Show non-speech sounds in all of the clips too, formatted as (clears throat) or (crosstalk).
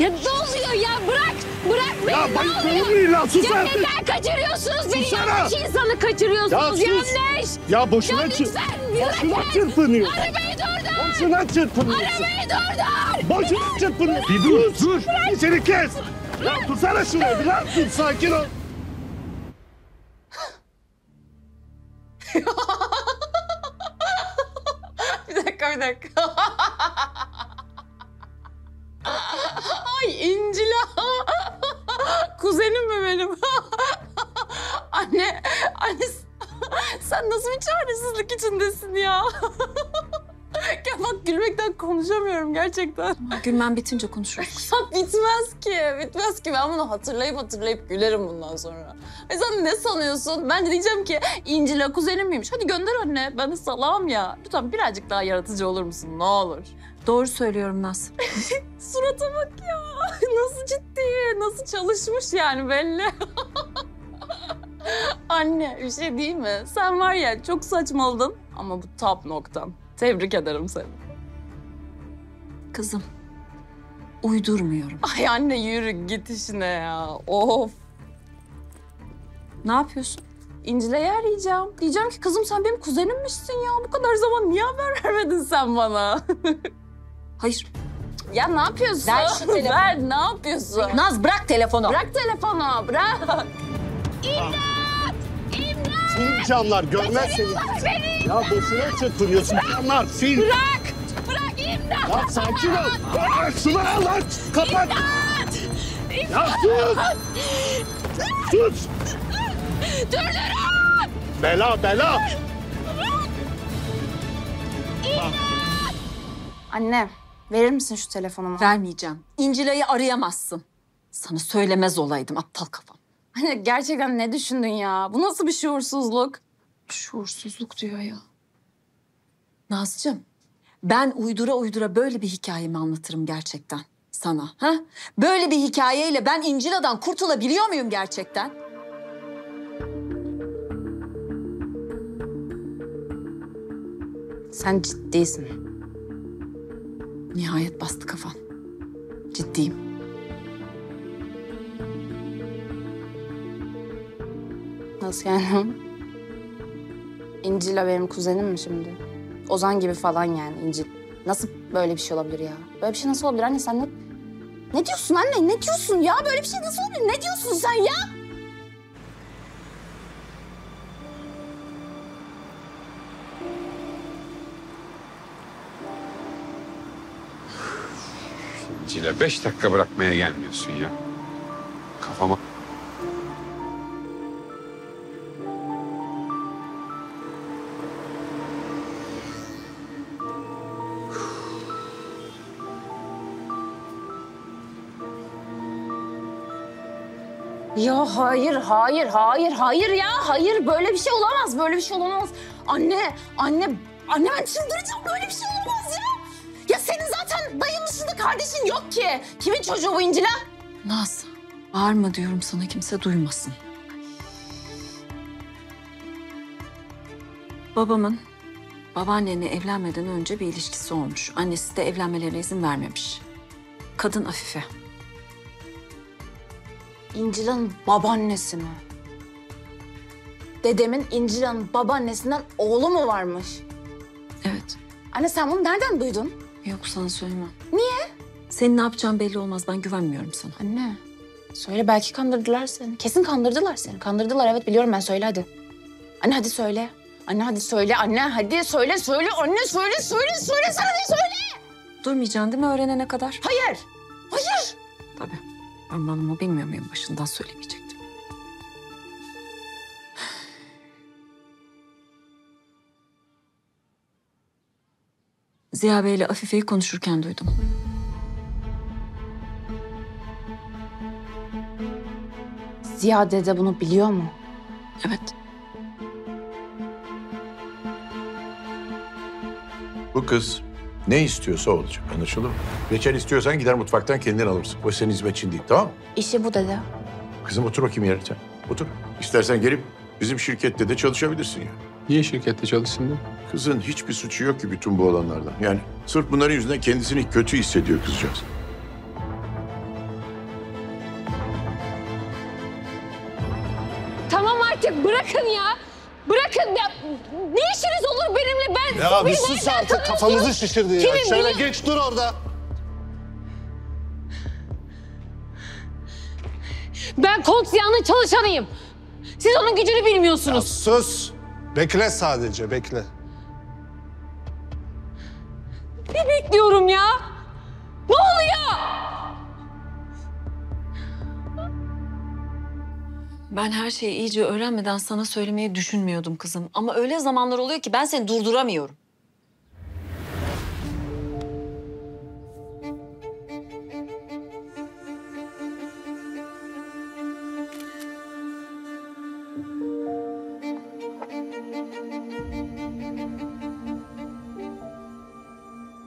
Ya ne oluyor ya? Bırak! Bırak beni! Ya ne bak oluyor? kovmayın lan sus Ya artık. neden kaçırıyorsunuz beni? Susana! Yanlış insanı kaçırıyorsunuz. Ya sus. Yanlış! Ya boşuna Ya lütfen Boşuna çırpınıyor. Arabayı durdur! Boşuna çırpınıyorsun. Arabayı durdur! Boşuna çırpınıyorsun. Bir dur, dur. Seni kes. Ya tutsana şuraya. Bir rahat dur, sakin ol. Gerçekten. Gülmen bitince konuşuruz. (laughs) Bitmez ki, bitmez ki. Ben bunu hatırlayıp hatırlayıp gülerim bundan sonra. E sen ne sanıyorsun? Ben de diyeceğim ki İncil'e kuzenim miymiş? Hadi gönder anne, ben de salam ya. Lütfen birazcık daha yaratıcı olur musun? Ne olur. Doğru söylüyorum Naz. (laughs) Surata bak ya. (laughs) Nasıl ciddi, nasıl çalışmış yani belli. Anne bir şey değil mi? Sen var ya çok saçmaladın ama bu top noktan. Tebrik ederim seni. Kızım. Uydurmuyorum. Ay anne yürü git işine ya. Of. Ne yapıyorsun? İncile'yi arayacağım. Diyeceğim ki kızım sen benim kuzenimmişsin ya. Bu kadar zaman niye haber vermedin sen bana? (laughs) Hayır. ya ne yapıyorsun? Ver şu telefonu. (laughs) Ver ne yapıyorsun? Naz bırak telefonu. Bırak telefonu bırak. Sil camlar, görmez seni. Ya boşuna çırpınıyorsun. Camlar, sil. Bırak! İmdat! Ya sakin ol. Aa, şunu al aç. Kapat. Ya sus. Sus. Durdurun! Bela, bela. Anne verir misin şu telefonumu? Vermeyeceğim. İncile'yi arayamazsın. Sana söylemez olaydım aptal kafam. Anne gerçekten ne düşündün ya? Bu nasıl bir şuursuzluk? Şuursuzluk diyor ya. Nazcığım, ben uydura uydura böyle bir hikayemi anlatırım gerçekten sana. Ha? Böyle bir hikayeyle ben İncila'dan kurtulabiliyor muyum gerçekten? Sen ciddisin. Nihayet bastı kafan. Ciddiyim. Nasıl yani? İncil'le benim kuzenim mi şimdi? Ozan gibi falan yani İncil. Nasıl böyle bir şey olabilir ya? Böyle bir şey nasıl olabilir anne sen ne... Ne diyorsun anne? Ne diyorsun ya? Böyle bir şey nasıl olabilir? Ne diyorsun sen ya? Cile beş dakika bırakmaya gelmiyorsun ya. Kafama... Ya hayır, hayır, hayır, hayır ya. Hayır böyle bir şey olamaz. Böyle bir şey olamaz. Anne, anne, anne ben çıldıracağım. Böyle bir şey olamaz ya. Ya senin zaten dayın dışında kardeşin yok ki. Kimin çocuğu bu İncil'e? Naz, bağırma diyorum sana kimse duymasın. Babamın babaannenle evlenmeden önce bir ilişkisi olmuş. Annesi de evlenmelerine izin vermemiş. Kadın Afife. İncil'in babaannesi mi? Dedemin İncil'in babaannesinden oğlu mu varmış? Evet. Anne sen bunu nereden duydun? Yok sana söylemem. Niye? Senin ne yapacağın belli olmaz. Ben güvenmiyorum sana. Anne, söyle belki kandırdılar seni. Kesin kandırdılar seni. Kandırdılar evet biliyorum ben söyle hadi. Anne hadi söyle. Anne hadi söyle. Anne hadi söyle söyle. Anne söyle söyle söyle sana söyle. Duymayacaksın değil mi öğrenene kadar? Hayır. Hayır. Tabii. Malımı bilmiyor muyum? Başından söylemeyecektim. Ziya Bey ile Afife'yi konuşurken duydum. Ziya dede bunu biliyor mu? Evet. Bu kız ne istiyorsa olacak anlaşıldı mı? Reçel istiyorsan gider mutfaktan kendin alırsın. O senin hizmetçin değil tamam mı? İşi bu dede. Kızım otur bakayım yerine sen. Otur. İstersen gelip bizim şirkette de çalışabilirsin ya. Niye şirkette çalışsın diye? Kızın hiçbir suçu yok ki bütün bu olanlardan. Yani sırf bunların yüzünden kendisini kötü hissediyor kızcağız. Ya bir sus artık kafamızı şişirdi ya. Kimim Şöyle geç dur orada. Ben Kont Ziya'nın çalışanıyım. Siz onun gücünü Ya bilmiyorsunuz. sus. Bekle sadece bekle. Ben her şeyi iyice öğrenmeden sana söylemeyi düşünmüyordum kızım. Ama öyle zamanlar oluyor ki ben seni durduramıyorum.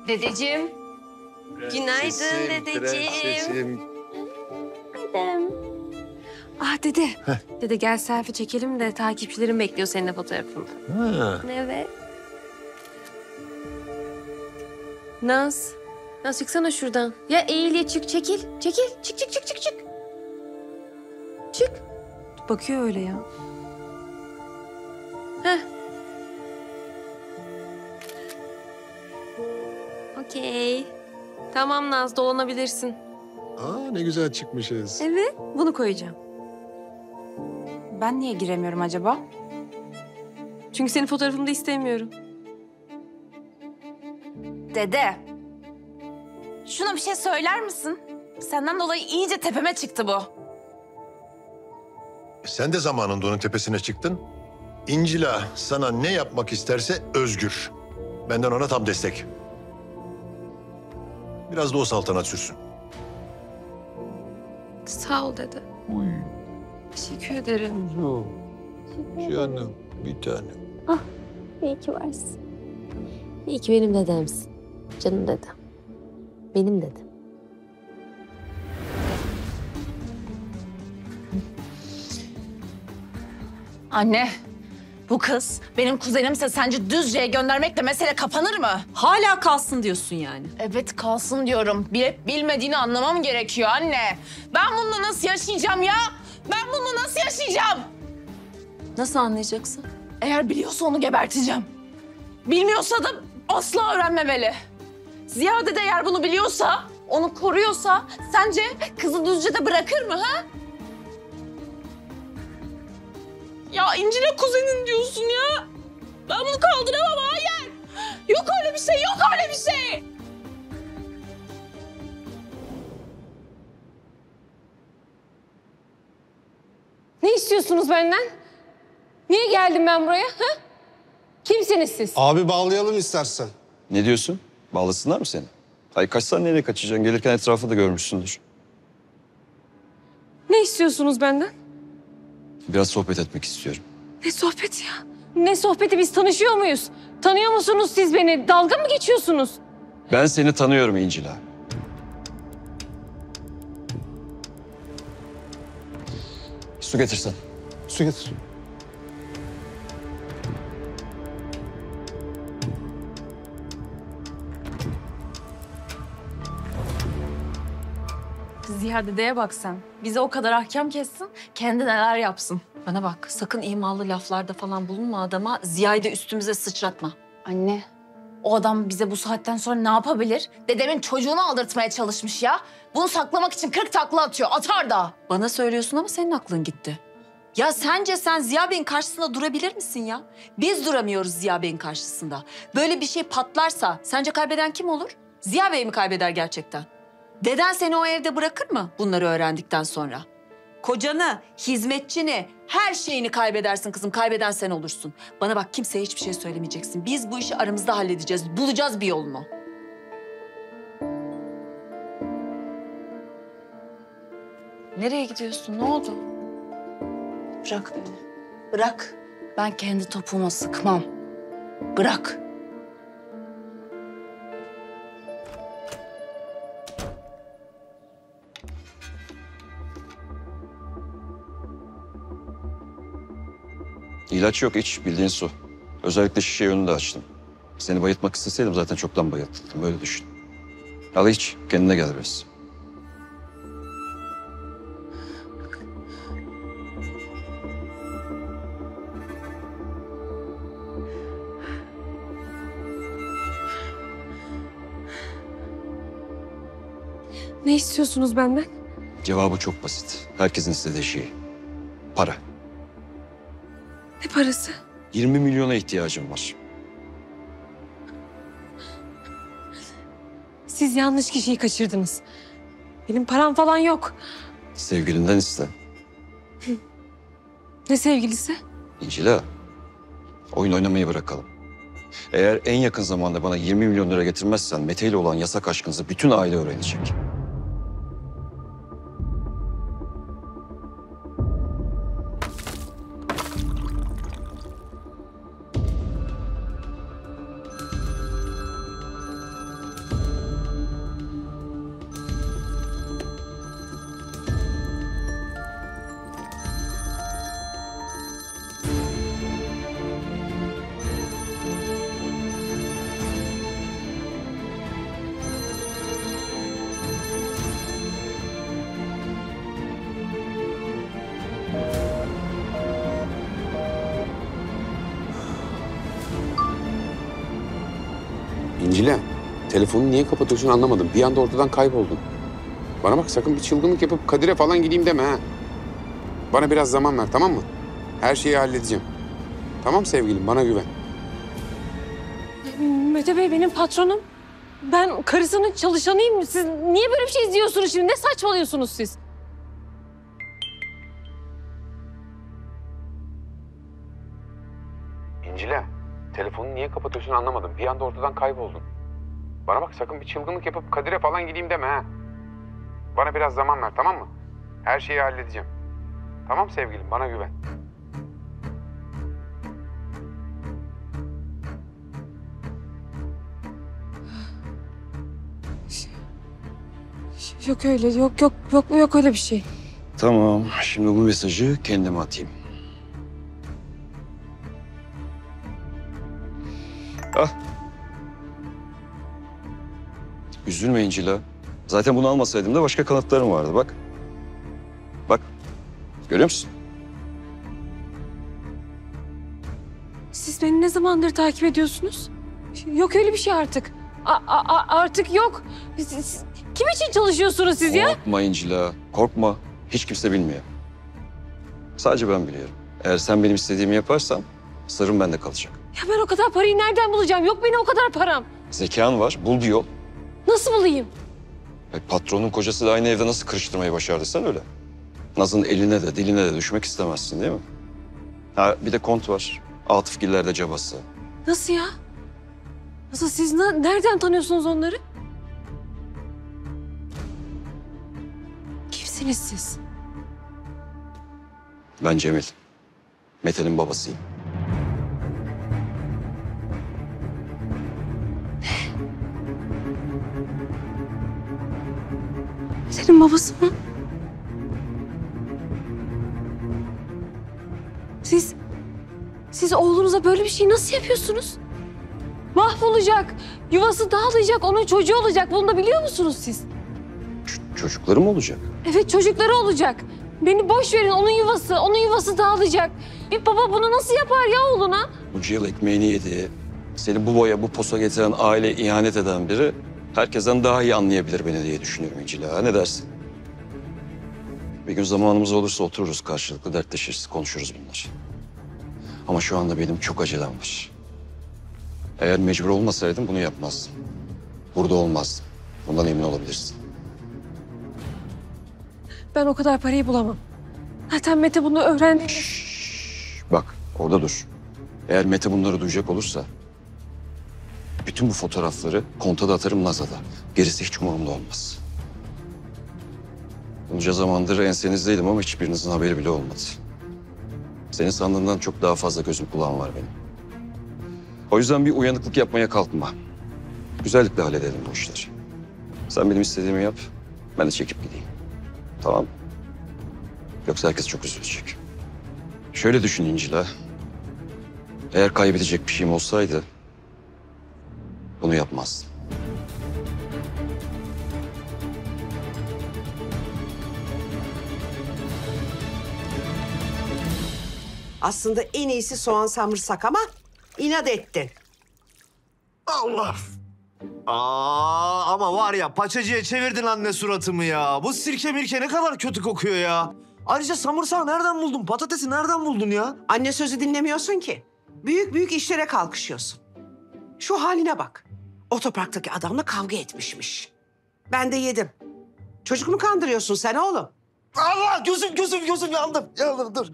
Dedeciğim. Günaydın dedeciğim. Ah dede. Dede gel selfie çekelim de takipçilerim bekliyor seninle fotoğrafını. Evet. Naz. Naz çıksana şuradan. Ya eğil ya çık çekil. Çekil. Çık çık çık çık çık. Çık. Bakıyor öyle ya. Heh. Okey. Tamam Naz dolanabilirsin. Aa ne güzel çıkmışız. Evet. Bunu koyacağım. Ben niye giremiyorum acaba? Çünkü senin fotoğrafını da istemiyorum. Dede. Şuna bir şey söyler misin? Senden dolayı iyice tepeme çıktı bu. Sen de zamanında onun tepesine çıktın. İncila sana ne yapmak isterse özgür. Benden ona tam destek. Biraz da o saltanat sürsün. Sağ ol dede. Teşekkür ederim. Canım bir tane. İyi ki varsın. İyi ki benim dedemsin. Canım dedem. Benim dedem. Anne, bu kız benim kuzenimse sence Düzce'ye göndermekle mesele kapanır mı? Hala kalsın diyorsun yani. Evet kalsın diyorum. Bilip bilmediğini anlamam gerekiyor anne. Ben bununla nasıl yaşayacağım ya? Ben bununla nasıl yaşayacağım? Nasıl anlayacaksın? Eğer biliyorsa onu geberteceğim. Bilmiyorsa da asla öğrenmemeli. Ziyade de eğer bunu biliyorsa, onu koruyorsa sence kızı Düzce'de bırakır mı ha? Ya İncil'e kuzenin diyorsun ya. Ben bunu kaldıramam hayır. Yok öyle bir şey, yok öyle bir şey. Ne istiyorsunuz benden? Niye geldim ben buraya? Ha? Kimsiniz siz? Abi bağlayalım istersen. Ne diyorsun? Bağlasınlar mı seni? Ay kaçsan nereye kaçacaksın? Gelirken etrafı da görmüşsündür. Ne istiyorsunuz benden? Biraz sohbet etmek istiyorum. Ne sohbeti ya? Ne sohbeti biz tanışıyor muyuz? Tanıyor musunuz siz beni? Dalga mı geçiyorsunuz? Ben seni tanıyorum İncila. Su getirsen. Su getir. Ziyade'ye bak sen. Bize o kadar ahkam kessin, kendi neler yapsın. Bana bak sakın imalı laflarda falan bulunma adama. Ziya'yı da üstümüze sıçratma. Anne, o adam bize bu saatten sonra ne yapabilir? Dedemin çocuğunu aldırtmaya çalışmış ya. Bunu saklamak için kırk takla atıyor, atar da. Bana söylüyorsun ama senin aklın gitti. Ya sence sen Ziya Bey'in karşısında durabilir misin ya? Biz duramıyoruz Ziya Bey'in karşısında. Böyle bir şey patlarsa sence kaybeden kim olur? Ziya Bey mi kaybeder gerçekten? Deden seni o evde bırakır mı bunları öğrendikten sonra? Kocanı, hizmetçini, her şeyini kaybedersin kızım. Kaybeden sen olursun. Bana bak kimseye hiçbir şey söylemeyeceksin. Biz bu işi aramızda halledeceğiz. Bulacağız bir yolunu. Nereye gidiyorsun? Ne oldu? Bırak beni. Bırak. Ben kendi topuğuma sıkmam. Bırak. İlaç yok iç, bildiğin su. Özellikle şişe yönünü de açtım. Seni bayıltmak isteseydim zaten çoktan bayılttım, öyle düşün. Al iç, kendine gel biraz. Ne istiyorsunuz benden? Cevabı çok basit. Herkesin istediği şey. Para. Ne parası? 20 milyona ihtiyacım var. Siz yanlış kişiyi kaçırdınız. Benim param falan yok. Sevgilinden iste. Ne sevgilisi? İncila, oyun oynamayı bırakalım. Eğer en yakın zamanda bana 20 milyon lira getirmezsen Mete ile olan yasak aşkınızı bütün aile öğrenecek. Telefonu niye kapatıyorsun anlamadım. Bir anda ortadan kayboldun. Bana bak sakın bir çılgınlık yapıp Kadir'e falan gideyim deme ha. Bana biraz zaman ver tamam mı? Her şeyi halledeceğim. Tamam sevgilim bana güven. Mete Bey benim patronum. Ben karısının çalışanıyım. Siz niye böyle bir şey izliyorsunuz şimdi? Ne saçmalıyorsunuz siz? İncile, telefonu niye kapatıyorsun anlamadım. Bir anda ortadan kayboldun. Bana bak sakın bir çılgınlık yapıp Kadir'e falan gideyim deme ha. Bana biraz zaman ver tamam mı? Her şeyi halledeceğim. Tamam sevgilim bana güven. Yok öyle, yok yok yok yok öyle bir şey. Tamam, şimdi bu mesajı kendime atayım. Üzülme İncila. Zaten bunu almasaydım da başka kanıtlarım vardı bak. Bak, görüyor musun? Siz beni ne zamandır takip ediyorsunuz? Yok öyle bir şey artık. A- a- a- artık yok. Siz- siz- kim için çalışıyorsunuz siz ya? Korkma İncila, korkma. Hiç kimse bilmiyor. Sadece ben biliyorum. Eğer sen benim istediğimi yaparsan sırrım bende kalacak. Ya ben o kadar parayı nereden bulacağım? Yok benim o kadar param. Zekan var, bul bir yol. Nasıl bulayım? E, patronun kocası da aynı evde nasıl kırıştırmayı başardı sen öyle. Naz'ın eline de diline de düşmek istemezsin değil mi? Ha bir de kont var. Atıfgillerde cabası. Nasıl ya? Nasıl siz ne- nereden tanıyorsunuz onları? Kimsiniz siz? Ben Cemil. Mete'nin babasıyım. Senin babası mı? Siz, siz oğlunuza böyle bir şey nasıl yapıyorsunuz? Mahvolacak, yuvası dağılacak, onun çocuğu olacak. Bunu da biliyor musunuz siz? Ç- çocuklarım olacak. Evet çocukları olacak. Beni boş verin onun yuvası, onun yuvası dağılacak. Bir baba bunu nasıl yapar ya oğluna? Bunca yıl ekmeğini yedi. Seni bu boya, bu posa getiren aile ihanet eden biri... ...herkesten daha iyi anlayabilir beni diye düşünüyorum İncila. Ne dersin? Bir gün zamanımız olursa otururuz karşılıklı dertleşiriz, konuşuruz bunlar. Ama şu anda benim çok acelem var. Eğer mecbur olmasaydım bunu yapmazdım. Burada olmazdım. Bundan emin olabilirsin. Ben o kadar parayı bulamam. Zaten Mete bunu öğrendi. Bak orada dur. Eğer Mete bunları duyacak olursa... ...bütün bu fotoğrafları konta da atarım Naz'a da. Gerisi hiç umurumda olmaz. Bunca zamandır ensenizdeydim ama hiçbirinizin haberi bile olmadı. Senin sandığından çok daha fazla gözüm kulağım var benim. O yüzden bir uyanıklık yapmaya kalkma. Güzellikle halledelim bu işleri. Sen benim istediğimi yap, ben de çekip gideyim. Tamam? Yoksa herkes çok üzülecek. Şöyle düşün İncil'a. Eğer kaybedecek bir şeyim olsaydı... ...bunu yapmazdım. Aslında en iyisi soğan samırsak ama inat ettin. Allah! Aa ama var ya paçacıya çevirdin anne suratımı ya. Bu sirke mirke ne kadar kötü kokuyor ya. Ayrıca samırsağı nereden buldun? Patatesi nereden buldun ya? Anne sözü dinlemiyorsun ki. Büyük büyük işlere kalkışıyorsun. Şu haline bak. Otoparktaki adamla kavga etmişmiş. Ben de yedim. Çocuk mu kandırıyorsun sen oğlum? Allah gözüm gözüm gözüm yandım. Yandım dur.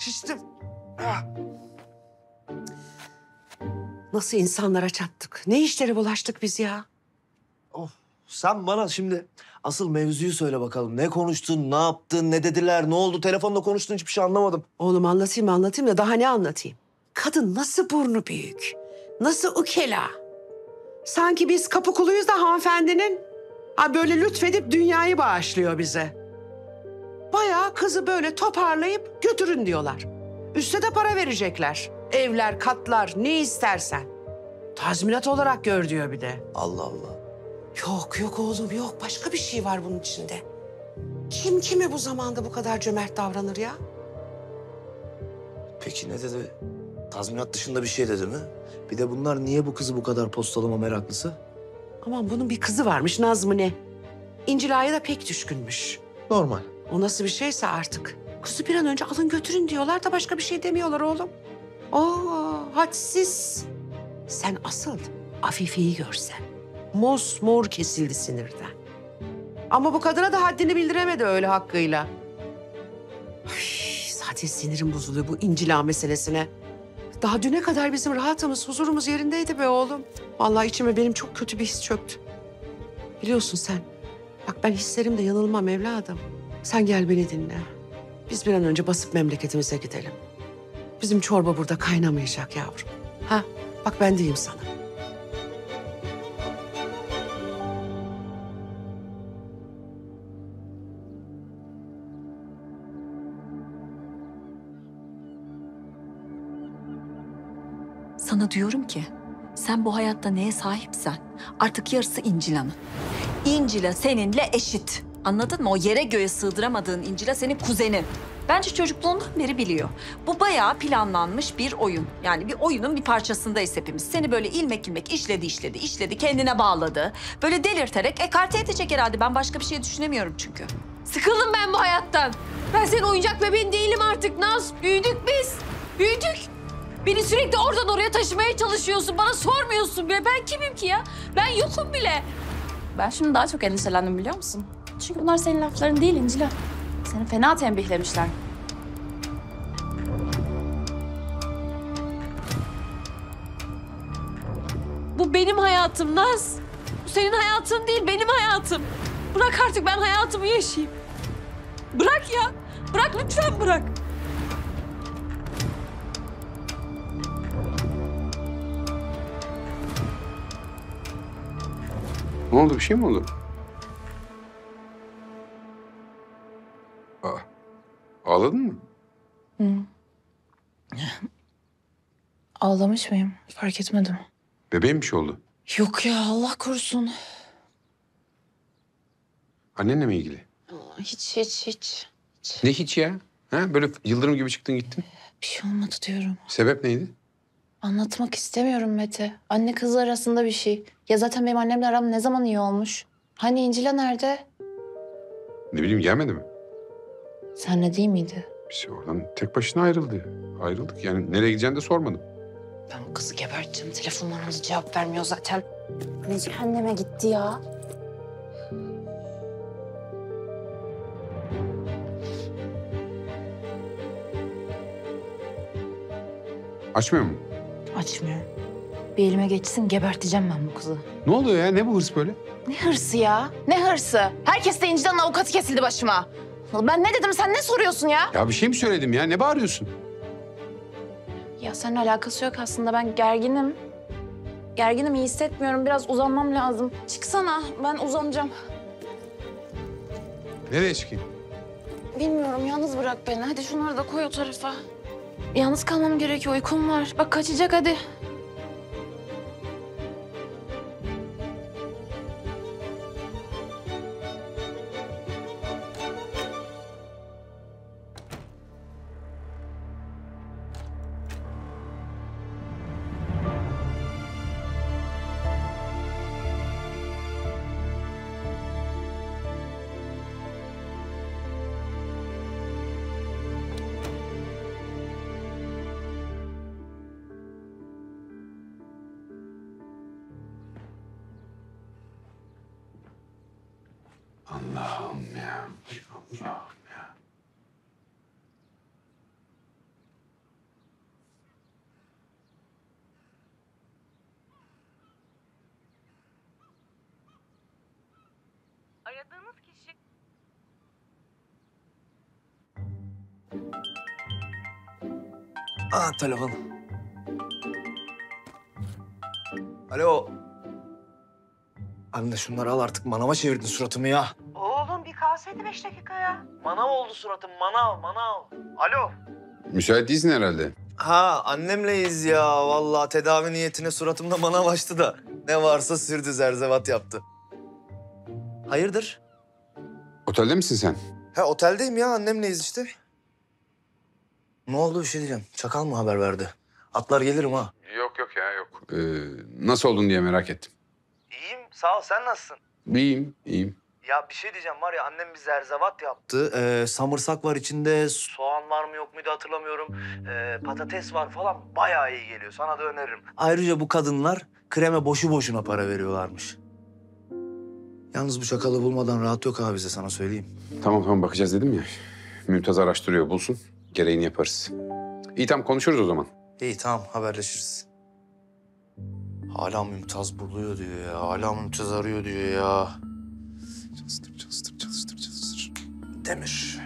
Şiştim. Ah. Nasıl insanlara çattık? Ne işlere bulaştık biz ya? Sen bana şimdi asıl mevzuyu söyle bakalım. Ne konuştun, ne yaptın, ne dediler, ne oldu? Telefonla konuştun hiçbir şey anlamadım. Oğlum anlatayım anlatayım da daha ne anlatayım? Kadın nasıl burnu büyük? Nasıl ukela? Sanki biz kapı kuluyuz da hanımefendinin. Ha böyle lütfedip dünyayı bağışlıyor bize. Bayağı kızı böyle toparlayıp götürün diyorlar. Üste de para verecekler. Evler, katlar, ne istersen. Tazminat olarak gör diyor bir de. Allah Allah. Yok yok oğlum yok. Başka bir şey var bunun içinde. Kim kime bu zamanda bu kadar cömert davranır ya? Peki ne dedi? Tazminat dışında bir şey dedi mi? Bir de bunlar niye bu kızı bu kadar postalama meraklısı? Aman bunun bir kızı varmış Naz mı ne? İncila'ya da pek düşkünmüş. Normal. O nasıl bir şeyse artık. Kızı bir an önce alın götürün diyorlar da başka bir şey demiyorlar oğlum. Oo hadsiz. Sen asıl Afife'yi görsen. Mosmor kesildi sinirden. Ama bu kadına da haddini bildiremedi öyle hakkıyla. Ay, zaten sinirim bozuluyor bu İncila meselesine. Daha düne kadar bizim rahatımız, huzurumuz yerindeydi be oğlum. Vallahi içime benim çok kötü bir his çöktü. Biliyorsun sen. Bak ben hislerimde yanılmam evladım. Sen gel beni dinle. Biz bir an önce basıp memleketimize gidelim. Bizim çorba burada kaynamayacak yavrum. Ha bak ben diyeyim sana. Sana diyorum ki sen bu hayatta neye sahipsen artık yarısı İncila'nın. İncila seninle eşit. Anladın mı? O yere göğe sığdıramadığın İncila senin kuzenin. Bence çocukluğundan beri biliyor. Bu bayağı planlanmış bir oyun. Yani bir oyunun bir parçasındayız hepimiz. Seni böyle ilmek ilmek işledi işledi işledi kendine bağladı. Böyle delirterek ekarte edecek herhalde. Ben başka bir şey düşünemiyorum çünkü. Sıkıldım ben bu hayattan. Ben senin oyuncak bebeğin değilim artık Naz. Büyüdük biz. Büyüdük. Beni sürekli oradan oraya taşımaya çalışıyorsun. Bana sormuyorsun bile. Ben kimim ki ya? Ben yokum bile. Ben şimdi daha çok endişelendim biliyor musun? Çünkü bunlar senin lafların değil İncila. Seni fena tembihlemişler. Bu benim hayatım Naz. Bu senin hayatın değil, benim hayatım. Bırak artık ben hayatımı yaşayayım. Bırak ya. Bırak lütfen bırak. Ne oldu? Bir şey mi oldu? Aa, ağladın mı? Ağlamış mıyım? Fark etmedim. Bebeğim bir şey oldu. Yok ya Allah korusun. Annenle mi ilgili? Hiç hiç hiç. Ne hiç ya? Ha? Böyle yıldırım gibi çıktın gittin. Bir şey olmadı diyorum. Sebep neydi? Anlatmak istemiyorum Mete. Anne kız arasında bir şey. Ya zaten benim annemle aram ne zaman iyi olmuş? Hani İncil'a nerede? Ne bileyim gelmedi mi? Senle değil miydi? Biz oradan tek başına ayrıldı. Ayrıldık yani nereye gideceğini de sormadım. Ben bu kızı geberteceğim. Telefonlarına da cevap vermiyor zaten. Ne cehenneme gitti ya. Açmıyor mu? Açmıyor. Bir elime geçsin geberteceğim ben bu kızı. Ne oluyor ya? Ne bu hırs böyle? Ne hırsı ya? Ne hırsı? Herkes de İnci'den avukatı kesildi başıma. Ben ne dedim sen ne soruyorsun ya? Ya bir şey mi söyledim ya? Ne bağırıyorsun? Ya seninle alakası yok aslında ben gerginim. Gerginim iyi hissetmiyorum biraz uzanmam lazım. Çıksana ben uzanacağım. Nereye çıkayım? Bilmiyorum yalnız bırak beni. Hadi şunları da koy o tarafa. Yalnız kalmam gerekiyor uykum var. Bak kaçacak hadi. Aa telefon. Alo. Anne şunları al artık manava çevirdin suratımı ya. Oğlum bir kalsaydı beş dakika ya. Manav oldu suratım manav manav. Alo. Müsait değilsin herhalde. Ha annemleyiz ya. Vallahi tedavi niyetine suratımda manav açtı da. Ne varsa sürdü zerzevat yaptı. Hayırdır? Otelde misin sen? Ha oteldeyim ya annemleyiz işte. Ne oldu bir şey diyeceğim. Çakal mı haber verdi? Atlar gelirim ha. Yok yok ya yok. Ee, nasıl oldun diye merak ettim. İyiyim sağ ol sen nasılsın? İyiyim, iyiyim. Ya bir şey diyeceğim var ya annem bir zerzevat yaptı. Ee, samırsak var içinde, soğan var mı yok muydu hatırlamıyorum. Ee, patates var falan bayağı iyi geliyor. Sana da öneririm. Ayrıca bu kadınlar kreme boşu boşuna para veriyorlarmış. Yalnız bu çakalı bulmadan rahat yok abi bize sana söyleyeyim. Tamam tamam bakacağız dedim ya. Mümtaz araştırıyor bulsun. Gereğini yaparız. İyi tamam konuşuruz o zaman. İyi tamam haberleşiriz. Hala Mümtaz buluyor diyor ya. Hala Mümtaz arıyor diyor ya. Çalıştır çalıştır çalıştır çalıştır. Demir.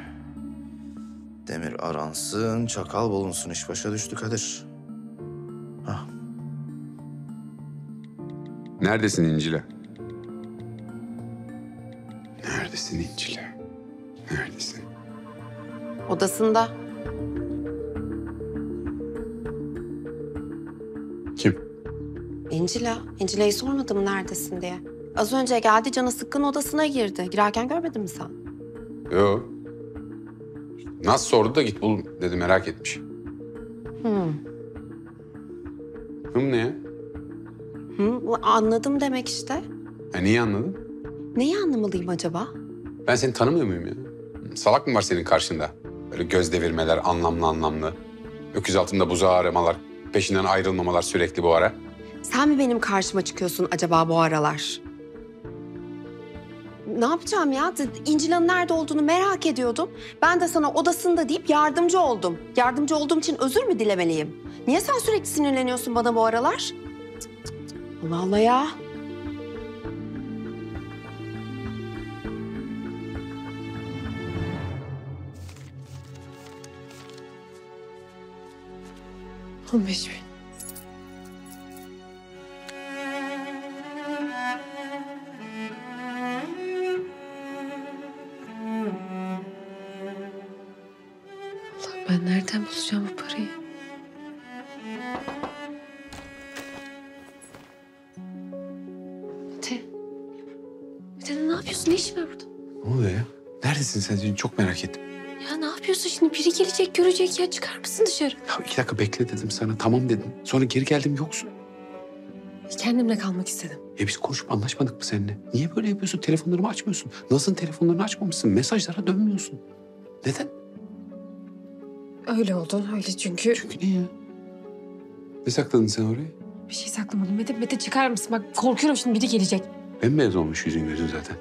Demir aransın, çakal bulunsun. İş başa düştü Kadir. Hah. Neredesin İncil'e? Neredesin İncil'e? Neredesin? odasında. İncila. İncila'yı sormadım neredesin diye. Az önce geldi canı sıkkın odasına girdi. Girerken görmedin mi sen? Yo. Nasıl sordu da git bul dedi merak etmiş. Hmm. Hım ne ya? Hı, anladım demek işte. ya? Niye anladın? Neyi anlamalıyım acaba? Ben seni tanımıyor muyum ya? Salak mı var senin karşında? Böyle göz devirmeler anlamlı anlamlı. Öküz altında buzağı aramalar, peşinden ayrılmamalar sürekli bu ara. Sen mi benim karşıma çıkıyorsun acaba bu aralar? Ne yapacağım ya? İncila'nın nerede olduğunu merak ediyordum. Ben de sana odasında deyip yardımcı oldum. Yardımcı olduğum için özür mü dilemeliyim? Niye sen sürekli sinirleniyorsun bana bu aralar? Allah Allah ya. On beş. Nereden bulacağım bu parayı? Mete. Mete ne yapıyorsun? Ne işin var burada? Ne oluyor ya? Neredesin sen? Seni çok merak ettim. Ya ne yapıyorsun şimdi? Biri gelecek görecek ya. Çıkar mısın dışarı? Ya iki dakika bekle dedim sana. Tamam dedim. Sonra geri geldim yoksun. Kendimle kalmak istedim. E biz konuşup anlaşmadık mı seninle? Niye böyle yapıyorsun? Telefonlarımı açmıyorsun. Nasıl telefonlarını açmamışsın? Mesajlara dönmüyorsun. Neden? Öyle oldu. Öyle çünkü... Çünkü ne ya? Ne sakladın sen oraya? Bir şey saklamadım. Mete, Mete çıkar mısın? Bak korkuyorum şimdi biri gelecek. Bembeyaz olmuş yüzün gözün zaten.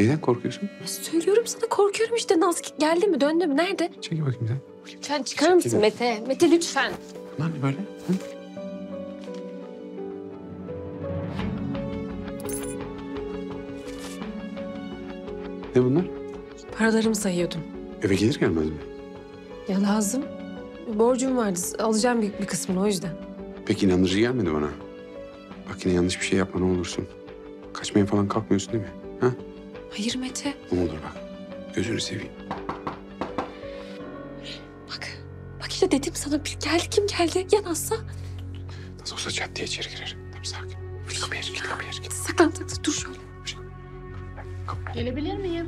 Neyden korkuyorsun? Ya söylüyorum sana korkuyorum işte. Naz geldi mi döndü mü? Nerede? Çekil bakayım sen. Sen çıkar mısın Mete? Mete lütfen. Bunlar ne böyle? Hı? Ne bunlar? Paralarımı sayıyordum. Eve gelir gelmez mi? Ya lazım. Borcum vardı. Alacağım bir, bir kısmını o yüzden. Pek inandırıcı gelmedi bana. Bak yine yanlış bir şey yapma ne olursun. Kaçmaya falan kalkmıyorsun değil mi? Ha? Hayır Mete. Ne olur bak. Gözünü seveyim. Bak. Bak işte dedim sana bir geldi. Kim geldi? Ya Naz'sa? Nasıl olsa çat diye içeri girer. Tamam sakin. Git kapıya git kapıya git. Saklan saklan. Dur şöyle. Gelebilir miyim?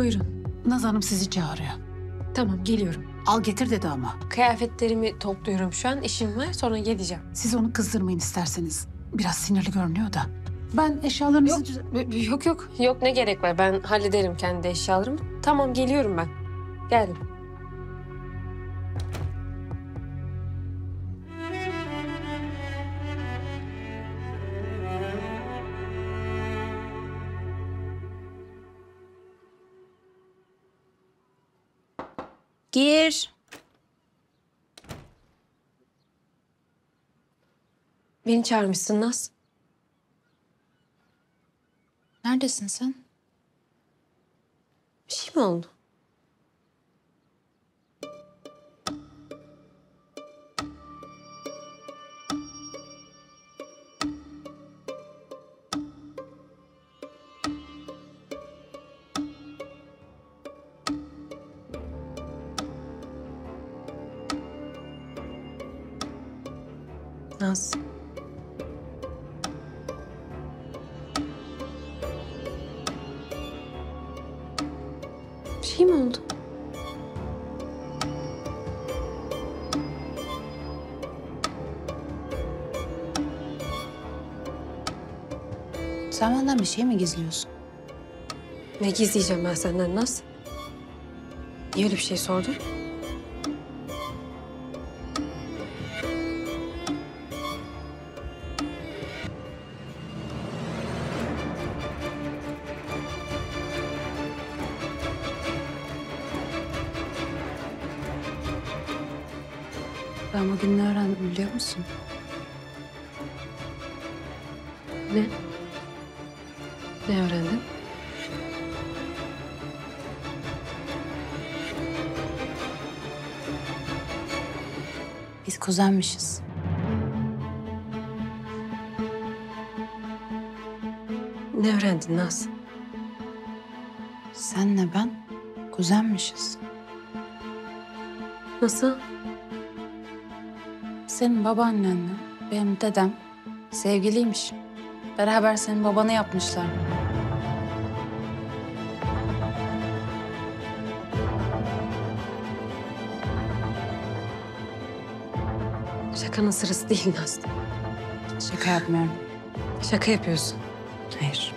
Buyurun. Naz Hanım sizi çağırıyor. Tamam geliyorum. Al getir dedi ama. Kıyafetlerimi topluyorum şu an. İşim var. Sonra geleceğim. Siz onu kızdırmayın isterseniz. Biraz sinirli görünüyor da. Ben eşyalarınızı... Yok. Yok yok. Yok ne gerek var. Ben hallederim kendi eşyalarımı. Tamam geliyorum ben. Geldim. Gir. Beni çağırmışsın Naz. Neredesin sen? Bir şey mi oldu? Naz. Bir şey mi oldu? Sen benden bir şey mi gizliyorsun? Ne gizleyeceğim ben senden Naz? Niye öyle bir şey sordun? Kuzenmişiz. Ne öğrendin Naz? Senle ben kuzenmişiz. Nasıl? Senin babaannenle benim dedem sevgiliymiş. Beraber senin babanı yapmışlar. Şakanın sırası değil Naz. Şaka yapmıyorum. Şaka yapıyorsun. Hayır.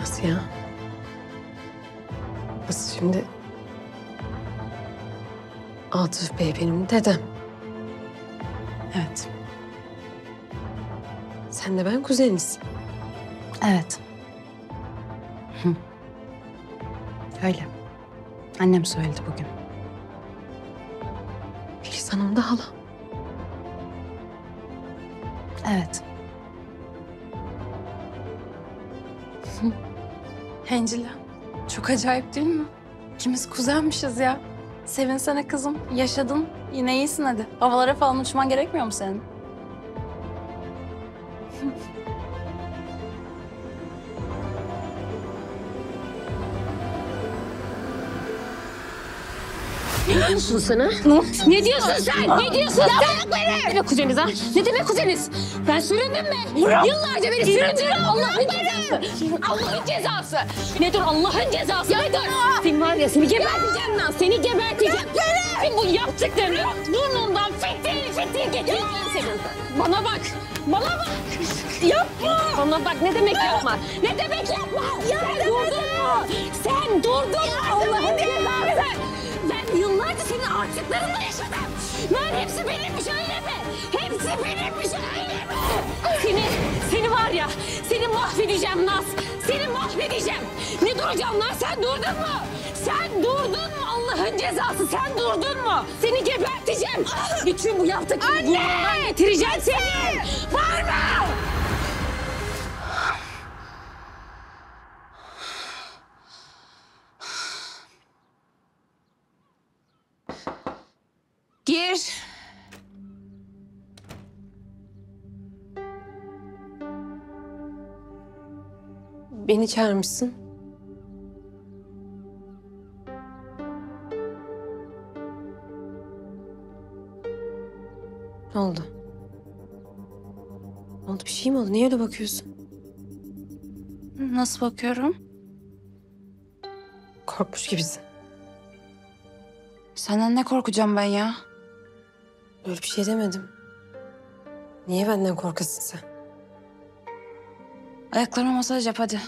Nasıl ya? Nasıl şimdi? Atıf Bey benim dedem. Evet. Sen de ben kuzeniz. Evet. Hı. Öyle. Annem söyledi bugün. Filiz Hanım da hala. Evet. (laughs) Angela, çok acayip değil mi? İkimiz kuzenmişiz ya. Sevinsene kızım. Yaşadın. Yine iyisin hadi. Havalara falan uçman gerekmiyor mu senin? Diyorsun sen ha? Ne diyorsun sen? Ne diyorsun sen? Ne demek kuzeniz ha? Ne demek kuzeniz? Ben süründüm mü? Yıllarca beni süründürün Allah'ın cezası. Allah'ın cezası. Ne dur Allah'ın cezası. Ne dur? Seni var ya seni geberteceğim lan. Seni geberteceğim. Sen bu yaptıklarını burnundan fitil fitil getireceğim senin. Bana bak. Bana bak. Yapma. Bana bak ne demek yapma? Ne demek yapma? Sen durdun mu? Sen durdun? Allah'ın cezası. Ben yıllarca senin artıklarınla yaşadım. Ben hepsi benimmiş öyle mi? Hepsi benimmiş öyle mi? Seni, seni var ya, seni mahvedeceğim Naz. Seni mahvedeceğim. Ne duracağım lan? Sen durdun mu? Sen durdun mu Allah'ın cezası? Sen durdun mu? Seni geberteceğim. Bütün bu yaptıklarını burnundan getireceğim seni. Bağırma! Beni çağırmışsın. Ne oldu? Ne oldu? Bir şey mi oldu? Niye öyle bakıyorsun? Nasıl bakıyorum? Korkmuş gibisin. Senden ne korkacağım ben ya? Öyle bir şey demedim. Niye benden korkasın sen? Ayaklarıma masaj yap hadi.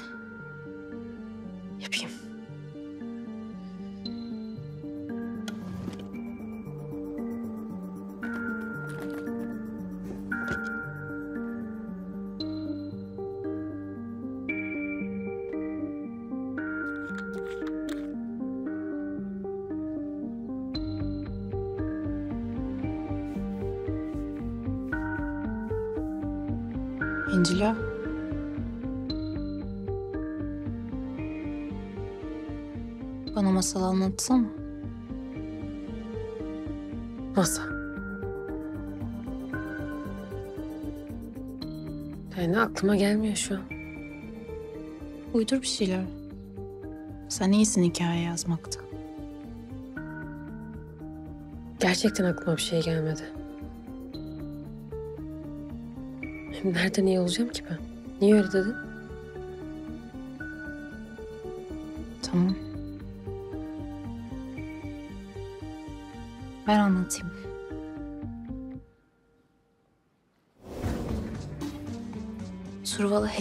Yapayım. İncila. Anlatsana. Nasıl? Yani aklıma gelmiyor şu an. Uydur bir şeyler. Sen iyisin hikaye yazmakta. Gerçekten aklıma bir şey gelmedi. Hem nereden iyi olacağım ki ben? Niye öyle dedin?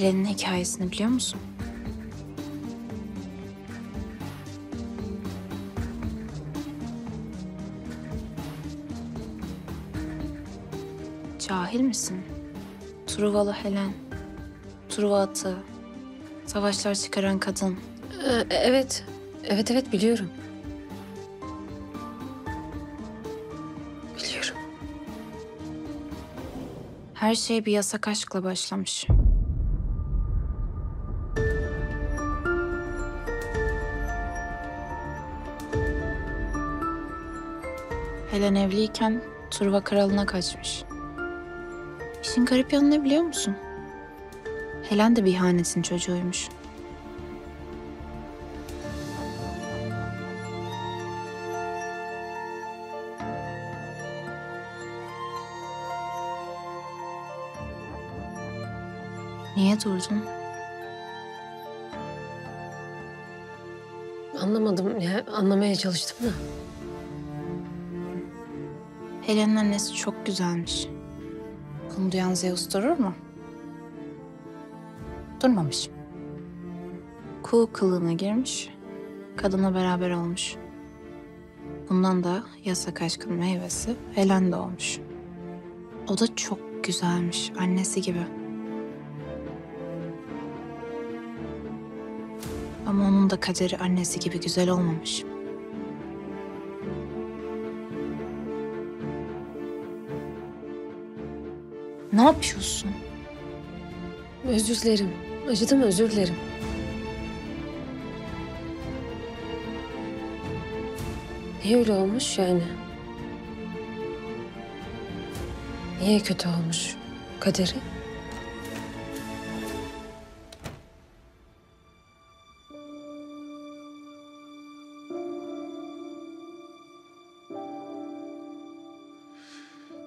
Helen'in hikayesini biliyor musun? Cahil misin? Truvalı Helen, Truva atı, savaşlar çıkaran kadın. Ee, evet. Evet evet biliyorum. Biliyorum. Her şey bir yasak aşkla başlamış. Helen evliyken Truva kralına kaçmış. İşin garip yanı ne biliyor musun? Helen de bir ihanetin çocuğuymuş. Niye durdun? Anlamadım ya. Anlamaya çalıştım da. Helen'in annesi çok güzelmiş. Bunu duyan Zeus durur mu? Durmamış. Kuğu kılığına girmiş, kadınla beraber olmuş. Bundan da yasak aşkın meyvesi Helen de olmuş. O da çok güzelmiş, annesi gibi. Ama onun da kaderi annesi gibi güzel olmamış. Ne yapıyorsun? Özür dilerim. Acıdı mı? Özür dilerim. Niye öyle olmuş yani? Niye kötü olmuş kaderi?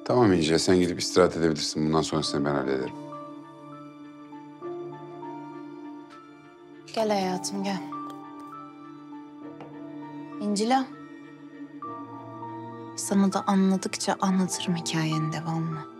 Tamam İnce sen gidip istirahat edebilirsin. Bundan sonrasını ben hallederim. Gel hayatım gel. İncila. Sana da anladıkça anlatırım hikayenin devamını.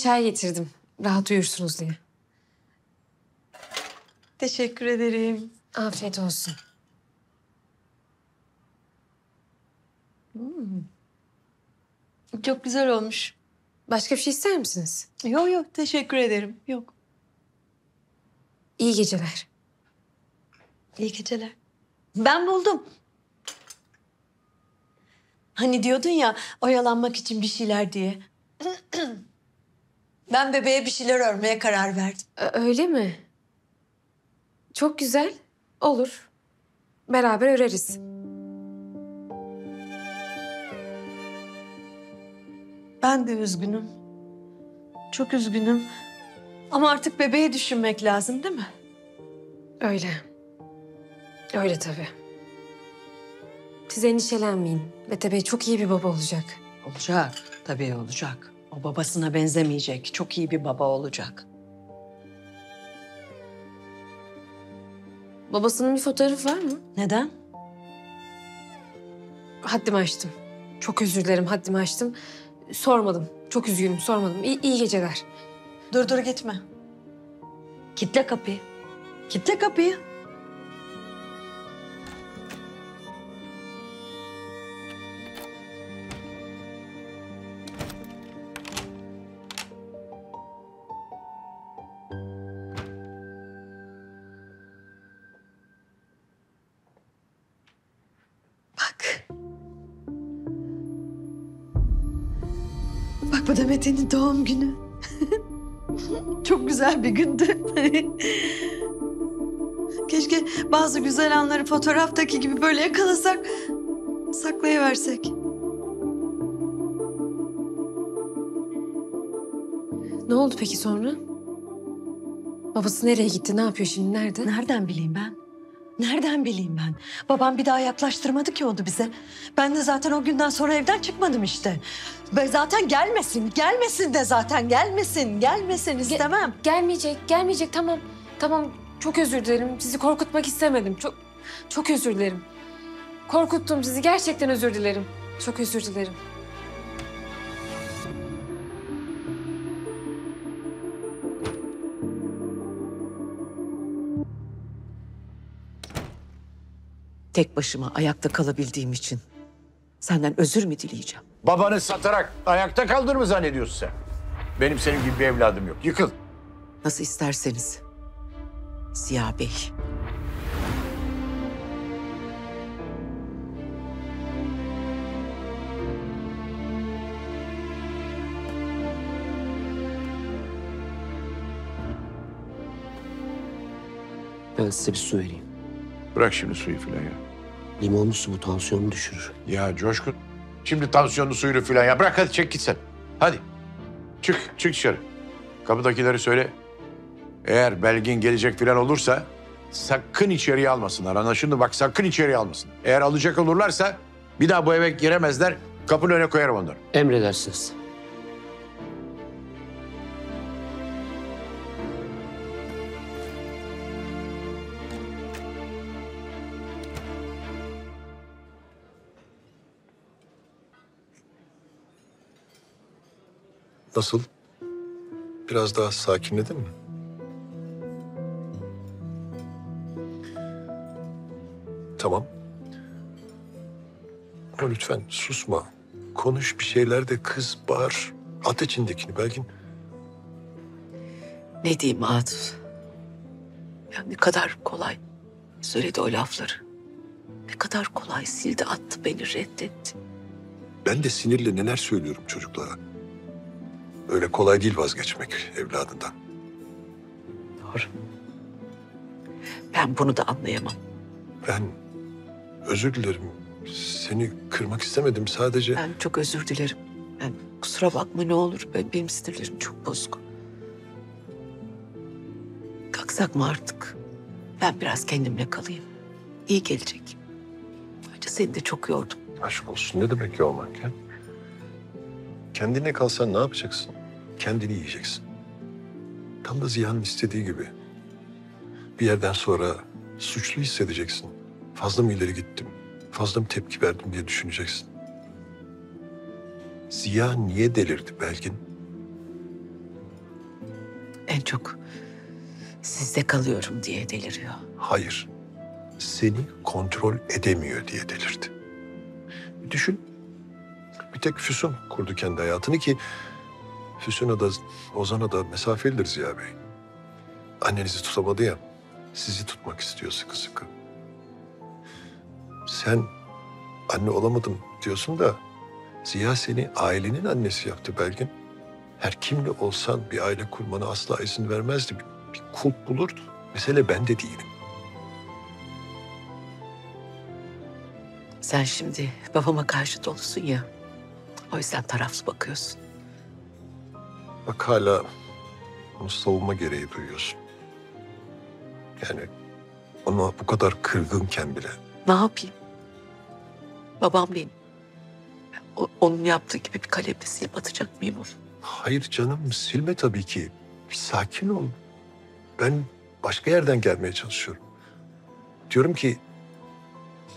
Çay getirdim. Rahat uyursunuz diye. Teşekkür ederim. Afiyet olsun. Çok güzel olmuş. Başka bir şey ister misiniz? Yok yok teşekkür ederim. Yok. İyi geceler. İyi geceler. Ben buldum. Hani diyordun ya oyalanmak için bir şeyler diye. (clears throat) ben bebeğe bir şeyler örmeye karar verdim. öyle mi? Çok güzel. Olur. Beraber öreriz. Ben de üzgünüm. Çok üzgünüm. Ama artık bebeği düşünmek lazım değil mi? Öyle. Öyle tabii. Siz endişelenmeyin. Mete Bey çok iyi bir baba olacak. Olacak. Tabii olacak. O babasına benzemeyecek, çok iyi bir baba olacak. Babasının bir fotoğrafı var mı? Neden? Haddimi aştım. Çok özür dilerim, haddimi aştım. Sormadım, çok üzgünüm, sormadım. İyi, iyi geceler. Dur dur gitme. Kitle kapıyı. Kitle kapıyı. Mete'nin doğum günü. (laughs) Çok güzel bir gündü. (laughs) Keşke bazı güzel anları fotoğraftaki gibi böyle yakalasak, saklayıversek. Ne oldu peki sonra? Babası nereye gitti? Ne yapıyor şimdi? Nerede? Nereden bileyim ben? Nereden bileyim ben? Babam bir daha yaklaştırmadı ki onu bize. Ben de zaten o günden sonra evden çıkmadım işte. Ve zaten gelmesin, gelmesin de zaten gelmesin, gelmesin istemem. Gelmeyecek, gelmeyecek. Tamam, tamam. Çok özür dilerim. Sizi korkutmak istemedim. Çok, çok özür dilerim. Korkuttum sizi. Gerçekten özür dilerim. Çok özür dilerim. Tek başıma ayakta kalabildiğim için senden özür mü dileyeceğim? Babanı satarak ayakta kaldır mı zannediyorsun sen? Benim senin gibi bir evladım yok. Yıkıl. Nasıl isterseniz. Ziya Bey. Ben size bir su vereyim. Bırak şimdi suyu filan ya. Limonlu su bu tansiyonu düşürür. Ya Coşkun. Şimdi tansiyonlu suyunu filan ya. Bırak hadi çek git sen. Hadi. Çık, çık dışarı. Kapıdakileri söyle. Eğer Belgin gelecek filan olursa sakın içeriye almasınlar. Anlaşıldı? Bak sakın içeriye almasın. Eğer alacak olurlarsa bir daha bu eve giremezler. Kapının önüne koyarım onları. Emredersiniz. Nasıl? Biraz daha sakinledin mi? Tamam. Ama lütfen susma. Konuş bir şeyler de kız bağır. At içindekini Belgin. Ne diyeyim Atıf? Ya ne kadar kolay söyledi o lafları. Ne kadar kolay sildi attı beni reddetti. Ben de sinirle neler söylüyorum çocuklara. Öyle kolay değil vazgeçmek evladından. Doğru. Ben bunu da anlayamam. Ben özür dilerim. Seni kırmak istemedim sadece. Ben çok özür dilerim. Ben kusura bakma ne olur. Ben, benim sinirlerim çok bozuk. Kalksak mı artık? Ben biraz kendimle kalayım. İyi gelecek. Ayrıca seni de çok yordum. Aşk olsun ne demek yormak ya? Kendine kalsan ne yapacaksın? Kendini yiyeceksin. Tam da Ziya'nın istediği gibi. Bir yerden sonra suçlu hissedeceksin. Fazla mı ileri gittim? Fazla mı tepki verdim diye düşüneceksin. Ziya niye delirdi Belgin? En çok sizde kalıyorum diye deliriyor. Hayır. Seni kontrol edemiyor diye delirdi. Bir düşün. Bir tek Füsun kurdu kendi hayatını ki Füsun'a da Ozan'a da mesafelidir Ziya Bey. Annenizi tutamadı ya. Sizi tutmak istiyor sıkı sıkı. Sen anne olamadım diyorsun da Ziya seni ailenin annesi yaptı Belgin. Her kimle olsan bir aile kurmana asla izin vermezdi. Bir, bir kulp bulurdu. Mesele ben de değilim. Sen şimdi babama karşı dolusun ya. O yüzden taraflı bakıyorsun. Bak hala onu savunma gereği duyuyorsun. Yani ona bu kadar kırgınken bile. Ne yapayım? Babam benim. O- onun yaptığı gibi bir kalemle silip atacak mıyım onu? Hayır canım silme tabii ki. Bir sakin ol. Ben başka yerden gelmeye çalışıyorum. Diyorum ki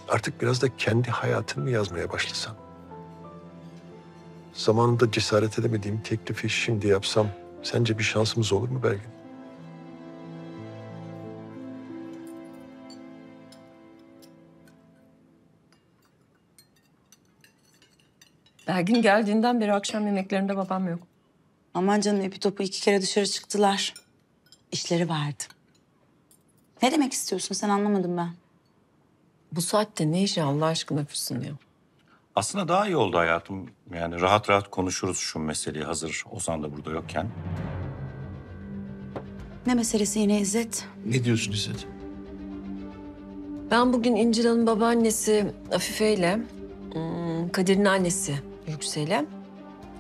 artık biraz da kendi hayatını mı yazmaya başlasam? Zamanında cesaret edemediğim teklifi şimdi yapsam sence bir şansımız olur mu Belgin? Belgin geldiğinden beri akşam yemeklerinde babam yok. Aman canım ipi topu iki kere dışarı çıktılar. İşleri vardı. Ne demek istiyorsun sen anlamadım ben. Bu saatte ne işi Allah aşkına Füsun ya? Aslında daha iyi oldu hayatım. Yani rahat rahat konuşuruz şu meseleyi hazır Ozan da burada yokken. Ne meselesi yine İzzet? Ne diyorsun İzzet? Ben bugün İncil Hanım babaannesi Afife ile hmm, Kadir'in annesi Yüksel'e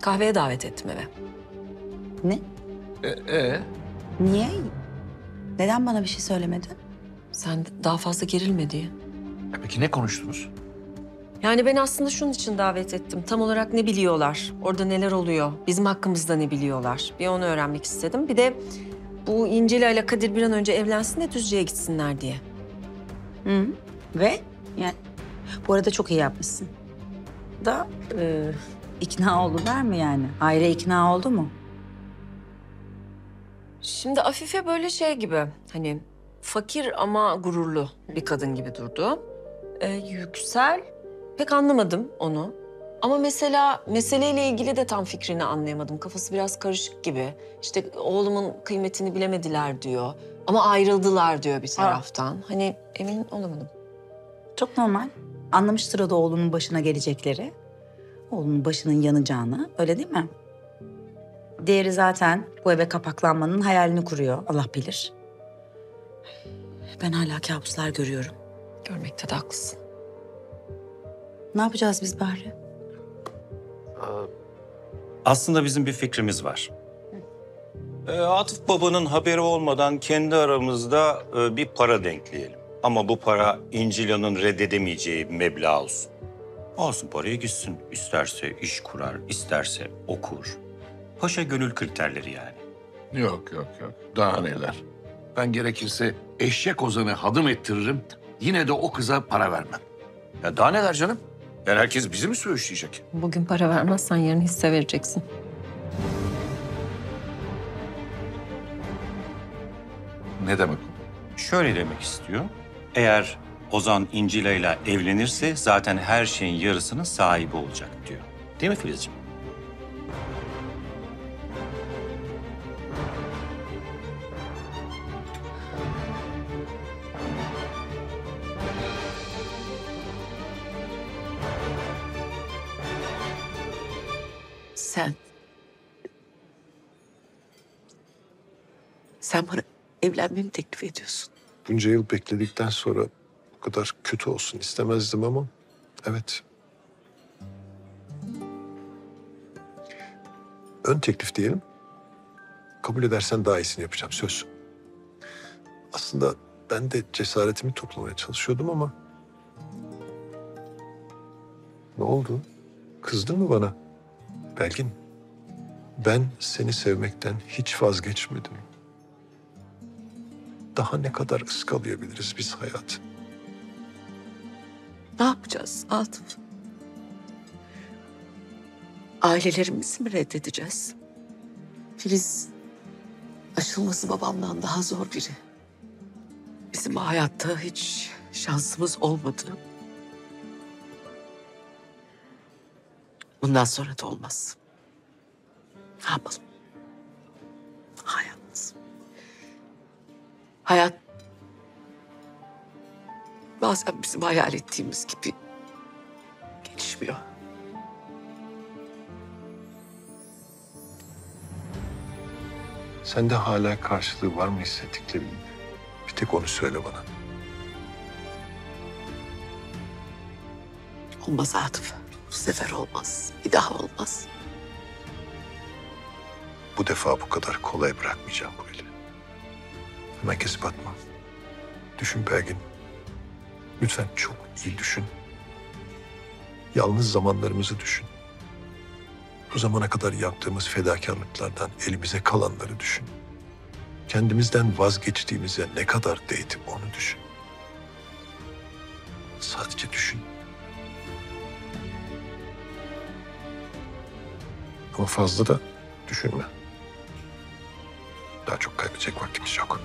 kahveye davet ettim eve. Ne? E, Niye? Neden bana bir şey söylemedin? Sen daha fazla gerilme diye. Peki ne konuştunuz? Yani ben aslında şunun için davet ettim. Tam olarak ne biliyorlar? Orada neler oluyor? Bizim hakkımızda ne biliyorlar? Bir onu öğrenmek istedim. Bir de bu İncila ile Kadir bir an önce evlensin de Düzce'ye gitsinler diye. Hı. Ve yani bu arada çok iyi yapmışsın. Da e, ikna oldular mı yani? Aile ikna oldu mu? Şimdi Afife böyle şey gibi hani fakir ama gururlu bir kadın gibi durdu. Ee, Yüksel pek anlamadım onu. Ama mesela meseleyle ilgili de tam fikrini anlayamadım. Kafası biraz karışık gibi. İşte oğlumun kıymetini bilemediler diyor. Ama ayrıldılar diyor bir taraftan. Hani emin olamadım. Çok normal. Anlamıştır o da oğlunun başına gelecekleri. Oğlunun başının yanacağını. Öyle değil mi? Diğeri zaten bu eve kapaklanmanın hayalini kuruyor. Allah bilir. Ben hala kabuslar görüyorum. Görmekte de haklısın. Ne yapacağız biz Bahri? Aslında bizim bir fikrimiz var. Ee, Atıf babanın haberi olmadan kendi aramızda e, bir para denkleyelim. Ama bu para İncila'nın reddedemeyeceği bir meblağ olsun. Olsun paraya gitsin. İsterse iş kurar, isterse okur. Paşa gönül kriterleri yani. Yok yok yok. Daha neler. Ben gerekirse eşek ozanı hadım ettiririm. Yine de o kıza para vermem. Ya daha neler canım? Yani herkes bizi mi söğüşleyecek? Bugün para vermezsen yarın hisse vereceksin. Ne demek Şöyle demek istiyor. Eğer Ozan İncila ile evlenirse zaten her şeyin yarısının sahibi olacak diyor. Değil mi Filizciğim? Sen... Sen bana evlenmemi teklif ediyorsun. Bunca yıl bekledikten sonra bu kadar kötü olsun istemezdim ama evet. Ön teklif diyelim. Kabul edersen daha iyisini yapacağım söz. Aslında ben de cesaretimi toplamaya çalışıyordum ama... Ne oldu? Kızdın mı bana? Belgin, ben seni sevmekten hiç vazgeçmedim. Daha ne kadar ıskalayabiliriz biz hayatı? Ne yapacağız Atıf? Ailelerimizi mi reddedeceğiz? Filiz aşılması babamdan daha zor biri. Bizim hayatta hiç şansımız olmadı. Bundan sonra da olmaz. Ne yapalım? Hayat. Hayat bazen bizim hayal ettiğimiz gibi gelişmiyor. Sende hala karşılığı var mı hissettiklerimin? Bir tek onu söyle bana. Olmaz Atıf. Bu sefer olmaz. Bir daha olmaz. Bu defa bu kadar kolay bırakmayacağım bu eli. Hemen kesip atma. Düşün Belgin. Lütfen çok iyi düşün. Yalnız zamanlarımızı düşün. Bu zamana kadar yaptığımız fedakarlıklardan elimize kalanları düşün. Kendimizden vazgeçtiğimize ne kadar değdi onu düşün. Sadece düşün. Ama fazla da düşünme. Daha çok kaybedecek vaktimiz yok.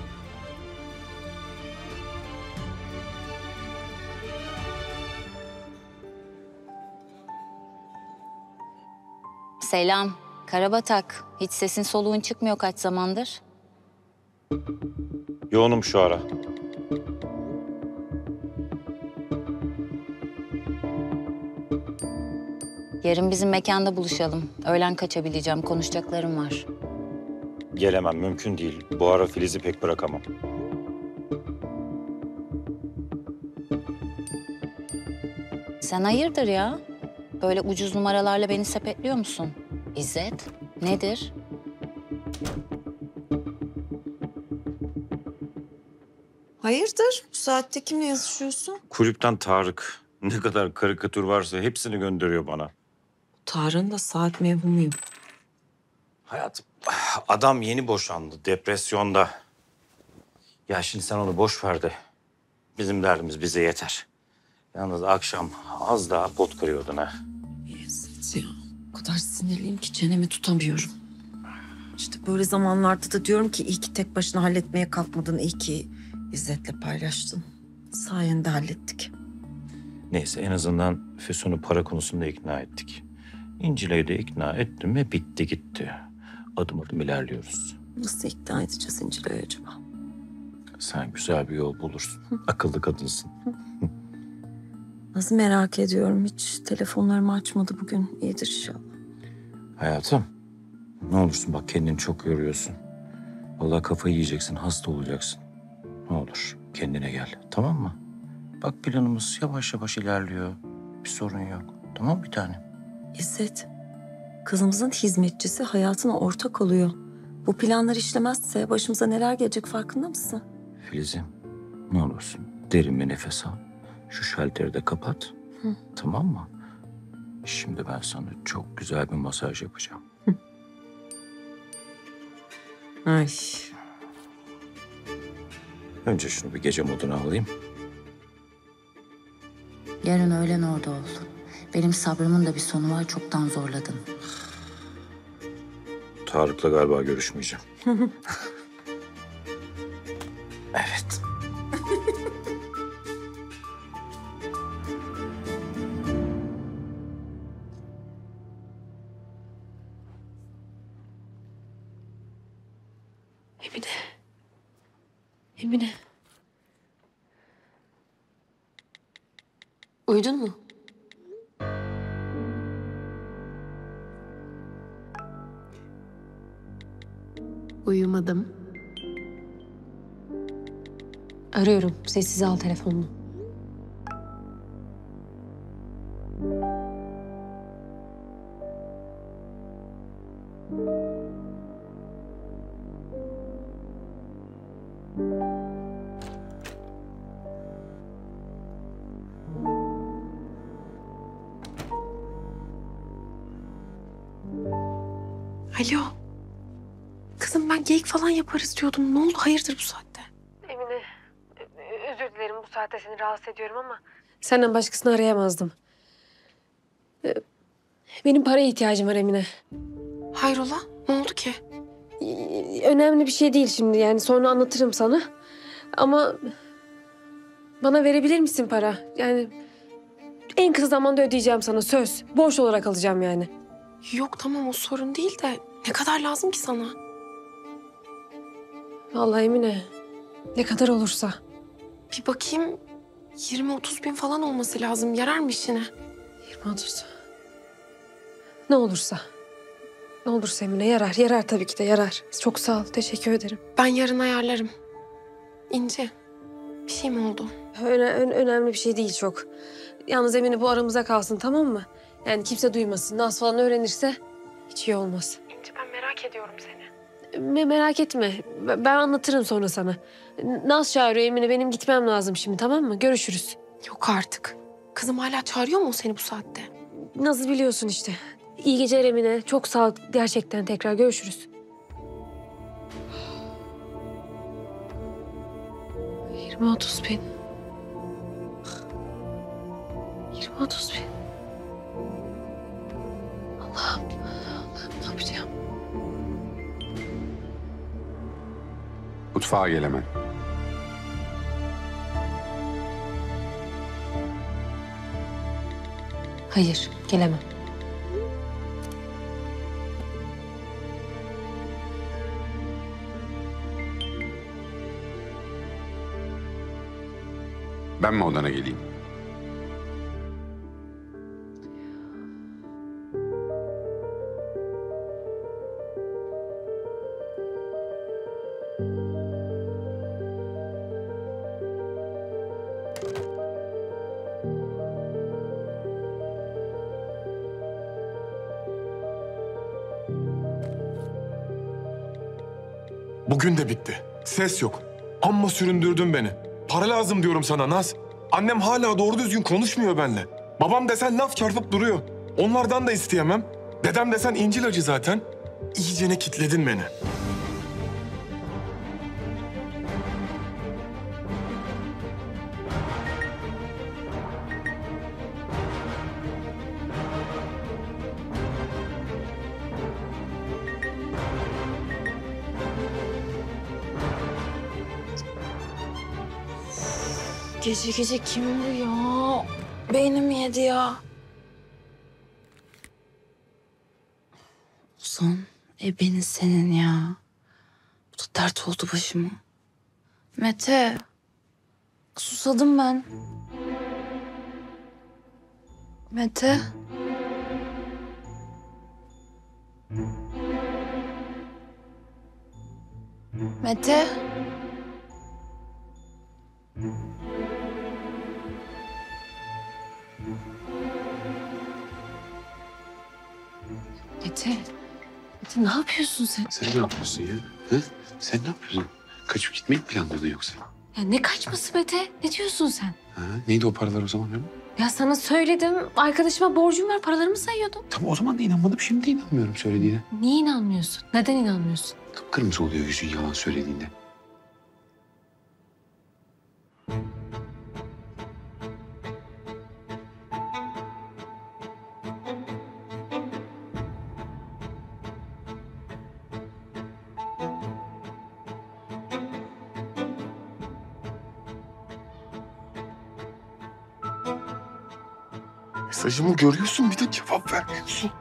Selam. Karabatak. Hiç sesin soluğun çıkmıyor kaç zamandır. Yoğunum şu ara. Yarın bizim mekanda buluşalım. Öğlen kaçabileceğim. Konuşacaklarım var. Gelemem mümkün değil. Bu ara Filiz'i pek bırakamam. Sen hayırdır ya? Böyle ucuz numaralarla beni sepetliyor musun? İzzet, nedir? Hayırdır? Bu saatte kimle yazışıyorsun? Kulüpten Tarık. Ne kadar karikatür varsa hepsini gönderiyor bana. Tarık'ın da saat mevhumuyum. Hayatım, adam yeni boşandı, depresyonda. Ya şimdi sen onu boş ver de. Bizim derdimiz bize yeter. Yalnız akşam az daha pot kırıyordun ha. İzzet ya. O kadar sinirliyim ki çenemi tutamıyorum. İşte böyle zamanlarda da diyorum ki iyi ki tek başına halletmeye kalkmadın. iyi ki İzzet'le paylaştın. Sayende hallettik. Neyse en azından Füsun'u para konusunda ikna ettik. İncile'yi de ikna ettim ve bitti gitti. Adım adım ilerliyoruz. Nasıl ikna edeceğiz İncile'yi acaba? Sen güzel bir yol bulursun. (laughs) Akıllı kadınsın. (laughs) Nasıl merak ediyorum. Hiç telefonlarımı açmadı bugün. İyidir inşallah. Hayatım, ne olursun bak kendini çok yoruyorsun. Vallahi kafayı yiyeceksin, hasta olacaksın. Ne olur kendine gel, tamam mı? Bak planımız yavaş yavaş ilerliyor. Bir sorun yok. Tamam mı bir tane? İzzet, kızımızın hizmetçisi hayatına ortak oluyor. Bu planlar işlemezse başımıza neler gelecek farkında mısın? Filiz'im, ne olursun derin bir nefes al. Şu şalteri de kapat. Hı. Tamam mı? Şimdi ben sana çok güzel bir masaj yapacağım. Ay. Önce şunu bir gece moduna alayım. Yarın öğlen orada ol. Benim sabrımın da bir sonu var. Çoktan zorladın. Tarık'la galiba görüşmeyeceğim. (laughs) Evet. (laughs) Emine. Emine. Uyudun mu? Uyumadım. Arıyorum. Sessize al telefonunu. Diyordum. Ne oldu? Hayırdır bu saatte? Emine, özür dilerim bu saatte seni rahatsız ediyorum ama... Senden başkasını arayamazdım. Ee, Benim paraya ihtiyacım var Emine. Hayrola? Ne oldu ki? Önemli bir şey değil şimdi yani sonra anlatırım sana. Ama bana verebilir misin para? Yani en kısa zamanda ödeyeceğim sana söz. Borç olarak alacağım yani. Yok tamam o sorun değil de ne kadar lazım ki sana? Vallahi Emine ne kadar olursa. Bir bakayım 20-30 bin falan olması lazım. Yarar mı işine? 20-30. Ne olursa. Ne olursa Emine yarar. Yarar tabii ki de yarar. Çok sağ ol. Teşekkür ederim. Ben yarın ayarlarım. İnce bir şey mi oldu? Öne- ön- önemli bir şey değil çok. Yalnız Emine bu aramıza kalsın tamam mı? Yani kimse duymasın. Naz falan öğrenirse hiç iyi olmaz. İnce ben merak ediyorum seni. Me- merak etme. Ben anlatırım sonra sana. Naz çağırıyor Emine. Benim gitmem lazım şimdi tamam mı? Görüşürüz. Yok artık. Kızım hala çağırıyor mu o seni bu saatte? Naz'ı biliyorsun işte. İyi geceler Emine. Çok sağ ol. Gerçekten tekrar görüşürüz. 20-30 bin. Otuz bin. Mutfağa gel hemen. Hayır, gelemem. Ben mi odana geleyim? Bugün de bitti. Ses yok. Amma süründürdün beni. Para lazım diyorum sana Naz. Annem hala doğru düzgün konuşmuyor benimle. Babam desen laf çarpıp duruyor. Onlardan da isteyemem. Dedem desen İncil acı zaten. İyicene kitledin beni. Gece gece kim bu ya? Beynim yedi ya. Ozan, e beni senin ya. Bu da dert oldu başıma. Mete, susadım ben. Mete. Mete. Ne yapıyorsun sen? Sen ne yapıyorsun ya? Hı? Sen ne yapıyorsun? Kaçıp gitmeyi mi planlıyordun yoksa? Ya ne kaçması Mete? Ne diyorsun sen? Ha? Neydi o paralar o zaman? Memo? Ya sana söyledim. Arkadaşıma borcum var. Paralarımı sayıyordum. Tamam o zaman da inanmadım. Şimdi de inanmıyorum söylediğine. Niye inanmıyorsun? Neden inanmıyorsun? Kıpkırmızı oluyor yüzün yalan söylediğinde. Mesajımı görüyorsun bir de cevap vermiyorsun.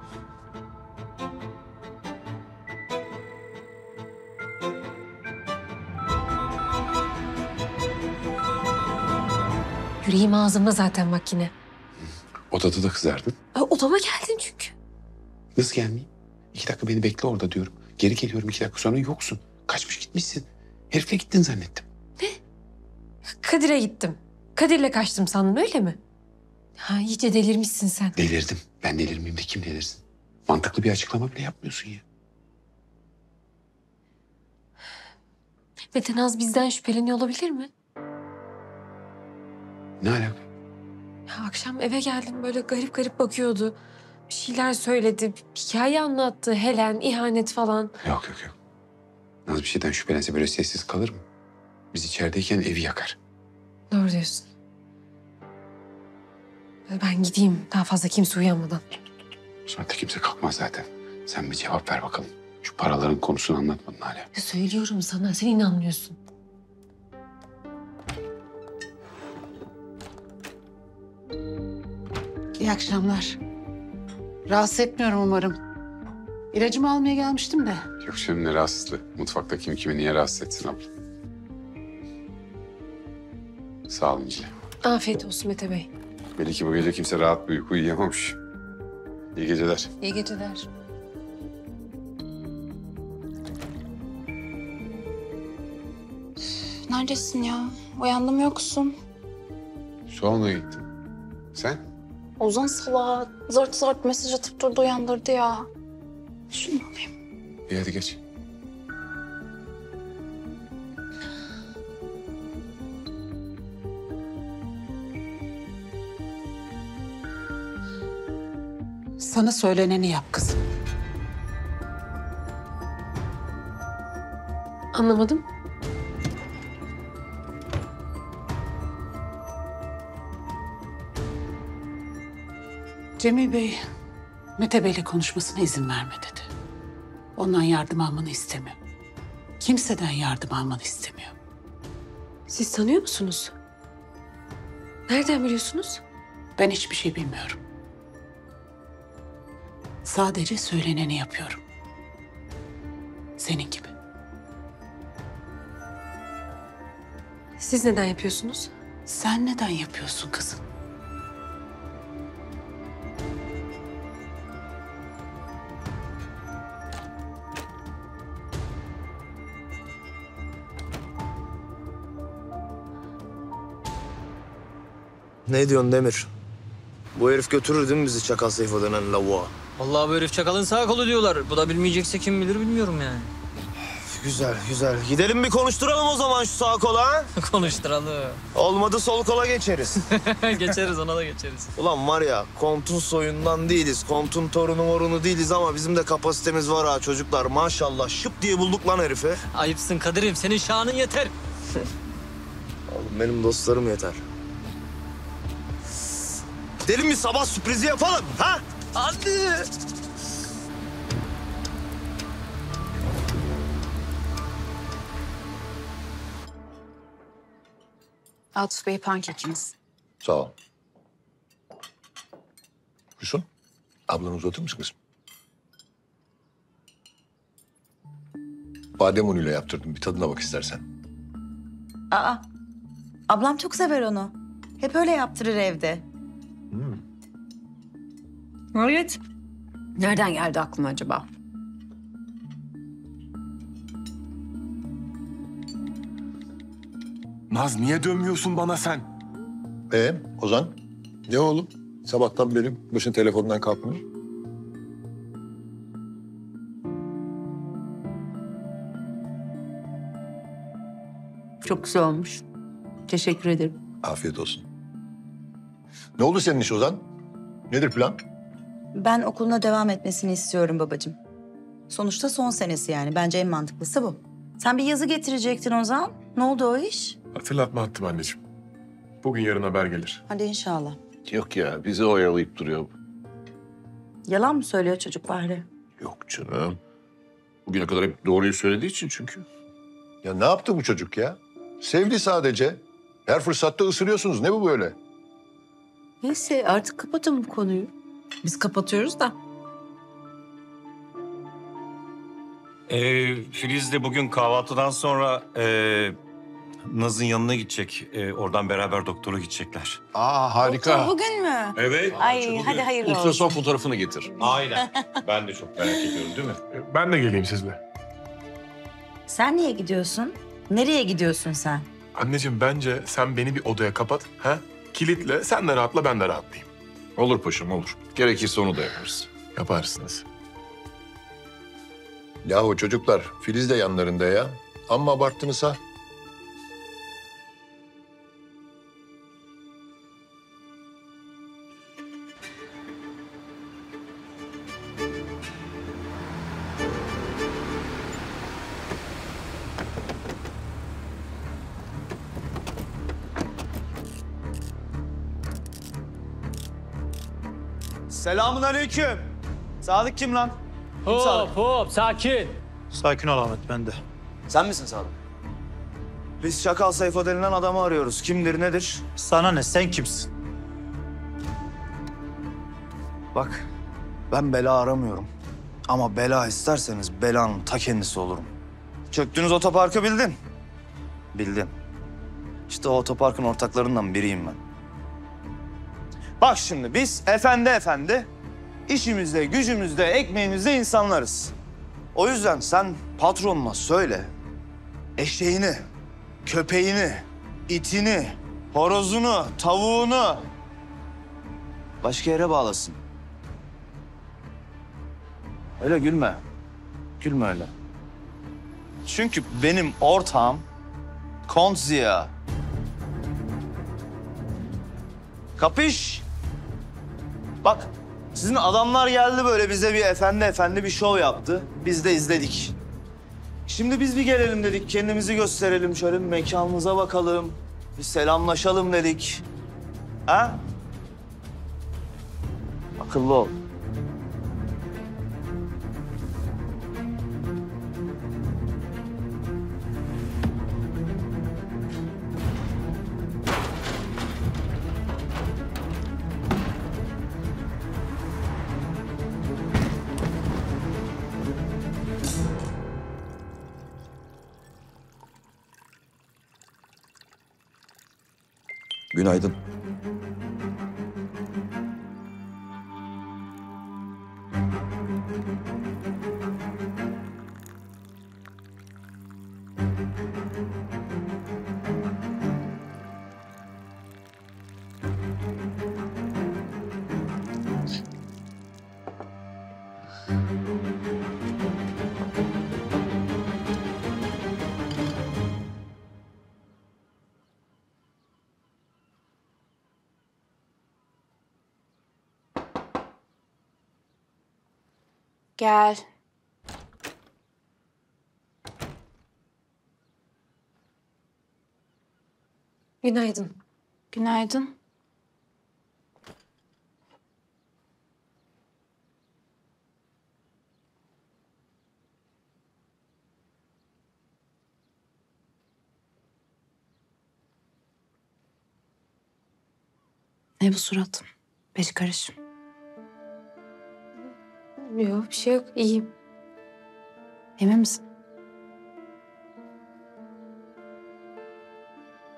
Yüreğim ağzımda zaten bak yine. Odada da kızardın. Aa, Odama geldin çünkü. Nasıl gelmeyeyim? İki dakika beni bekle orada diyorum. Geri geliyorum iki dakika sonra yoksun. Kaçmış gitmişsin. Herifle gittin zannettim. Kadir'e gittim. Kadir'le kaçtım sandın öyle mi? Ha iyice delirmişsin sen. Delirdim. Ben delirmeyeyim de kim delirsin? Mantıklı bir açıklama bile yapmıyorsun ya. Mete Naz bizden şüpheleniyor olabilir mi? Ne alaka? Ya akşam eve geldim böyle garip garip bakıyordu. Bir şeyler söyledi. Hikaye anlattı. Helen, ihanet falan. Yok yok yok. Naz bir şeyden şüphelense böyle sessiz kalır mı? Biz içerideyken evi yakar. Doğru diyorsun. Ben gideyim daha fazla kimse uyanmadan. Sonra da kimse kalkmaz zaten. Sen bir cevap ver bakalım. Şu paraların konusunu anlatmadın hala. Ya söylüyorum sana sen inanmıyorsun. İyi akşamlar. Rahatsız etmiyorum umarım. İlacımı almaya gelmiştim de. Yok şimdi ne rahatsızlığı. Mutfakta kim kimi niye rahatsız etsin abla. Sağ ol İnci. Afiyet olsun Mete Bey. Belli ki bu gece kimse rahat bir uyku uyuyamamış. İyi geceler. İyi geceler. Neredesin ya? Uyandım yoksun. Su almaya gittim. Sen? Ozan salağa zart zart mesaj atıp durdu uyandırdı ya. Şunu alayım. İyi hadi geç. Sana söyleneni yap kızım. Anlamadım. Cemil Bey, Mete Bey'le konuşmasına izin verme dedi. Ondan yardım almanı istemiyor. Kimseden yardım almanı istemiyor. Siz tanıyor musunuz? Nereden biliyorsunuz? Ben hiçbir şey bilmiyorum. Sadece söyleneni yapıyorum. Senin gibi. Siz neden yapıyorsunuz? Sen neden yapıyorsun kızım? Ne diyorsun Demir? Bu herif götürür değil mi bizi Çakal Seyfo denen lavuğa? Vallahi bu herif çakalın sağ kolu diyorlar. Bu da bilmeyecekse kim bilir bilmiyorum yani. Güzel güzel. Gidelim bir konuşturalım o zaman şu sağ kola. (laughs) Konuşturalım. Olmadı sol kola geçeriz. (laughs) geçeriz ona da geçeriz. Ulan var ya kontun soyundan değiliz. Kontun torunu morunu değiliz ama bizim de kapasitemiz var ha çocuklar. Maşallah şıp diye bulduk lan herifi. Ayıpsın Kadir'im senin şanın yeter. (laughs) Oğlum benim dostlarım yeter. Gidelim bir sabah sürprizi yapalım ha? Hadi. Atıf Bey pankekiniz. Sağ ol. Füsun, ablanı uzatır mısın kızım? Badem unuyla yaptırdım. Bir tadına bak istersen. Aa, ablam çok sever onu. Hep öyle yaptırır evde. Evet. Nereden geldi aklına acaba? Naz niye dönmüyorsun bana sen? Ee, Ozan? Ne oğlum? Sabahtan beri başın telefonundan kalkmıyor. Çok güzel olmuş. Teşekkür ederim. Afiyet olsun. Ne oldu senin iş Ozan? Nedir plan? Ben okuluna devam etmesini istiyorum babacığım. Sonuçta son senesi yani. Bence en mantıklısı bu. Sen bir yazı getirecektin Ozan. Ne oldu o iş? Hatırlatma attım anneciğim. Bugün yarın haber gelir. Hadi inşallah. Yok ya bizi oyalayıp duruyor. Yalan mı söylüyor çocuk Bahri? Yok canım. Bugüne kadar hep doğruyu söylediği için çünkü. Ya ne yaptı bu çocuk ya? Sevdi sadece. Her fırsatta ısırıyorsunuz. Ne bu böyle? Neyse artık kapatalım bu konuyu. Biz kapatıyoruz da. Ee, Filiz de bugün kahvaltıdan sonra ee, Naz'ın yanına gidecek. Ee, oradan beraber doktora gidecekler. Aa harika. Bugün mü? Evet. Ay hadi hayırlı olsun. Ultrason fotoğrafını getir. Aynen. ben de çok merak ediyorum değil mi? Ben de geleyim sizle. Sen niye gidiyorsun? Nereye gidiyorsun sen? Anneciğim bence sen beni bir odaya kapat. Ha? Kilitle. Sen de rahatla ben de rahatlayayım. Olur paşam olur. Gerekirse onu da yaparız. Yaparsınız. Yahu çocuklar Filiz de yanlarında ya. Amma abarttınız ha. Selamun aleyküm. Sadık kim lan? Kim Hop Sadık? hop sakin. Sakin ol Ahmet ben de. Sen misin Sadık? Biz Çakal Seyfo denilen adamı arıyoruz. Kimdir nedir? Sana ne sen kimsin? Bak ben bela aramıyorum. Ama bela isterseniz belanın ta kendisi olurum. Çöktüğünüz otoparkı bildin. Bildim. İşte o otoparkın ortaklarından biriyim ben. Bak şimdi biz efendi efendi işimizde, gücümüzde, ekmeğimizde insanlarız. O yüzden sen patronuna söyle. Eşeğini, köpeğini, itini, horozunu, tavuğunu başka yere bağlasın. Öyle gülme. Gülme öyle. Çünkü benim ortağım Kont Ziya. Kapış? Bak sizin adamlar geldi böyle bize bir efendi efendi bir şov yaptı. Biz de izledik. Şimdi biz bir gelelim dedik, kendimizi gösterelim, şöyle bir mekanımıza bakalım. Bir selamlaşalım dedik. Ha? Akıllı ol. Günaydın. Gel. Günaydın. Günaydın. Ne bu surat? Beş karış. Yok bir şey yok. İyiyim. Emin misin?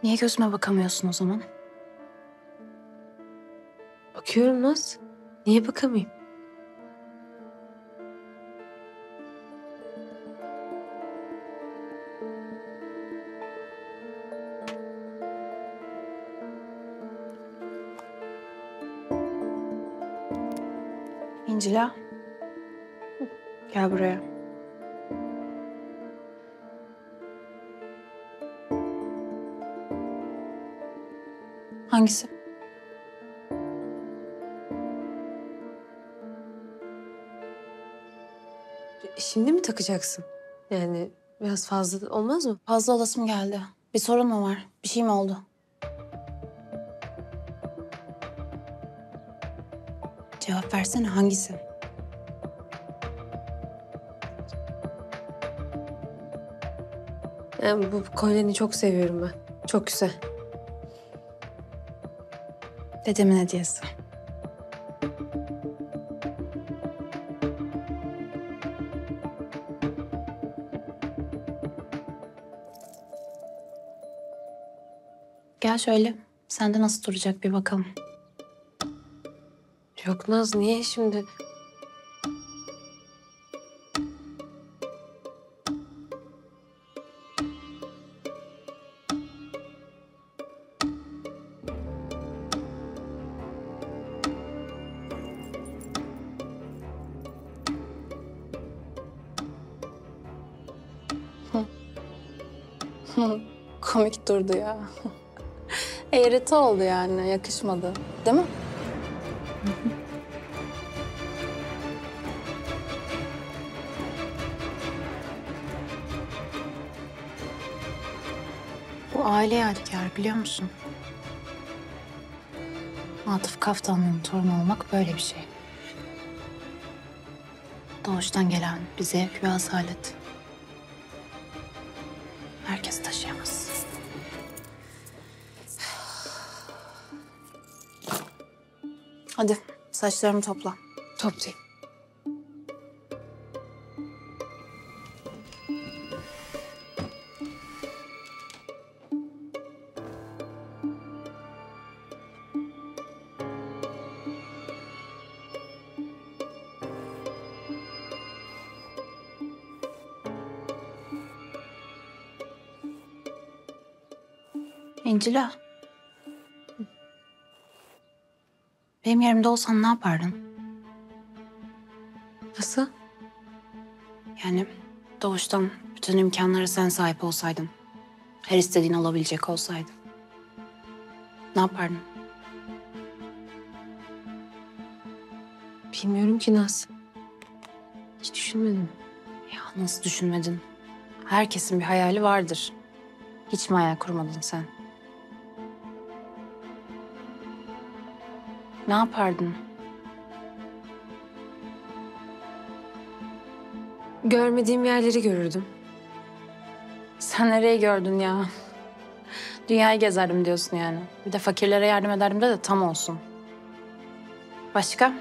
Niye gözüme bakamıyorsun o zaman? Bakıyorum Naz. Niye bakamayayım? İncila. Gel buraya. Hangisi? Şimdi mi takacaksın? Yani biraz fazla olmaz mı? Fazla olasım geldi. Bir sorun mu var? Bir şey mi oldu? Cevap versene hangisi? Yani bu kolyeni çok seviyorum ben. Çok güzel. Dedemin hediyesi. Gel şöyle. Sende nasıl duracak bir bakalım. Yok Naz niye şimdi? Durdu ya. (laughs) Eğreti oldu yani. Yakışmadı. Değil mi? Bu aile yadigarı biliyor musun? Atıf Kaftanlı'nın torunu olmak böyle bir şey. Doğuştan gelen bir zevk asalet. Herkes taşıyamaz. Hadi saçlarımı topla. Toplayayım. İncila. Benim yerimde olsan ne yapardın? Nasıl? Yani doğuştan bütün imkanlara sen sahip olsaydın. Her istediğin olabilecek olsaydın. Ne yapardın? Bilmiyorum ki Naz. Hiç düşünmedim. Ya nasıl düşünmedin? Herkesin bir hayali vardır. Hiç mi hayal kurmadın sen? Ne yapardın? Görmediğim yerleri görürdüm. Sen nereyi gördün ya? Dünyayı gezerdim diyorsun yani. Bir de fakirlere yardım ederdim de, de tam olsun. Başka?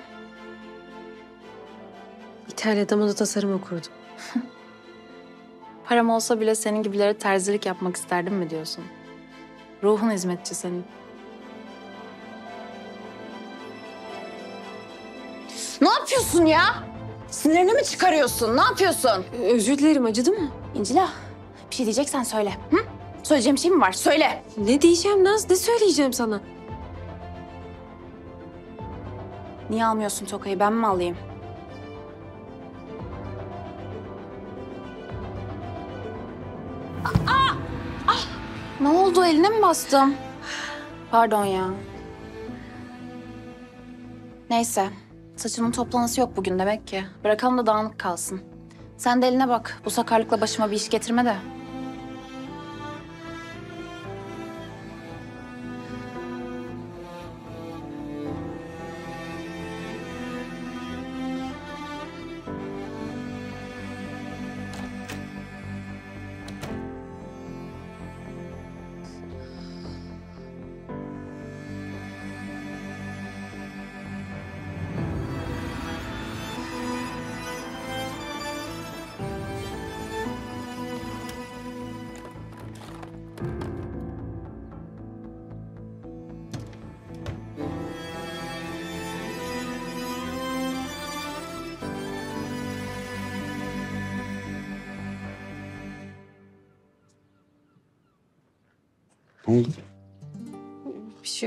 İtalya'da moda tasarım okurdum. (laughs) Param olsa bile senin gibilere terzilik yapmak isterdim mi diyorsun? Ruhun hizmetçi senin. Yapıyorsun ya? Sinirini mi çıkarıyorsun? Ne yapıyorsun? Özür dilerim acıdı mı? İncila bir şey diyeceksen söyle. Hı? Söyleyeceğim şey mi var? Söyle. Ne diyeceğim Naz? Ne söyleyeceğim sana? Niye almıyorsun tokayı? Ben mi alayım? Aa! Ah! Ne oldu? Eline mi bastım? Pardon ya. Neyse. Saçının toplanası yok bugün demek ki. Bırakalım da dağınık kalsın. Sen de eline bak. Bu sakarlıkla başıma bir iş getirme de.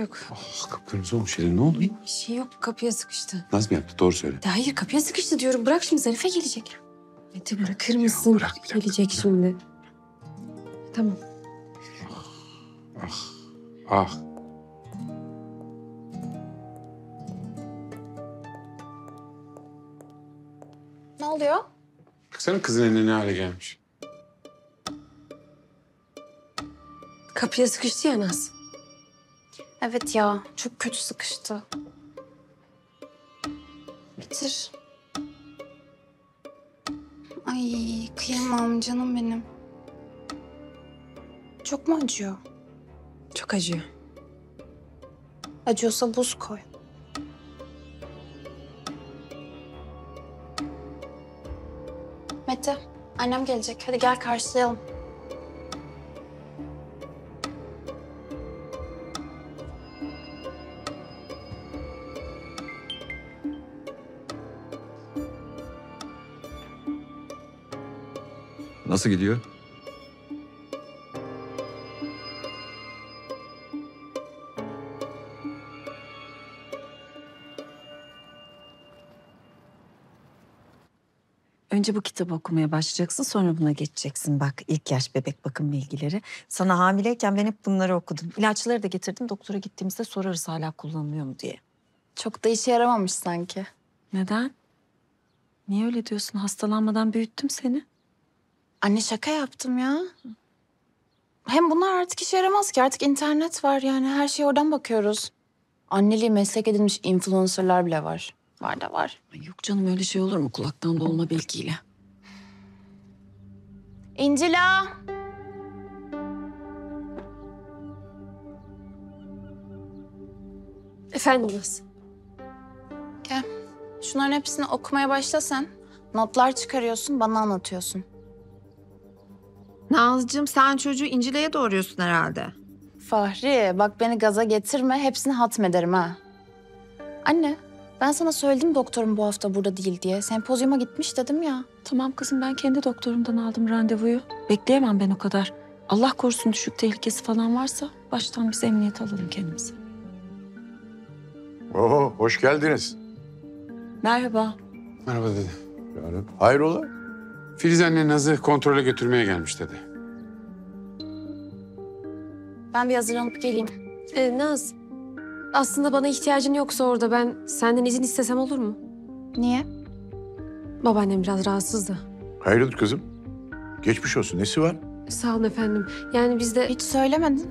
Şey yok. Kıpkırmızı olmuş elin. Ne oldu? Bir şey yok. Kapıya sıkıştı. Naz mı yaptı? Doğru söyle. De hayır kapıya sıkıştı diyorum. Bırak şimdi Zarife gelecek. Mete bırakır mısın? Gelecek şimdi. Tamam. Ah. Ne oluyor? Baksana kızın eline ne hale gelmiş. Kapıya sıkıştı ya Naz. Evet ya. Çok kötü sıkıştı. Bitir. Ay kıyamam canım benim. Çok mu acıyor? Çok acıyor. Acıyorsa buz koy. Mete, annem gelecek. Hadi gel karşılayalım. Nasıl gidiyor? Önce bu kitabı okumaya başlayacaksın sonra buna geçeceksin. Bak ilk yaş bebek bakım bilgileri. Sana hamileyken ben hep bunları okudum. İlaçları da getirdim. Doktora gittiğimizde sorarız hala kullanılıyor mu diye. Çok da işe yaramamış sanki. Neden? Niye öyle diyorsun? Hastalanmadan büyüttüm seni. Anne şaka yaptım ya. Hem bunlar artık işe yaramaz ki. Artık internet var yani. Her şeye oradan bakıyoruz. Anneliği meslek edilmiş influencerlar bile var. Var da var. Yok canım öyle şey olur mu kulaktan dolma bilgiyle? İncila. Efendim Naz. Gel. Şunların hepsini okumaya başla sen. Notlar çıkarıyorsun, bana anlatıyorsun. Nazcığım sen çocuğu İncile'ye doğruyorsun herhalde. Fahri, bak beni gaza getirme. Hepsini hatmederim ha. Anne, ben sana söyledim doktorum bu hafta burada değil diye. Sempozyuma gitmiş dedim ya. Tamam kızım ben kendi doktorumdan aldım randevuyu. Bekleyemem ben o kadar. Allah korusun düşük tehlikesi falan varsa baştan biz emniyet alalım kendimize. Oo, hoş geldiniz. Merhaba. Merhaba dedi. Hayrola? Filiz anne Naz'ı kontrole götürmeye gelmiş dedi. Ben bir hazırlanıp geleyim. Ee, Naz, aslında bana ihtiyacın yoksa orada ben senden izin istesem olur mu? Niye? Babaannem biraz rahatsız da. Hayırdır kızım? Geçmiş olsun. Nesi var? Sağ olun efendim. Yani biz de... Hiç söylemedin.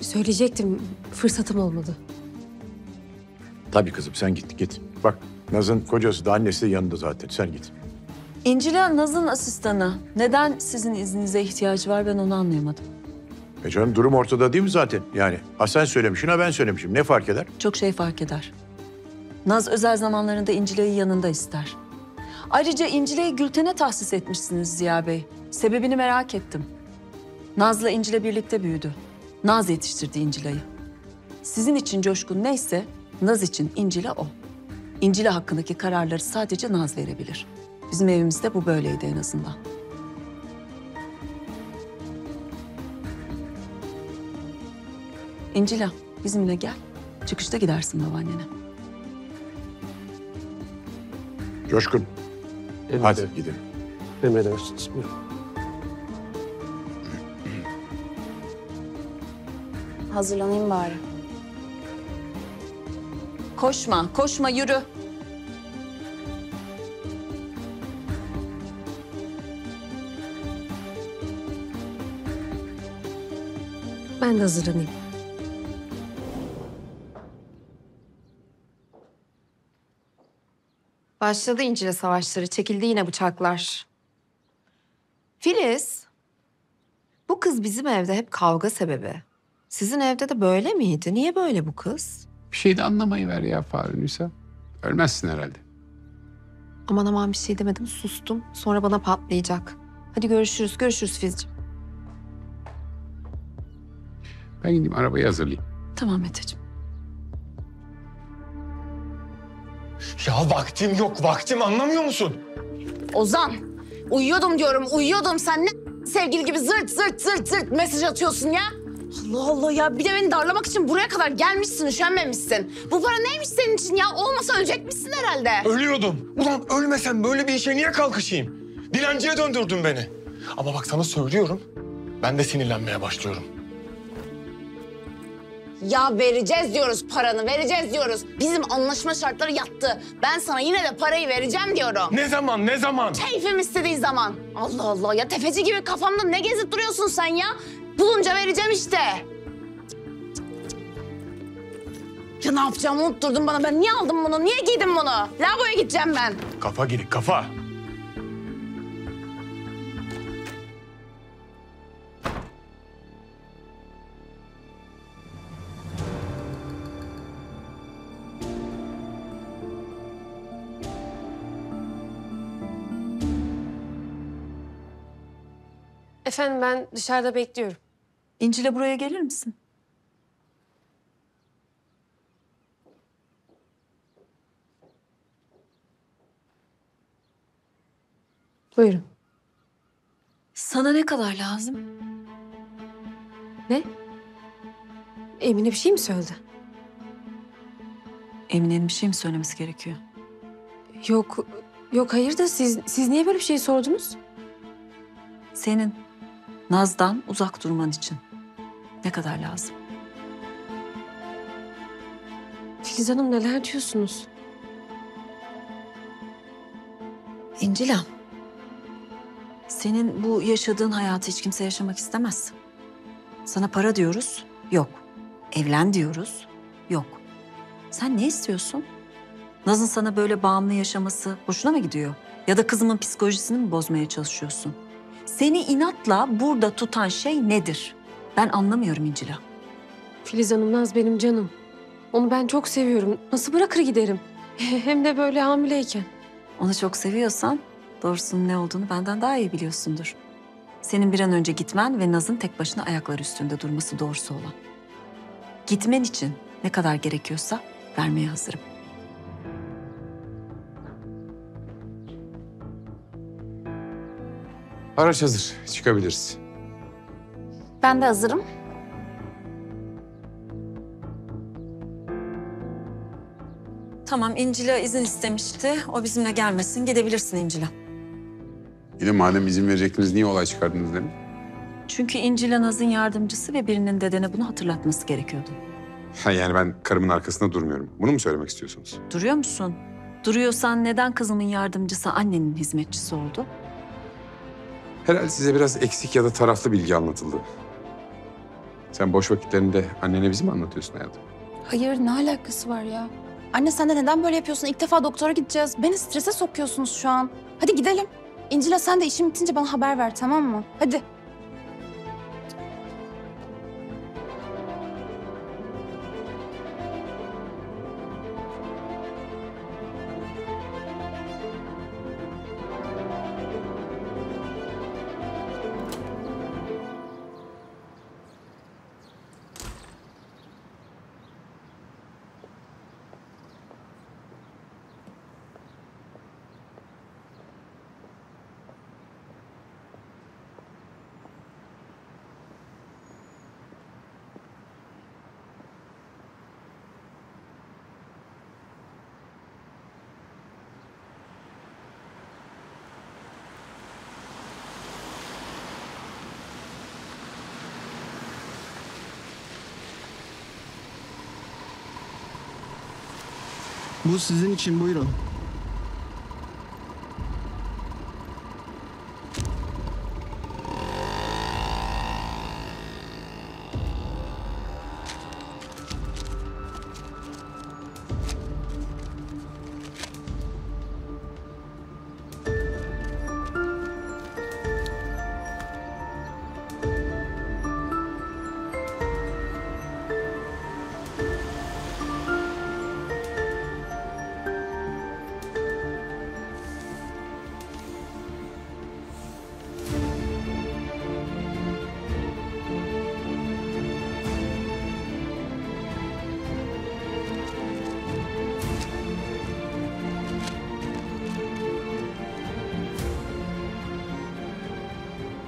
Söyleyecektim. Fırsatım olmadı. Tabii kızım sen git git. Bak Naz'ın kocası da annesi de yanında zaten. Sen git. İncil'e Naz'ın asistanı. Neden sizin izninize ihtiyacı var ben onu anlayamadım. E canım durum ortada değil mi zaten? Yani ha sen söylemişsin ha ben söylemişim. Ne fark eder? Çok şey fark eder. Naz özel zamanlarında İncile'yi yanında ister. Ayrıca İncile'yi Gülten'e tahsis etmişsiniz Ziya Bey. Sebebini merak ettim. Naz'la İncil'e birlikte büyüdü. Naz yetiştirdi İncile'yi. Sizin için Coşkun neyse Naz için İncil'e o. İncil'e hakkındaki kararları sadece Naz verebilir. Bizim evimizde bu böyleydi en azından. İncila bizimle gel. Çıkışta gidersin babaannene. Coşkun. Hadi gidelim. Emredersiniz. Buyurun. Hazırlanayım bari. Koşma, koşma yürü. Ben de hazırlanayım. Başladı İncil'e savaşları. Çekildi yine bıçaklar. Filiz, bu kız bizim evde hep kavga sebebi. Sizin evde de böyle miydi? Niye böyle bu kız? Bir şey de anlamayı ver ya Farunisa. Ölmezsin herhalde. Aman aman bir şey demedim, sustum. Sonra bana patlayacak. Hadi görüşürüz, görüşürüz Filizciğim. Ben gideyim arabayı hazırlayayım. Tamam Meteciğim. Ya vaktim yok, vaktim anlamıyor musun? Ozan, uyuyordum diyorum, uyuyordum. Sen ne sevgili gibi zırt zırt zırt zırt mesaj atıyorsun ya? Allah Allah ya bir de beni darlamak için buraya kadar gelmişsin, üşenmemişsin. Bu para neymiş senin için ya? Olmasa ölecekmişsin herhalde. Ölüyordum. Ulan ölmesem böyle bir işe niye kalkışayım? Dilenciye döndürdün beni. Ama bak sana söylüyorum, ben de sinirlenmeye başlıyorum. Ya vereceğiz diyoruz paranı, vereceğiz diyoruz. Bizim anlaşma şartları yattı. Ben sana yine de parayı vereceğim diyorum. Ne zaman, ne zaman? Keyfim istediği zaman. Allah Allah ya tefeci gibi kafamda ne gezip duruyorsun sen ya? Bulunca vereceğim işte. Ya ne yapacağımı unutturdun bana. Ben niye aldım bunu? Niye giydim bunu? Lavaboya gideceğim ben. Kafa gidik, kafa. Efendim ben dışarıda bekliyorum. İncil'e buraya gelir misin? Buyurun. Sana ne kadar lazım? Ne? Emine bir şey mi söyledi? Emine'nin bir şey mi söylemesi gerekiyor? Yok, yok hayır da siz, siz niye böyle bir şey sordunuz? Senin Naz'dan uzak durman için ne kadar lazım? Filiz Hanım neler diyorsunuz? İncila, senin bu yaşadığın hayatı hiç kimse yaşamak istemez. Sana para diyoruz, yok. Evlen diyoruz, yok. Sen ne istiyorsun? Naz'ın sana böyle bağımlı yaşaması hoşuna mı gidiyor? Ya da kızımın psikolojisini mi bozmaya çalışıyorsun? Seni inatla burada tutan şey nedir? Ben anlamıyorum İncila. Filiz Hanım Naz benim canım. Onu ben çok seviyorum. Nasıl bırakır giderim? (laughs) Hem de böyle hamileyken. Onu çok seviyorsan doğrusunun ne olduğunu benden daha iyi biliyorsundur. Senin bir an önce gitmen ve Naz'ın tek başına ayakları üstünde durması doğrusu olan. Gitmen için ne kadar gerekiyorsa vermeye hazırım. Araç hazır. Çıkabiliriz. Ben de hazırım. Tamam İncil'e izin istemişti. O bizimle gelmesin. Gidebilirsin İncil'e. Yine madem izin verecektiniz niye olay çıkardınız dedim. Çünkü İncil'e Naz'ın yardımcısı ve birinin dedene bunu hatırlatması gerekiyordu. Ha yani ben karımın arkasında durmuyorum. Bunu mu söylemek istiyorsunuz? Duruyor musun? Duruyorsan neden kızımın yardımcısı annenin hizmetçisi oldu? Herhalde size biraz eksik ya da taraflı bilgi anlatıldı. Sen boş vakitlerinde annene bizi mi anlatıyorsun hayatım? Hayır ne alakası var ya? Anne sen de neden böyle yapıyorsun? İlk defa doktora gideceğiz. Beni strese sokuyorsunuz şu an. Hadi gidelim. İncil'e sen de işin bitince bana haber ver tamam mı? Hadi. Bu sizin için buyurun.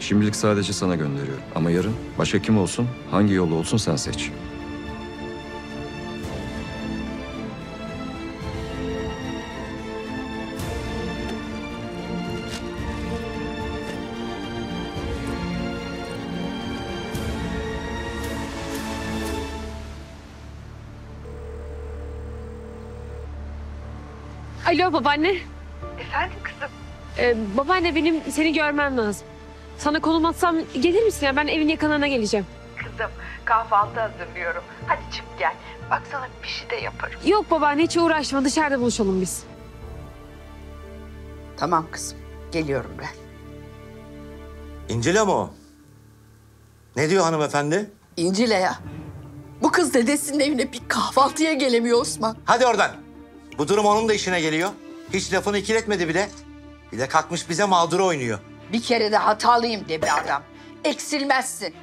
Şimdilik sadece sana gönderiyorum. Ama yarın başka kim olsun, hangi yolu olsun sen seç. Alo babaanne. Efendim kızım? Ee, babaanne benim seni görmem lazım. Sana konum atsam gelir misin ya? Ben evin yakınına geleceğim. Kızım kahvaltı hazırlıyorum. Hadi çık gel. Bak sana bir şey de yaparım. Yok babaanne hiç uğraşma. Dışarıda buluşalım biz. Tamam kızım. Geliyorum ben. İncil'e mi o? Ne diyor hanımefendi? İncil'e ya. Bu kız dedesinin evine bir kahvaltıya gelemiyor Osman. Hadi oradan. Bu durum onun da işine geliyor. Hiç lafını ikiletmedi bile. Bir de kalkmış bize mağdur oynuyor. Bir kere de hatalıyım de bir adam. Eksilmezsin.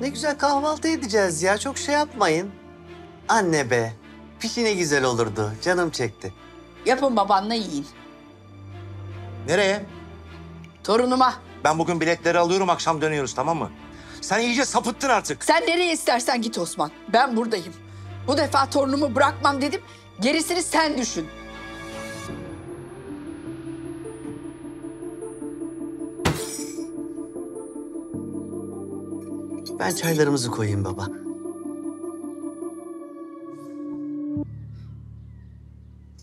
Ne güzel kahvaltı edeceğiz ya. Çok şey yapmayın. Anne be. Pişi ne güzel olurdu. Canım çekti. Yapın babanla yiyin. Nereye? Torunuma. Ben bugün biletleri alıyorum. Akşam dönüyoruz tamam mı? Sen iyice sapıttın artık. Sen nereye istersen git Osman. Ben buradayım. Bu defa torunumu bırakmam dedim. Gerisini sen düşün. Ben çaylarımızı koyayım baba.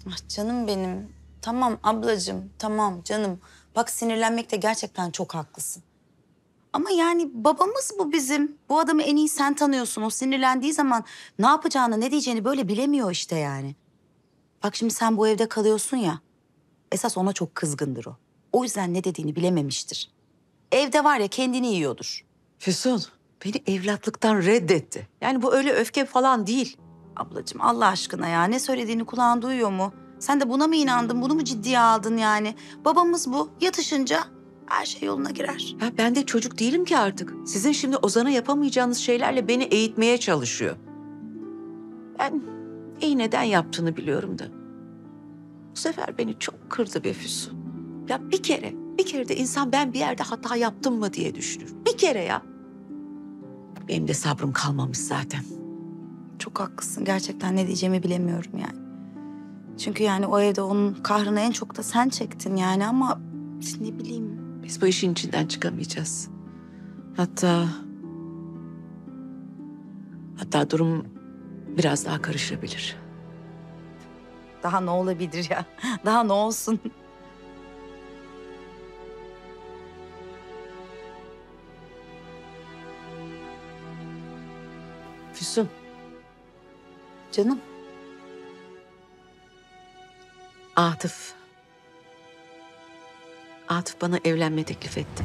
Ah canım benim. Tamam ablacığım, tamam canım. Bak sinirlenmekte gerçekten çok haklısın. Ama yani babamız bu bizim. Bu adamı en iyi sen tanıyorsun. O sinirlendiği zaman ne yapacağını, ne diyeceğini böyle bilemiyor işte yani. Bak şimdi sen bu evde kalıyorsun ya. Esas ona çok kızgındır o. O yüzden ne dediğini bilememiştir. Evde var ya kendini yiyordur. Füsun beni evlatlıktan reddetti. Yani bu öyle öfke falan değil. Ablacığım Allah aşkına ya ne söylediğini kulağın duyuyor mu? Sen de buna mı inandın, bunu mu ciddiye aldın yani? Babamız bu. Yatışınca her şey yoluna girer. Ya ben de çocuk değilim ki artık. Sizin şimdi Ozan'a yapamayacağınız şeylerle beni eğitmeye çalışıyor. Ben iyi neden yaptığını biliyorum da. Bu sefer beni çok kırdı be Füsun. Ya bir kere, bir kere de insan ben bir yerde hata yaptım mı diye düşünür. Bir kere ya. Benim de sabrım kalmamış zaten. Çok haklısın. Gerçekten ne diyeceğimi bilemiyorum yani. Çünkü yani o evde onun kahrını en çok da sen çektin yani ama ne bileyim. Biz bu işin içinden çıkamayacağız. Hatta... Hatta durum biraz daha karışabilir. Daha ne olabilir ya? (laughs) Daha ne olsun? Füsun. Canım. Atıf. Atıf bana evlenme teklif etti.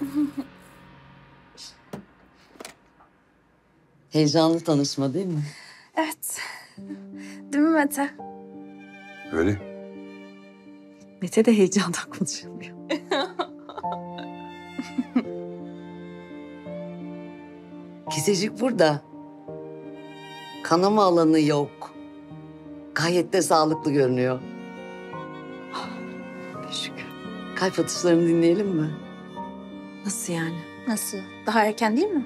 (laughs) Heyecanlı tanışma değil mi? Evet. Değil mi Mete? Öyle. Mete de heyecandan (laughs) konuşamıyor. Kesecik burada. Kanama alanı yok. Gayet de sağlıklı görünüyor. Şükür. Kalp atışlarını dinleyelim mi? Nasıl yani? Nasıl? Daha erken değil mi?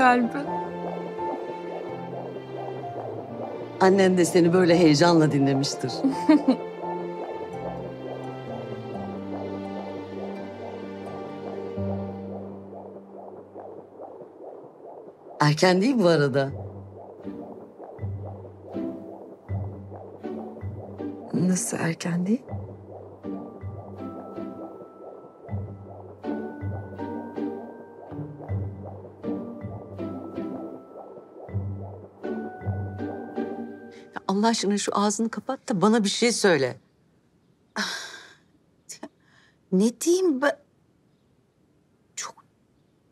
Kalbi? Annen de seni böyle heyecanla dinlemiştir. (laughs) Erken değil bu arada? Nasıl erken değil? Allah aşkına şu ağzını kapat da bana bir şey söyle. Ne diyeyim ben? Çok,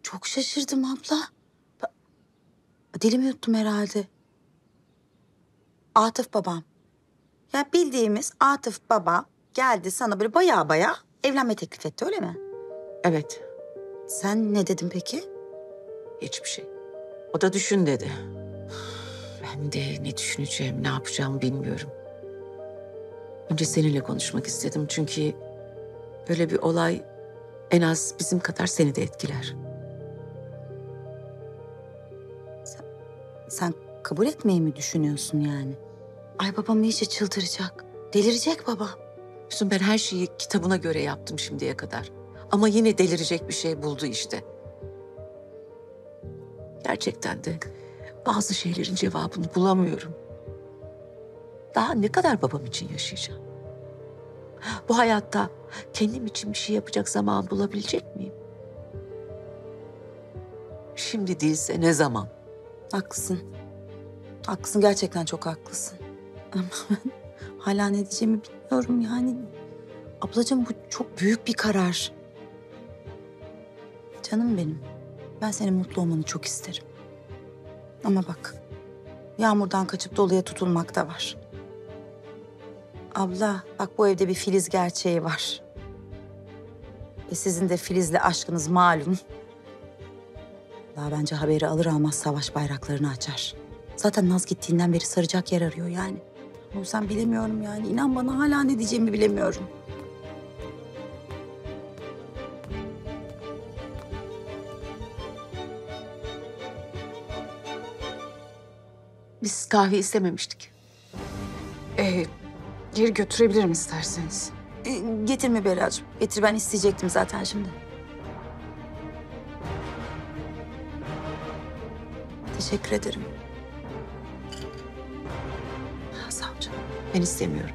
çok şaşırdım abla. Dilimi yuttum herhalde. Atıf babam. Ya bildiğimiz Atıf baba geldi sana böyle baya baya evlenme teklif etti öyle mi? Evet. Sen ne dedin peki? Hiçbir şey. O da düşün dedi. Ben de ne düşüneceğim, ne yapacağımı bilmiyorum. Önce seninle konuşmak istedim çünkü böyle bir olay en az bizim kadar seni de etkiler. Sen kabul etmeyi mi düşünüyorsun yani? Ay babam iyice çıldıracak. Delirecek baba. Füsun ben her şeyi kitabına göre yaptım şimdiye kadar. Ama yine delirecek bir şey buldu işte. Gerçekten de bazı şeylerin cevabını bulamıyorum. Daha ne kadar babam için yaşayacağım? Bu hayatta kendim için bir şey yapacak zaman bulabilecek miyim? Şimdi değilse ne zaman? Haklısın. Haklısın gerçekten çok haklısın. Ama hala ne diyeceğimi bilmiyorum yani. Ablacığım bu çok büyük bir karar. Canım benim. Ben senin mutlu olmanı çok isterim. Ama bak. Yağmurdan kaçıp doluya tutulmak da var. Abla bak bu evde bir Filiz gerçeği var. E sizin de Filiz'le aşkınız malum. Daha bence haberi alır almaz savaş bayraklarını açar. Zaten Naz gittiğinden beri saracak yer arıyor yani. O yüzden bilemiyorum yani. İnan bana hala ne diyeceğimi bilemiyorum. Biz kahve istememiştik. Ee, geri götürebilirim isterseniz. E, getirme Beracığım. Getir ben isteyecektim zaten şimdi. Teşekkür ederim. Sağ ol canım. Ben istemiyorum.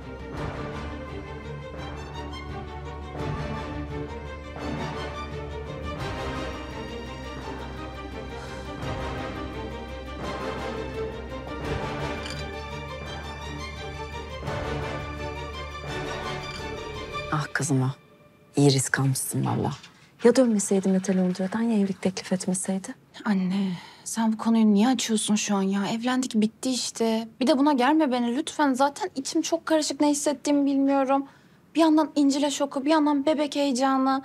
Kızım ah. İyi risk almışsın valla. Ya dönmeseydi Mete Londra'dan ya evlilik teklif etmeseydi? Anne sen bu konuyu niye açıyorsun şu an ya? Evlendik bitti işte. Bir de buna gelme beni lütfen. Zaten içim çok karışık ne hissettiğimi bilmiyorum. Bir yandan İncil'e şoku, bir yandan bebek heyecanı.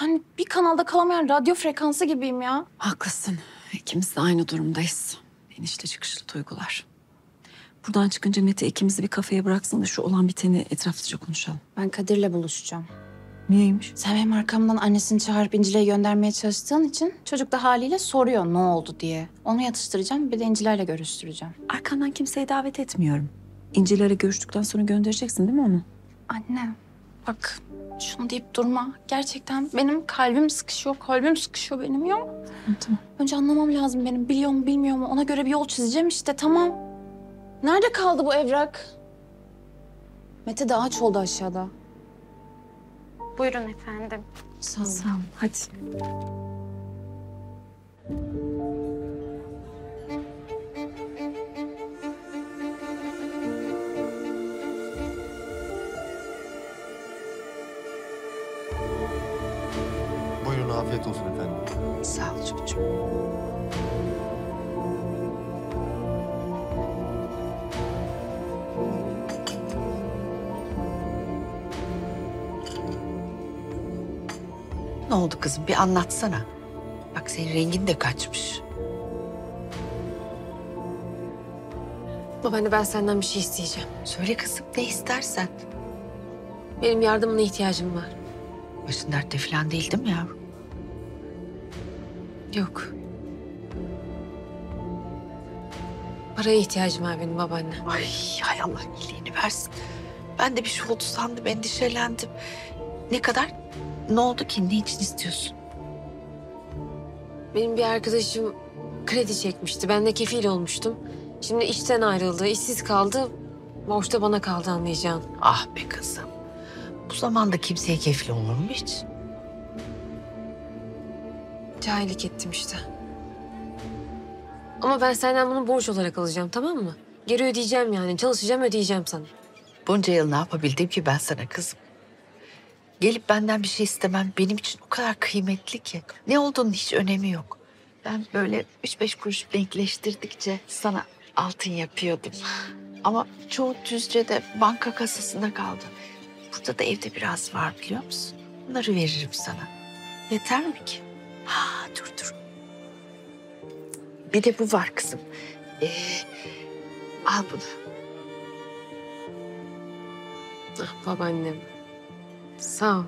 Yani bir kanalda kalamayan radyo frekansı gibiyim ya. Haklısın. İkimiz de aynı durumdayız. İnişli çıkışlı duygular. Buradan çıkınca Mete ikimizi bir kafeye bıraksın da şu olan biteni etraflıca konuşalım. Ben Kadir'le buluşacağım. Niyeymiş? Sen benim arkamdan annesini çağırıp İncile'yi göndermeye çalıştığın için çocuk da haliyle soruyor ne oldu diye. Onu yatıştıracağım bir de İnciler'le görüştüreceğim. Arkandan kimseyi davet etmiyorum. İnciler'e görüştükten sonra göndereceksin değil mi onu? Anne bak şunu deyip durma. Gerçekten benim kalbim sıkışıyor, kalbim sıkışıyor benim ya. Tamam. Önce anlamam lazım benim. Biliyor mu bilmiyor mu ona göre bir yol çizeceğim işte tamam. Nerede kaldı bu evrak? Mete de ağaç oldu aşağıda. Buyurun efendim. Sağ ol. Sağ ol. Hadi. Buyurun afiyet olsun efendim. Sağ ol Ne oldu kızım bir anlatsana. Bak senin rengin de kaçmış. Babaanne ben senden bir şey isteyeceğim. Söyle kızım ne istersen. Benim yardımına ihtiyacım var. Başın dertte falan değil değil mi yavrum? Yok. Paraya ihtiyacım var benim babaanne. Ay hay Allah iyiliğini versin. Ben de bir şey oldu sandım endişelendim. Ne kadar? Ne oldu ki? Ne için istiyorsun? Benim bir arkadaşım kredi çekmişti. Ben de kefil olmuştum. Şimdi işten ayrıldı, işsiz kaldı. Borç da bana kaldı anlayacağın. Ah be kızım. Bu zamanda kimseye kefil olur mu hiç? Cahillik ettim işte. Ama ben senden bunu borç olarak alacağım tamam mı? Geri ödeyeceğim yani. Çalışacağım ödeyeceğim sana. Bunca yıl ne yapabildim ki ben sana kızım? Gelip benden bir şey istemem benim için o kadar kıymetli ki. Ne olduğunun hiç önemi yok. Ben böyle üç beş kuruş denkleştirdikçe sana altın yapıyordum. Ama çoğu Düzce'de banka kasasında kaldı. Burada da evde biraz var biliyor musun? Bunları veririm sana. Yeter mi ki? Ha dur dur. Bir de bu var kızım. Ee, al bunu. Ah babaannem. Sağ ol.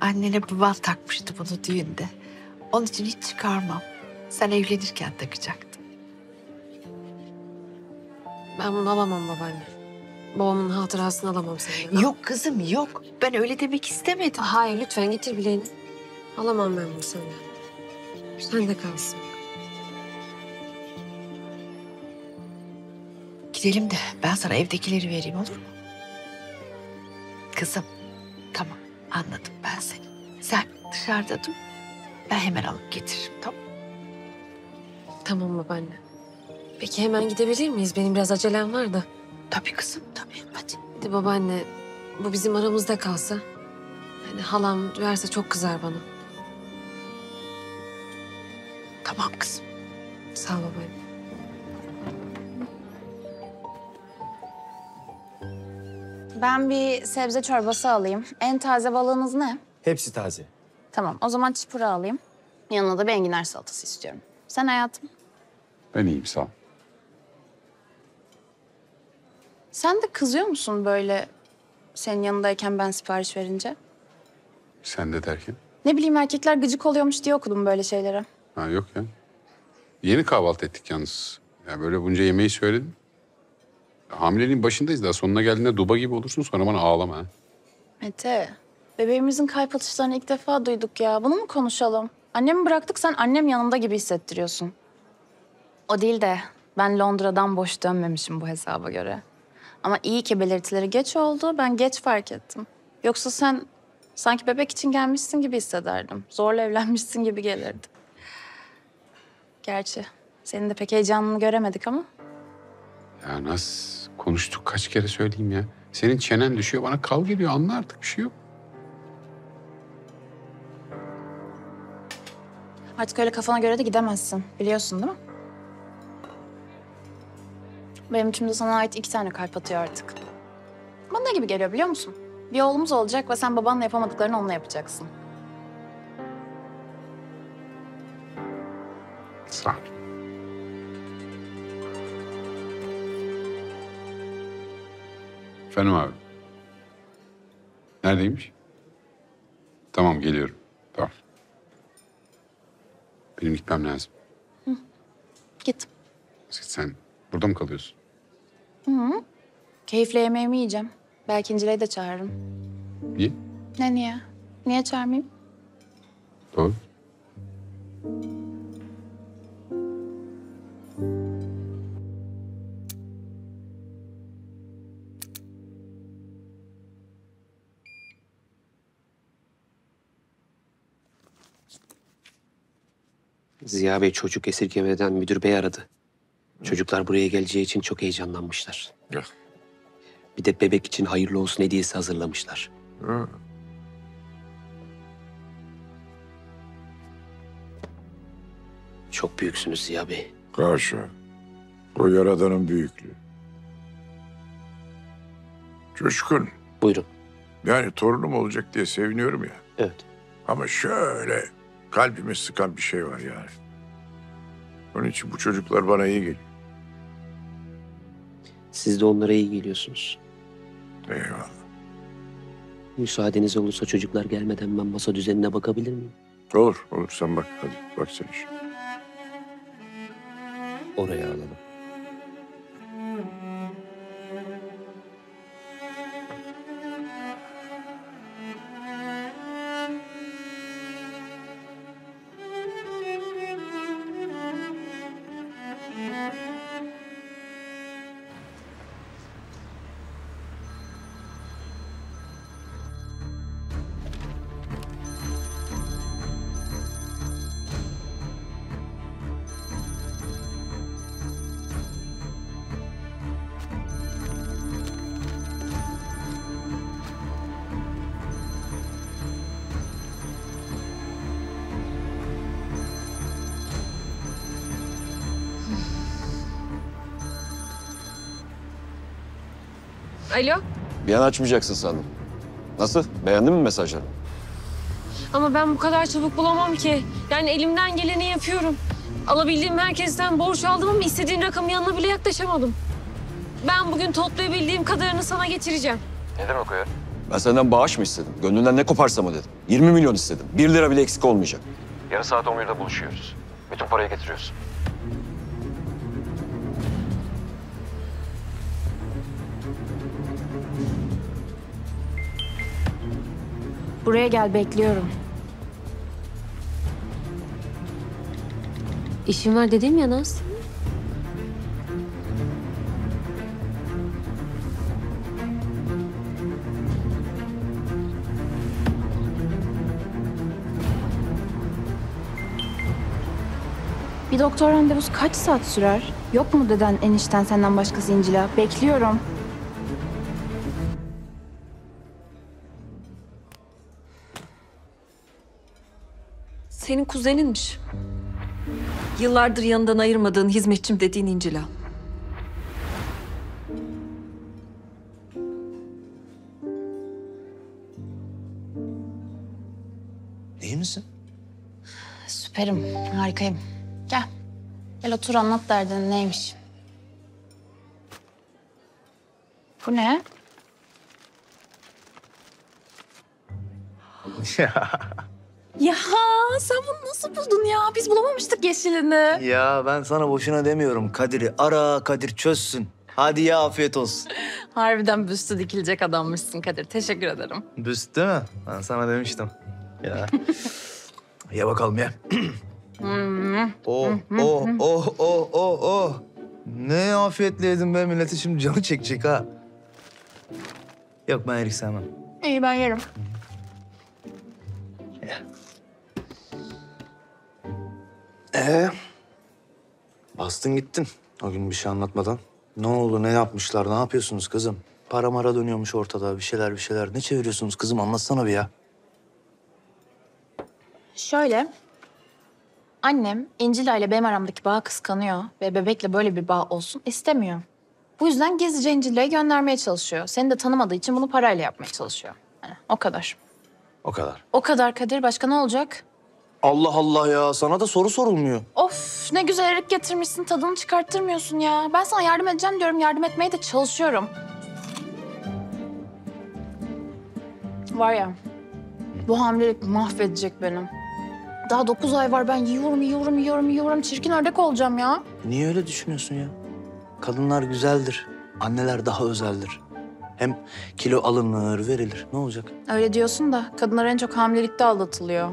Annene baban takmıştı bunu düğünde. Onun için hiç çıkarmam. Sen evlenirken takacaktın. Ben bunu alamam babaanne. Babamın hatırasını alamam senden. Yok kızım yok. Ben öyle demek istemedim. Hayır lütfen getir bileğini. Alamam ben bunu senden. Sen de kalsın. Gidelim de ben sana evdekileri vereyim olur mu? Kızım anladım ben seni. Sen dışarıda dur. Ben hemen alıp getiririm tamam Tamam babaanne. Peki hemen gidebilir miyiz? Benim biraz acelem var da. Tabii kızım tabii hadi. De babaanne bu bizim aramızda kalsa. Yani halam duyarsa çok kızar bana. Tamam kızım. Sağ ol babaanne. Ben bir sebze çorbası alayım. En taze balığınız ne? Hepsi taze. Tamam o zaman çipura alayım. Yanına da bir enginar salatası istiyorum. Sen hayatım. Ben iyiyim sağ ol. Sen de kızıyor musun böyle senin yanındayken ben sipariş verince? Sen de derken? Ne bileyim erkekler gıcık oluyormuş diye okudum böyle şeyleri. Ha yok ya. Yeni kahvaltı ettik yalnız. Ya böyle bunca yemeği söyledim. Hamileliğin başındayız daha sonuna geldiğinde duba gibi olursun sonra bana ağlama. ha. Mete, bebeğimizin kalp atışlarını ilk defa duyduk ya. Bunu mu konuşalım? Annemi bıraktık sen annem yanımda gibi hissettiriyorsun. O değil de ben Londra'dan boş dönmemişim bu hesaba göre. Ama iyi ki belirtileri geç oldu. Ben geç fark ettim. Yoksa sen sanki bebek için gelmişsin gibi hissederdim. Zorla evlenmişsin gibi gelirdi. Gerçi senin de pek heyecanını göremedik ama. Ya Naz konuştuk kaç kere söyleyeyim ya. Senin çenen düşüyor bana kal geliyor anla artık bir şey yok. Artık öyle kafana göre de gidemezsin. Biliyorsun değil mi? Benim içimde sana ait iki tane kalp atıyor artık. Bana ne gibi geliyor biliyor musun? Bir oğlumuz olacak ve sen babanla yapamadıklarını onunla yapacaksın. Sağ ol. Efendim abi. Neredeymiş? Tamam geliyorum. Tamam. Benim gitmem lazım. Git. Sen burada mı kalıyorsun? Hı -hı. Keyifle yemeğimi yiyeceğim. Belki İncile'yi de çağırırım. Niye? Ne niye? Niye çağırmayayım? Doğru. Ziya Bey çocuk esirgemeden müdür bey aradı. Çocuklar buraya geleceği için çok heyecanlanmışlar. Ya. Bir de bebek için hayırlı olsun hediyesi hazırlamışlar. Çok büyüksünüz Ziya Bey. Haşa. O yaradanın büyüklüğü. Coşkun. Buyurun. Yani torunum olacak diye seviniyorum ya. Evet. Ama şöyle kalbimi sıkan bir şey var yani. Onun için bu çocuklar bana iyi geliyor. Siz de onlara iyi geliyorsunuz. Eyvallah. Müsaadeniz olursa çocuklar gelmeden ben masa düzenine bakabilir miyim? Olur, olur. Sen bak. Hadi bak sen işe. Oraya alalım. Alo. Bir an açmayacaksın sandım. Nasıl? Beğendin mi mesajları? Ama ben bu kadar çabuk bulamam ki. Yani elimden geleni yapıyorum. Alabildiğim herkesten borç aldım ama istediğin rakamın yanına bile yaklaşamadım. Ben bugün toplayabildiğim kadarını sana getireceğim. Ne demek o ya? Ben senden bağış mı istedim? Gönlünden ne koparsa mı dedim? 20 milyon istedim. 1 lira bile eksik olmayacak. Yarın saat 11'de buluşuyoruz. Bütün parayı getiriyorsun. Buraya gel bekliyorum. İşim var dedim ya Naz. Bir doktor randevusu kaç saat sürer? Yok mu deden enişten senden başkası İncil'a? Bekliyorum. Kuzeninmiş. Yıllardır yanından ayırmadığın hizmetçim dediğin İncila. İyi misin? Süperim, harikayım. Gel. Gel otur anlat derdin neymiş. Bu ne? Ya (laughs) sen bunu nasıl buldun ya? Biz bulamamıştık yeşilini. ya ben sana boşuna demiyorum Kadir'i. Ara Kadir çözsün. Hadi ya afiyet olsun. (laughs) Harbiden büstü dikilecek adammışsın Kadir. Teşekkür ederim. Büst değil mi? Ben sana demiştim. Ya. (laughs) ye bakalım ye. Oh, oh, oh, oh, oh, oh. Ne afiyetle yedim be milleti şimdi canı çekecek ha. Yok ben erik sevmem. İyi ben yerim. Ee? Bastın gittin o gün bir şey anlatmadan. Ne oldu, ne yapmışlar, ne yapıyorsunuz kızım? Para mara dönüyormuş ortada, bir şeyler bir şeyler. Ne çeviriyorsunuz kızım? Anlatsana bir ya. Şöyle. Annem İncila ile benim aramdaki bağı kıskanıyor ve bebekle böyle bir bağ olsun istemiyor. Bu yüzden gizlice İncila'yı göndermeye çalışıyor. Seni de tanımadığı için bunu parayla yapmaya çalışıyor. Yani o kadar. O kadar. O kadar Kadir. Başka ne olacak? Allah Allah ya, sana da soru sorulmuyor. Of ne güzel erik getirmişsin. Tadını çıkarttırmıyorsun ya. Ben sana yardım edeceğim diyorum. Yardım etmeye de çalışıyorum. Var ya. Bu hamilelik mahvedecek benim. Daha dokuz ay var ben yiyorum, yiyorum, yiyorum, yiyorum. Çirkin ördek olacağım ya. Niye öyle düşünüyorsun ya? Kadınlar güzeldir. Anneler daha özeldir. Hem kilo alınır, verilir. Ne olacak? Öyle diyorsun da kadınlar en çok hamilelikte aldatılıyor.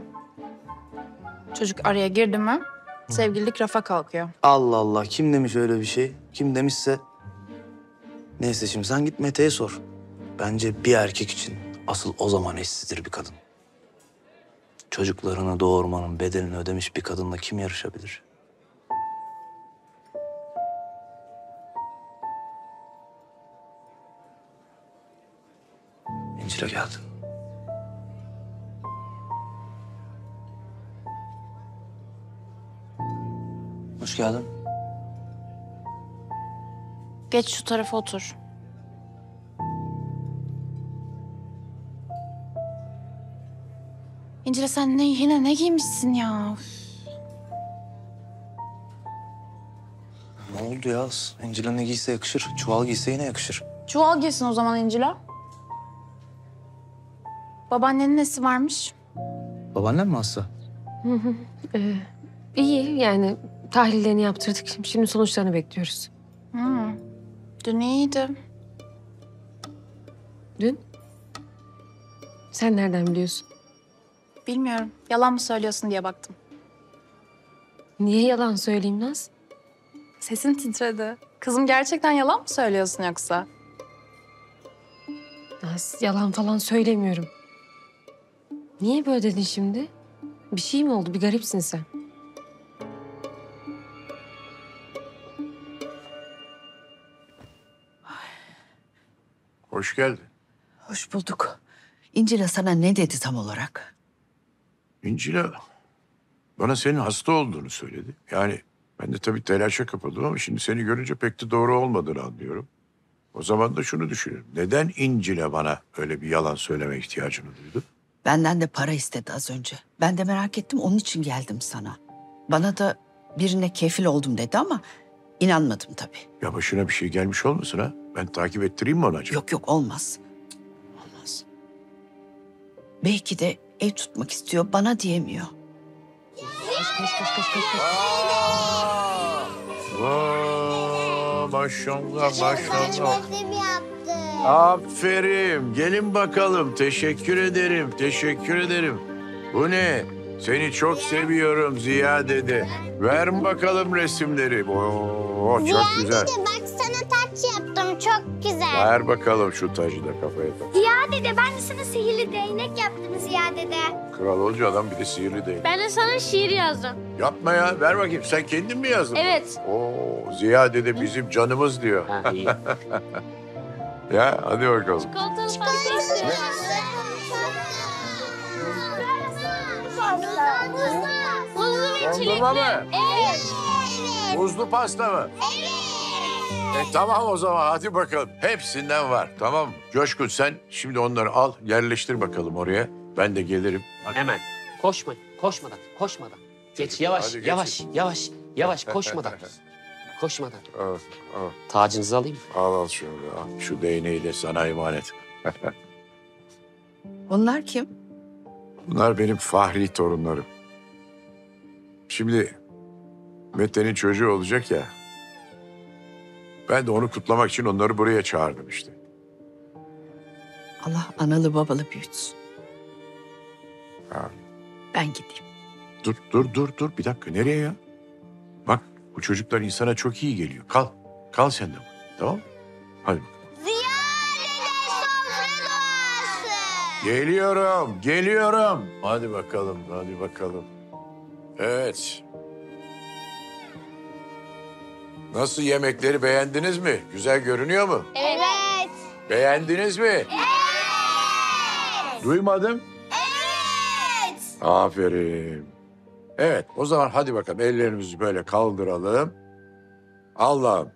Çocuk araya girdi mi sevgililik rafa kalkıyor. Allah Allah. Kim demiş öyle bir şey? Kim demişse... Neyse şimdi sen git Mete'ye sor. Bence bir erkek için asıl o zaman eşsizdir bir kadın. Çocuklarını doğurmanın bedelini ödemiş bir kadınla kim yarışabilir? İncil'e geldi. Hoş geldin. Geç şu tarafa otur. İncile sen ne, yine ne giymişsin ya? Üf. Ne oldu ya? İncil'e ne giyse yakışır. Çuval giyse yine yakışır. Çuval giysin o zaman İncil'e. Babaannenin nesi varmış? Babaannem mi hasta? Hı hı. Ee, iyi yani tahlillerini yaptırdık. Şimdi sonuçlarını bekliyoruz. Hmm. Dün iyiydi. Dün? Sen nereden biliyorsun? Bilmiyorum. Yalan mı söylüyorsun diye baktım. Niye yalan söyleyeyim Naz? Sesin titredi. Kızım gerçekten yalan mı söylüyorsun yoksa? Naz yalan falan söylemiyorum. Niye böyle dedin şimdi? Bir şey mi oldu? Bir garipsin sen. Hoş geldin. Hoş bulduk. İncil'e sana ne dedi tam olarak? İncil'e bana senin hasta olduğunu söyledi. Yani ben de tabii telaşa kapıldım ama şimdi seni görünce pek de doğru olmadığını anlıyorum. O zaman da şunu düşünüyorum. Neden İncil'e bana öyle bir yalan söyleme ihtiyacını duydu? Benden de para istedi az önce. Ben de merak ettim onun için geldim sana. Bana da birine kefil oldum dedi ama inanmadım tabii. Ya başına bir şey gelmiş olmasın ha? Ben takip ettireyim mi onu acaba? Yok yok olmaz. Olmaz. Belki de ev tutmak istiyor bana diyemiyor. Vaa, maşallah maşallah. Aferin. Gelin bakalım. Teşekkür ederim. Teşekkür ederim. Bu ne? Seni çok seviyorum Ziya dede. Ver bakalım resimleri. Oo, çok güzel. bak sana taç yaptım çok güzel. Ver bakalım şu tacı da kafaya tak. Ziya dede ben de sana sihirli değnek yaptım Ziya dede. Kral olunca adam bir de sihirli değil. Ben de sana şiir yazdım. Yapma ya. Ver bakayım. Sen kendin mi yazdın? Evet. Oo, Ziya dede bizim canımız diyor. (laughs) ya hadi bakalım. Çikolatalı pasta Buzlu ve Dondurma çilekli. mı? Evet. Buzlu pasta mı? E, tamam o zaman hadi bakalım. Hepsinden var tamam mı? Coşkun sen şimdi onları al yerleştir bakalım oraya. Ben de gelirim. Hemen. Koşma, koşmadan, koşmadan. Geç yavaş, Hadi geçin. yavaş, yavaş, yavaş (laughs) koşmadan. koşmadan. Al, al. Tacınızı alayım. Al al şunu al. Şu değneği de sana emanet. (laughs) Onlar kim? Bunlar benim fahri torunlarım. Şimdi Mete'nin çocuğu olacak ya. Ben de onu kutlamak için onları buraya çağırdım işte. Allah analı babalı büyütsün. Ha. Ben gideyim. Dur, dur, dur, dur. Bir dakika. Nereye ya? Bak, bu çocuklar insana çok iyi geliyor. Kal. Kal sen de. Tamam mı? Hadi bakalım. Geliyorum, geliyorum. Hadi bakalım, hadi bakalım. Evet. Nasıl yemekleri beğendiniz mi? Güzel görünüyor mu? Evet. Beğendiniz mi? Evet. Duymadım. Evet. Aferin. Evet, o zaman hadi bakalım ellerimizi böyle kaldıralım. Allah'ım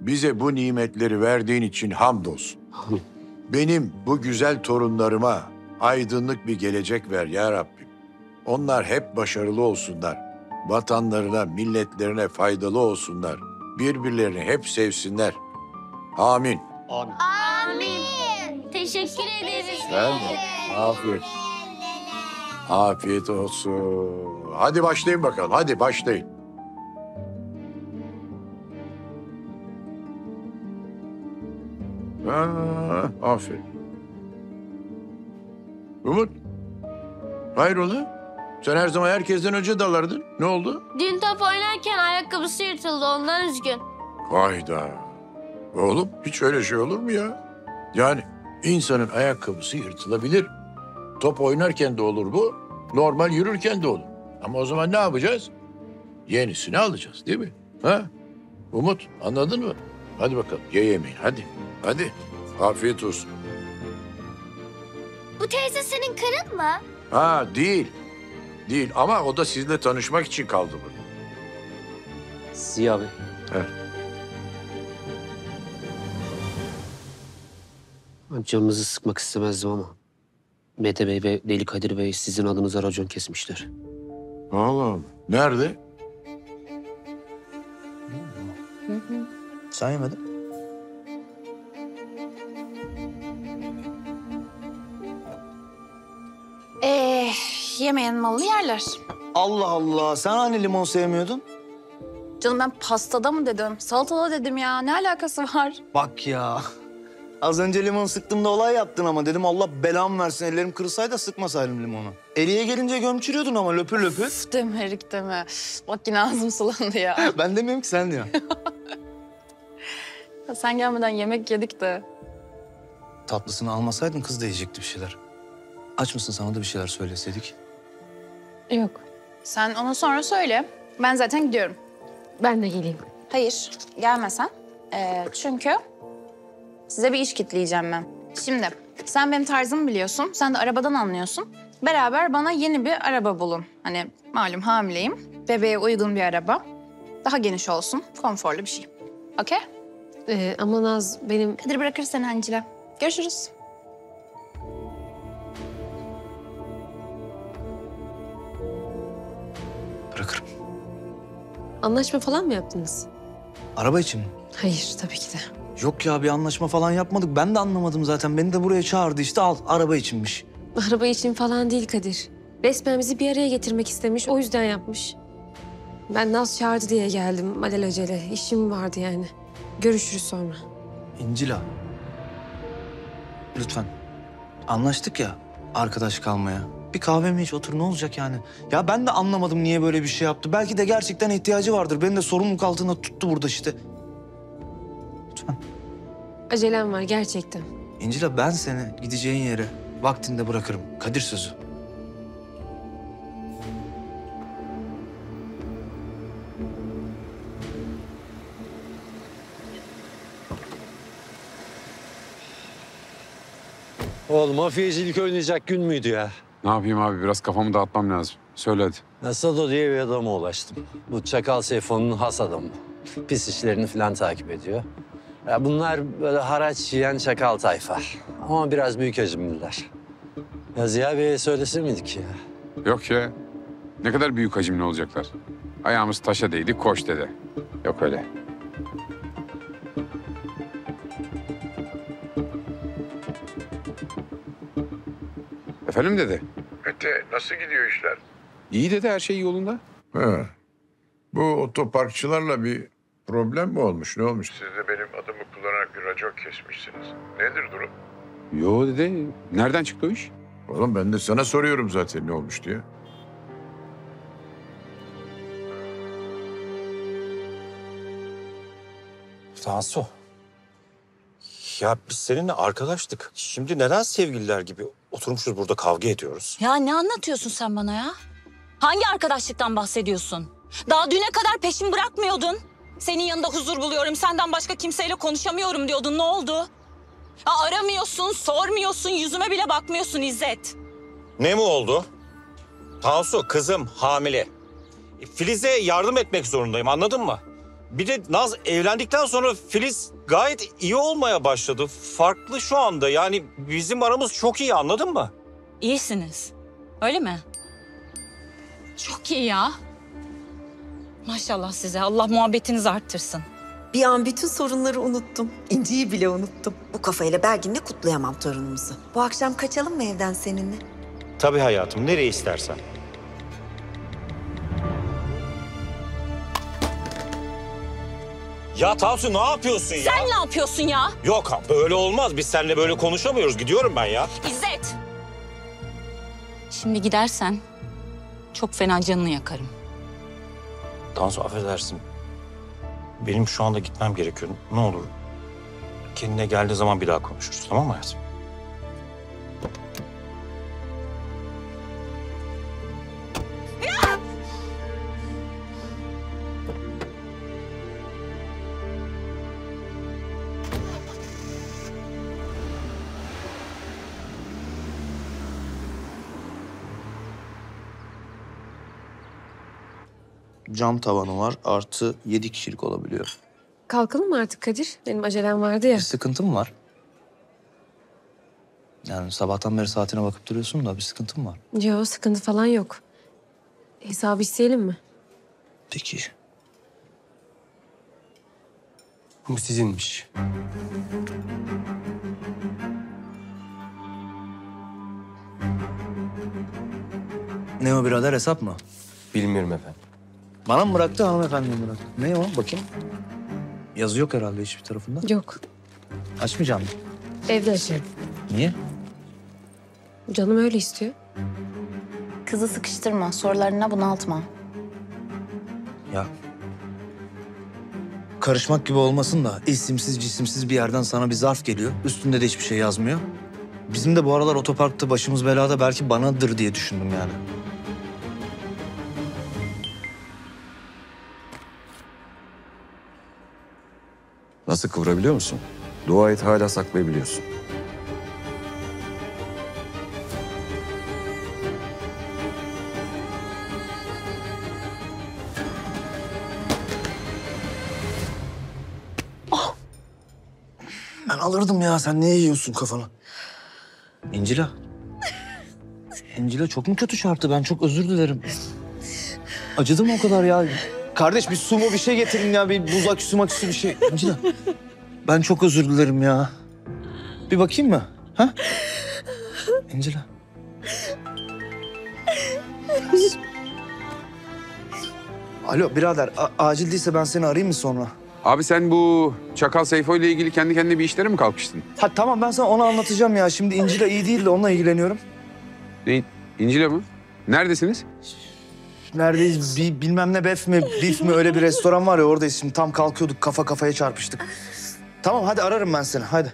bize bu nimetleri verdiğin için hamdolsun. (laughs) Benim bu güzel torunlarıma aydınlık bir gelecek ver ya Rabbim. Onlar hep başarılı olsunlar. Vatanlarına, milletlerine faydalı olsunlar. Birbirlerini hep sevsinler. Amin. Amin. Teşekkür ederiz. Ben de. Aferin. Afiyet olsun. Hadi başlayın bakalım. Hadi başlayın. Ha, aferin. Umut. Hayrola? Sen her zaman herkesten önce dalardın. Ne oldu? Dün top oynarken ayakkabısı yırtıldı ondan üzgün. Hayda. Oğlum hiç öyle şey olur mu ya? Yani insanın ayakkabısı yırtılabilir. Top oynarken de olur bu. Normal yürürken de olur. Ama o zaman ne yapacağız? Yenisini alacağız değil mi? Ha? Umut anladın mı? Hadi bakalım ye yemeği hadi. Hadi. Afiyet olsun. Bu teyze senin karın mı? Ha değil. Değil ama o da sizinle tanışmak için kaldı burada. Ziya Bey. Ben Canınızı sıkmak istemezdim ama. Mete Bey ve Deli Kadir Bey sizin adınıza racon kesmişler. Allah Allah. Nerede? Sen yemedin. Yemeyen malı yerler. Allah Allah. Sen hani limon sevmiyordun? Canım ben pastada mı dedim, salatada dedim ya. Ne alakası var? Bak ya. Az önce limon sıktığımda olay yaptın ama dedim Allah belamı versin. Ellerim kırılsaydı da sıkmasaydım limonu. Eliye gelince gömçürüyordun ama löpür löpür. Üf deme Erik deme. Bak yine ağzım sulandı ya. (laughs) ben demiyorum ki sen diyorsun. (laughs) Ya Sen gelmeden yemek yedik de. Tatlısını almasaydın kız da yiyecekti bir şeyler. Aç mısın sana da bir şeyler söyleseydik? Yok. Sen onu sonra söyle. Ben zaten gidiyorum. Ben de geleyim. Hayır, gelmesen. Ee, çünkü size bir iş kitleyeceğim ben. Şimdi sen benim tarzımı biliyorsun. Sen de arabadan anlıyorsun. Beraber bana yeni bir araba bulun. Hani malum hamileyim. Bebeğe uygun bir araba. Daha geniş olsun. Konforlu bir şey. Okey? Ee, ama Naz benim... Kadir bırakır seni Ancila. Görüşürüz. Anlaşma falan mı yaptınız? Araba için mi? Hayır tabii ki de. Yok ya bir anlaşma falan yapmadık. Ben de anlamadım zaten. Beni de buraya çağırdı işte al araba içinmiş. Araba için falan değil Kadir. Resmen bizi bir araya getirmek istemiş. O yüzden yapmış. Ben Naz çağırdı diye geldim alelacele. İşim vardı yani. Görüşürüz sonra. İncila. Lütfen. Anlaştık ya arkadaş kalmaya. Bir kahve mi iç otur ne olacak yani? Ya ben de anlamadım niye böyle bir şey yaptı. Belki de gerçekten ihtiyacı vardır. Beni de sorumluluk altında tuttu burada işte. Acelem var gerçekten. İncila ben seni gideceğin yere vaktinde bırakırım. Kadir sözü. Oğlum mafyacılık oynayacak gün müydü ya? Ne yapayım abi biraz kafamı dağıtmam lazım. Söyle hadi. Nasado diye bir adama ulaştım. Bu Çakal Seyfo'nun has adamı. Pis işlerini falan takip ediyor. Ya bunlar böyle haraç yiyen çakal tayfa. Ama biraz büyük hacimliler. Ya Ziya Bey'e söylese miydik ya? Yok ya. Ne kadar büyük hacimli olacaklar. Ayağımız taşa değdi koş dedi. Yok öyle. Efendim dedi. Mete nasıl gidiyor işler? İyi dedi her şey yolunda. Ha. Bu otoparkçılarla bir problem mi olmuş? Ne olmuş? Siz de benim adımı kullanarak bir racon kesmişsiniz. Nedir durum? Yo dedi. Nereden çıktı o iş? Oğlum ben de sana soruyorum zaten ne olmuş diye. Tansu. Ya biz seninle arkadaştık. Şimdi neden sevgililer gibi oturmuşuz burada kavga ediyoruz? Ya ne anlatıyorsun sen bana ya? Hangi arkadaşlıktan bahsediyorsun? Daha düne kadar peşimi bırakmıyordun. Senin yanında huzur buluyorum, senden başka kimseyle konuşamıyorum diyordun. Ne oldu? Ya aramıyorsun, sormuyorsun, yüzüme bile bakmıyorsun İzzet. Ne mi oldu? Tansu kızım hamile. E, Filiz'e yardım etmek zorundayım anladın mı? Bir de Naz evlendikten sonra Filiz gayet iyi olmaya başladı. Farklı şu anda yani bizim aramız çok iyi anladın mı? İyisiniz. Öyle mi? Çok iyi ya. Maşallah size. Allah muhabbetinizi arttırsın. Bir an bütün sorunları unuttum. İnci'yi bile unuttum. Bu kafayla Belgin'le kutlayamam torunumuzu. Bu akşam kaçalım mı evden seninle? Tabii hayatım, nereye istersen. Ya Tansu ne yapıyorsun ya? Sen ne yapıyorsun ya? Yok ha, böyle olmaz. Biz seninle böyle konuşamıyoruz. Gidiyorum ben ya. İzzet. Şimdi gidersen çok fena canını yakarım. Tansu affedersin. Benim şu anda gitmem gerekiyor. Ne olur kendine geldiği zaman bir daha konuşuruz. Tamam mı hayatım? Cam tavanı var artı yedi kişilik olabiliyor. Kalkalım mı artık Kadir? Benim acelem vardı ya. Bir sıkıntın mı var? Yani sabahtan beri saatine bakıp duruyorsun da bir sıkıntın mı var? Yok sıkıntı falan yok. Hesabı isteyelim mi? Peki. Bu sizinmiş. Ne o birader hesap mı? Bilmiyorum efendim. Bana mı bıraktı hanımefendi mi bıraktı? Ne o bakayım. Yazı yok herhalde hiçbir tarafında. Yok. Açmayacağım mı? Evde açarım. Niye? Canım öyle istiyor. Kızı sıkıştırma, sorularına bunaltma. Ya. Karışmak gibi olmasın da isimsiz cisimsiz bir yerden sana bir zarf geliyor. Üstünde de hiçbir şey yazmıyor. Bizim de bu aralar otoparkta başımız belada belki banadır diye düşündüm yani. Nasıl kıvırabiliyor musun? Dua et hala saklayabiliyorsun. Ben alırdım ya. Sen niye yiyorsun kafana? İncila. İncila çok mu kötü çarptı? Ben çok özür dilerim. Acıdı mı o kadar ya? Kardeş bir su mu bir şey getirin ya. Bir buz aküsü maküsü bir şey. İncila. Ben çok özür dilerim ya. Bir bakayım mı? Ha? İncila. Alo birader acil değilse ben seni arayayım mı sonra? Abi sen bu Çakal Seyfo ile ilgili kendi kendine bir işlere mi kalkıştın? Ha tamam ben sana onu anlatacağım ya. Şimdi İncila iyi değil de onunla ilgileniyorum. Ne? İncil'e mi? Neredesiniz? Neredeyiz? Bir, bilmem ne bef mi, bif mi öyle bir restoran var ya oradayız şimdi. Tam kalkıyorduk kafa kafaya çarpıştık. Tamam hadi ararım ben seni hadi.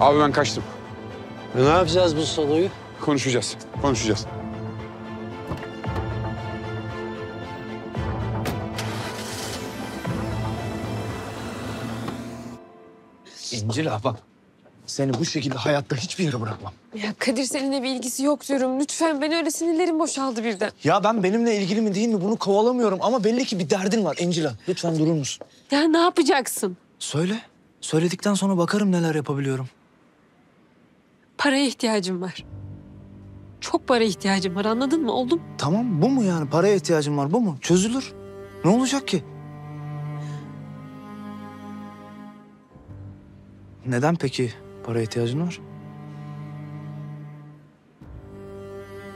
Abi ben kaçtım. Ne yapacağız bu soruyu? Konuşacağız, konuşacağız. İncila bak. Seni bu şekilde hayatta hiçbir yere bırakmam. Ya Kadir seninle bir ilgisi yok diyorum. Lütfen ben öyle sinirlerim boşaldı birden. Ya ben benimle ilgili mi değil mi bunu kovalamıyorum ama belli ki bir derdin var İncila. Lütfen durur musun? Ya ne yapacaksın? Söyle. Söyledikten sonra bakarım neler yapabiliyorum. Paraya ihtiyacım var. Çok para ihtiyacım var anladın mı? Oldu mu? Tamam bu mu yani? Paraya ihtiyacım var bu mu? Çözülür. Ne olacak ki? Neden peki paraya ihtiyacın var?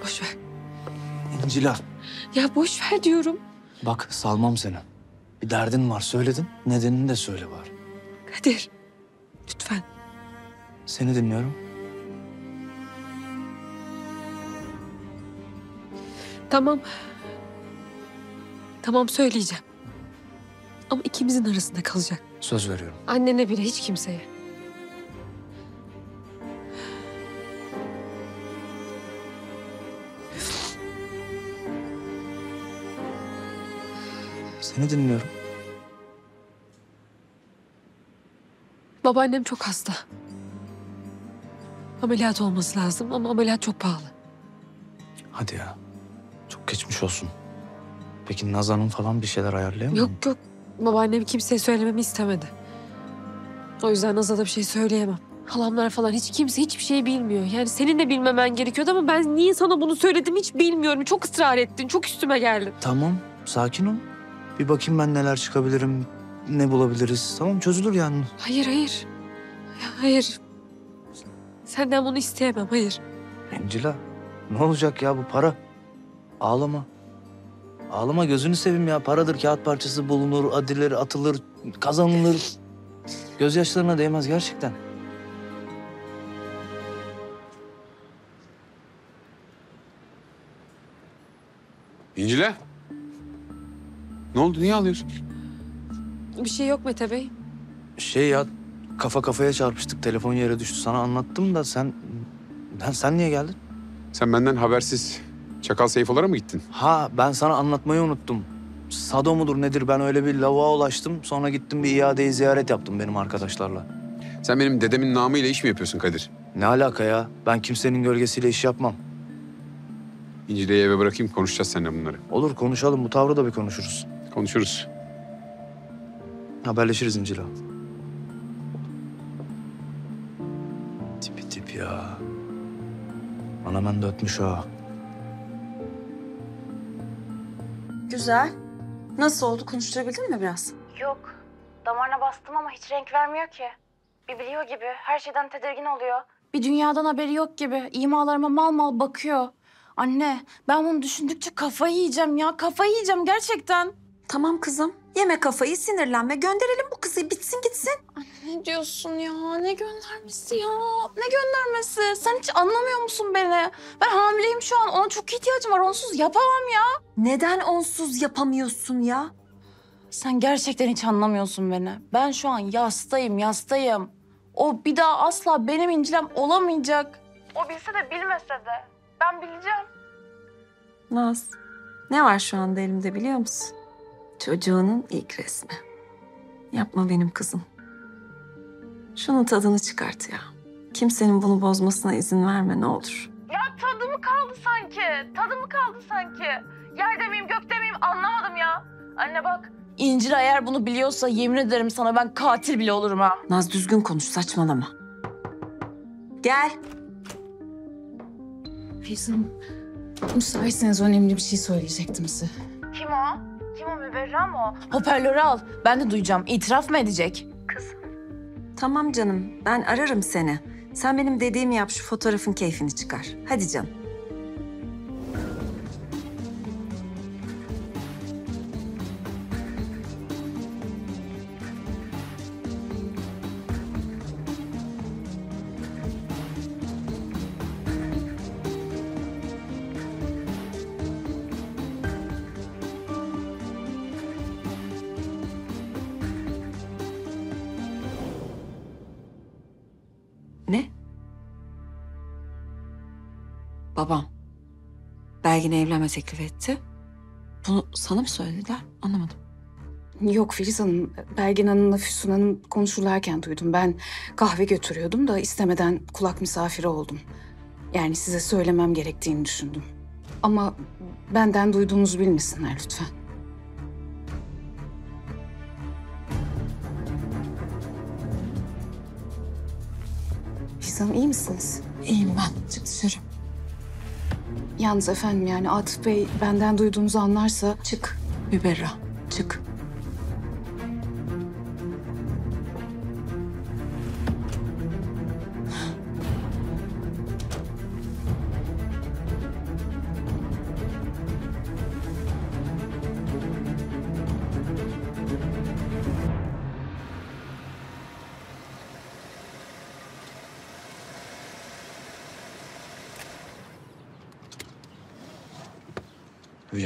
Boş ver. İncila. Ya boş ver diyorum. Bak salmam seni. Bir derdin var söyledin. Nedenini de söyle bari. Kadir. Lütfen. Seni dinliyorum. Tamam. Tamam söyleyeceğim. Ama ikimizin arasında kalacak. Söz veriyorum. Annene bile hiç kimseye. Seni dinliyorum. Babaannem çok hasta. Ameliyat olması lazım ama ameliyat çok pahalı. Hadi ya. Çok geçmiş olsun. Peki Nazan'ın falan bir şeyler ayarlayamıyor mu? Yok yok. Babaannem kimseye söylememi istemedi. O yüzden Naz'a da bir şey söyleyemem. Halamlar falan hiç kimse hiçbir şey bilmiyor. Yani senin de bilmemen gerekiyordu ama ben niye sana bunu söyledim hiç bilmiyorum. Çok ısrar ettin, çok üstüme geldin. Tamam, sakin ol. Bir bakayım ben neler çıkabilirim. ne bulabiliriz. Tamam çözülür yani. Hayır hayır. Hayır. Senden bunu isteyemem hayır. Encila ne olacak ya bu para? Ağlama. Ağlama gözünü seveyim ya. Paradır kağıt parçası bulunur, adileri atılır, kazanılır. Gözyaşlarına değmez gerçekten. İncil'e. Ne oldu? Niye ağlıyorsun? Bir şey yok Mete Bey. Şey ya kafa kafaya çarpıştık. Telefon yere düştü. Sana anlattım da sen... Ben, sen niye geldin? Sen benden habersiz Çakal Seyfolara mı gittin? Ha ben sana anlatmayı unuttum. Sado mudur nedir ben öyle bir lavuğa ulaştım. Sonra gittim bir iadeyi ziyaret yaptım benim arkadaşlarla. Sen benim dedemin namıyla iş mi yapıyorsun Kadir? Ne alaka ya? Ben kimsenin gölgesiyle iş yapmam. İncile'yi eve bırakayım konuşacağız seninle bunları. Olur konuşalım. Bu tavrı da bir konuşuruz. Konuşuruz. Haberleşiriz İncila. Tipi tip ya. Anam da ötmüş ha. Güzel. Nasıl oldu? Konuşturabildin mi biraz? Yok. Damarına bastım ama hiç renk vermiyor ki. Bir biliyor gibi. Her şeyden tedirgin oluyor. Bir dünyadan haberi yok gibi. İmalarıma mal mal bakıyor. Anne ben bunu düşündükçe kafayı yiyeceğim ya. Kafayı yiyeceğim gerçekten. Tamam kızım. Yeme kafayı, sinirlenme. Gönderelim bu kızı. Bitsin gitsin. Ne diyorsun ya? Ne göndermesi ya? Ne göndermesi? Sen hiç anlamıyor musun beni? Ben hamileyim şu an. Ona çok ihtiyacım var. Onsuz yapamam ya. Neden onsuz yapamıyorsun ya? Sen gerçekten hiç anlamıyorsun beni. Ben şu an yastayım, yastayım. O bir daha asla benim incilem olamayacak. O bilse de bilmese de. Ben bileceğim. Naz, ne var şu anda elimde biliyor musun? Çocuğunun ilk resmi. Yapma benim kızım. Şunun tadını çıkart ya. Kimsenin bunu bozmasına izin verme ne olur. Ya tadı mı kaldı sanki? Tadı mı kaldı sanki? Yerde miyim, gökte miyim anlamadım ya. Anne bak. İncil eğer bunu biliyorsa yemin ederim sana ben katil bile olurum ha. Naz düzgün konuş saçmalama. Gel. Füsun, müsaitseniz önemli bir şey söyleyecektim size. Kim o? Kim o Müberra mı o? Hoparlörü al. Ben de duyacağım. İtiraf mı edecek? Tamam canım ben ararım seni. Sen benim dediğimi yap şu fotoğrafın keyfini çıkar. Hadi canım. Babam. Belgin'e evlenme teklif etti. Bunu sana mı söylediler? Anlamadım. Yok Filiz Hanım, Belgin Hanım'la Füsun Hanım konuşurlarken duydum. Ben kahve götürüyordum da istemeden kulak misafiri oldum. Yani size söylemem gerektiğini düşündüm. Ama benden duyduğunuzu bilmesinler lütfen. Filiz Hanım iyi misiniz? İyiyim ben. Çık dışarı. Yalnız efendim yani Atıf Bey benden duyduğunuzu anlarsa... Çık Müberra, çık.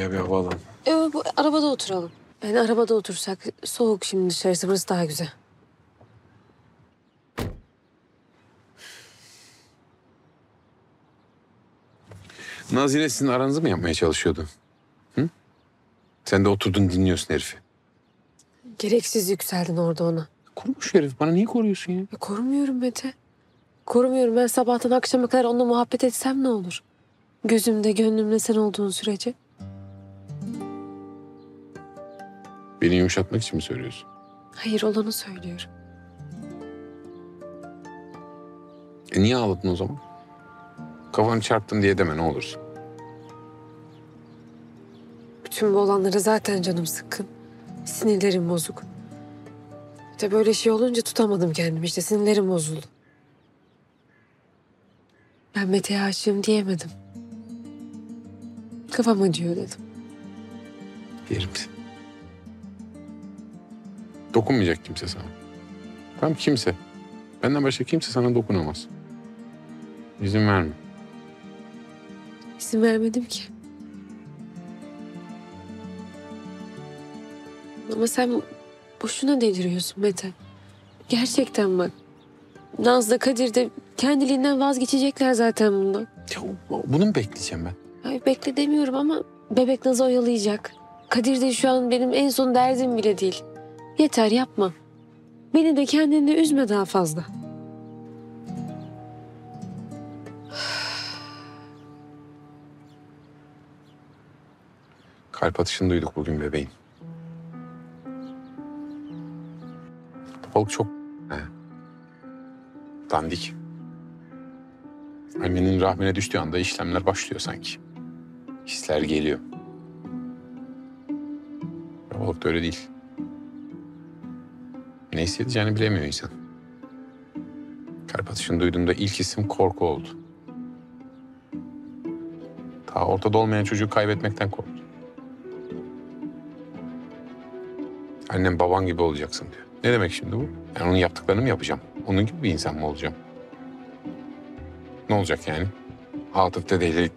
Ya bir hava alalım. Ee, bu arabada oturalım. Yani arabada otursak soğuk şimdi dışarısı burası daha güzel. Naz yine sizin aranızı mı yapmaya çalışıyordu? Hı? Sen de oturdun dinliyorsun herifi. Gereksiz yükseldin orada ona. Korumuş herif. Bana niye koruyorsun ya? Ya korumuyorum Mete. Korumuyorum. Ben sabahtan akşama kadar onunla muhabbet etsem ne olur? Gözümde, gönlümde sen olduğun sürece. Beni yumuşatmak için mi söylüyorsun? Hayır olanı söylüyorum. E niye ağladın o zaman? Kafanı çarptın diye deme ne olursun. Bütün bu olanlara zaten canım sıkkın. Sinirlerim bozuk. İşte böyle şey olunca tutamadım kendimi. İşte sinirlerim bozuldu. Ben Mete'ye aşığım diyemedim. Kafam acıyor dedim. Yerim seni. Dokunmayacak kimse sana. Tam kimse. Benden başka kimse sana dokunamaz. İzin verme. İzin vermedim ki. Ama sen boşuna deliriyorsun Mete. Gerçekten bak. Naz'da Kadir de kendiliğinden vazgeçecekler zaten bundan. Ya bunu mu bekleyeceğim ben? Ay bekle demiyorum ama bebek Naz'ı oyalayacak. Kadir de şu an benim en son derdim bile değil. Yeter yapma. Beni de kendini üzme daha fazla. Kalp atışını duyduk bugün bebeğin. Balık çok he, dandik. Annenin rahmine düştüğü anda işlemler başlıyor sanki. Hisler geliyor. Balık da öyle değil. Ne hissedeceğini bilemiyor insan. Kalp atışını duyduğumda ilk isim korku oldu. Ta ortada olmayan çocuğu kaybetmekten korktu. Annem baban gibi olacaksın diyor. Ne demek şimdi bu? Yani onun yaptıklarını mı yapacağım? Onun gibi bir insan mı olacağım? Ne olacak yani? Atıf dedeyle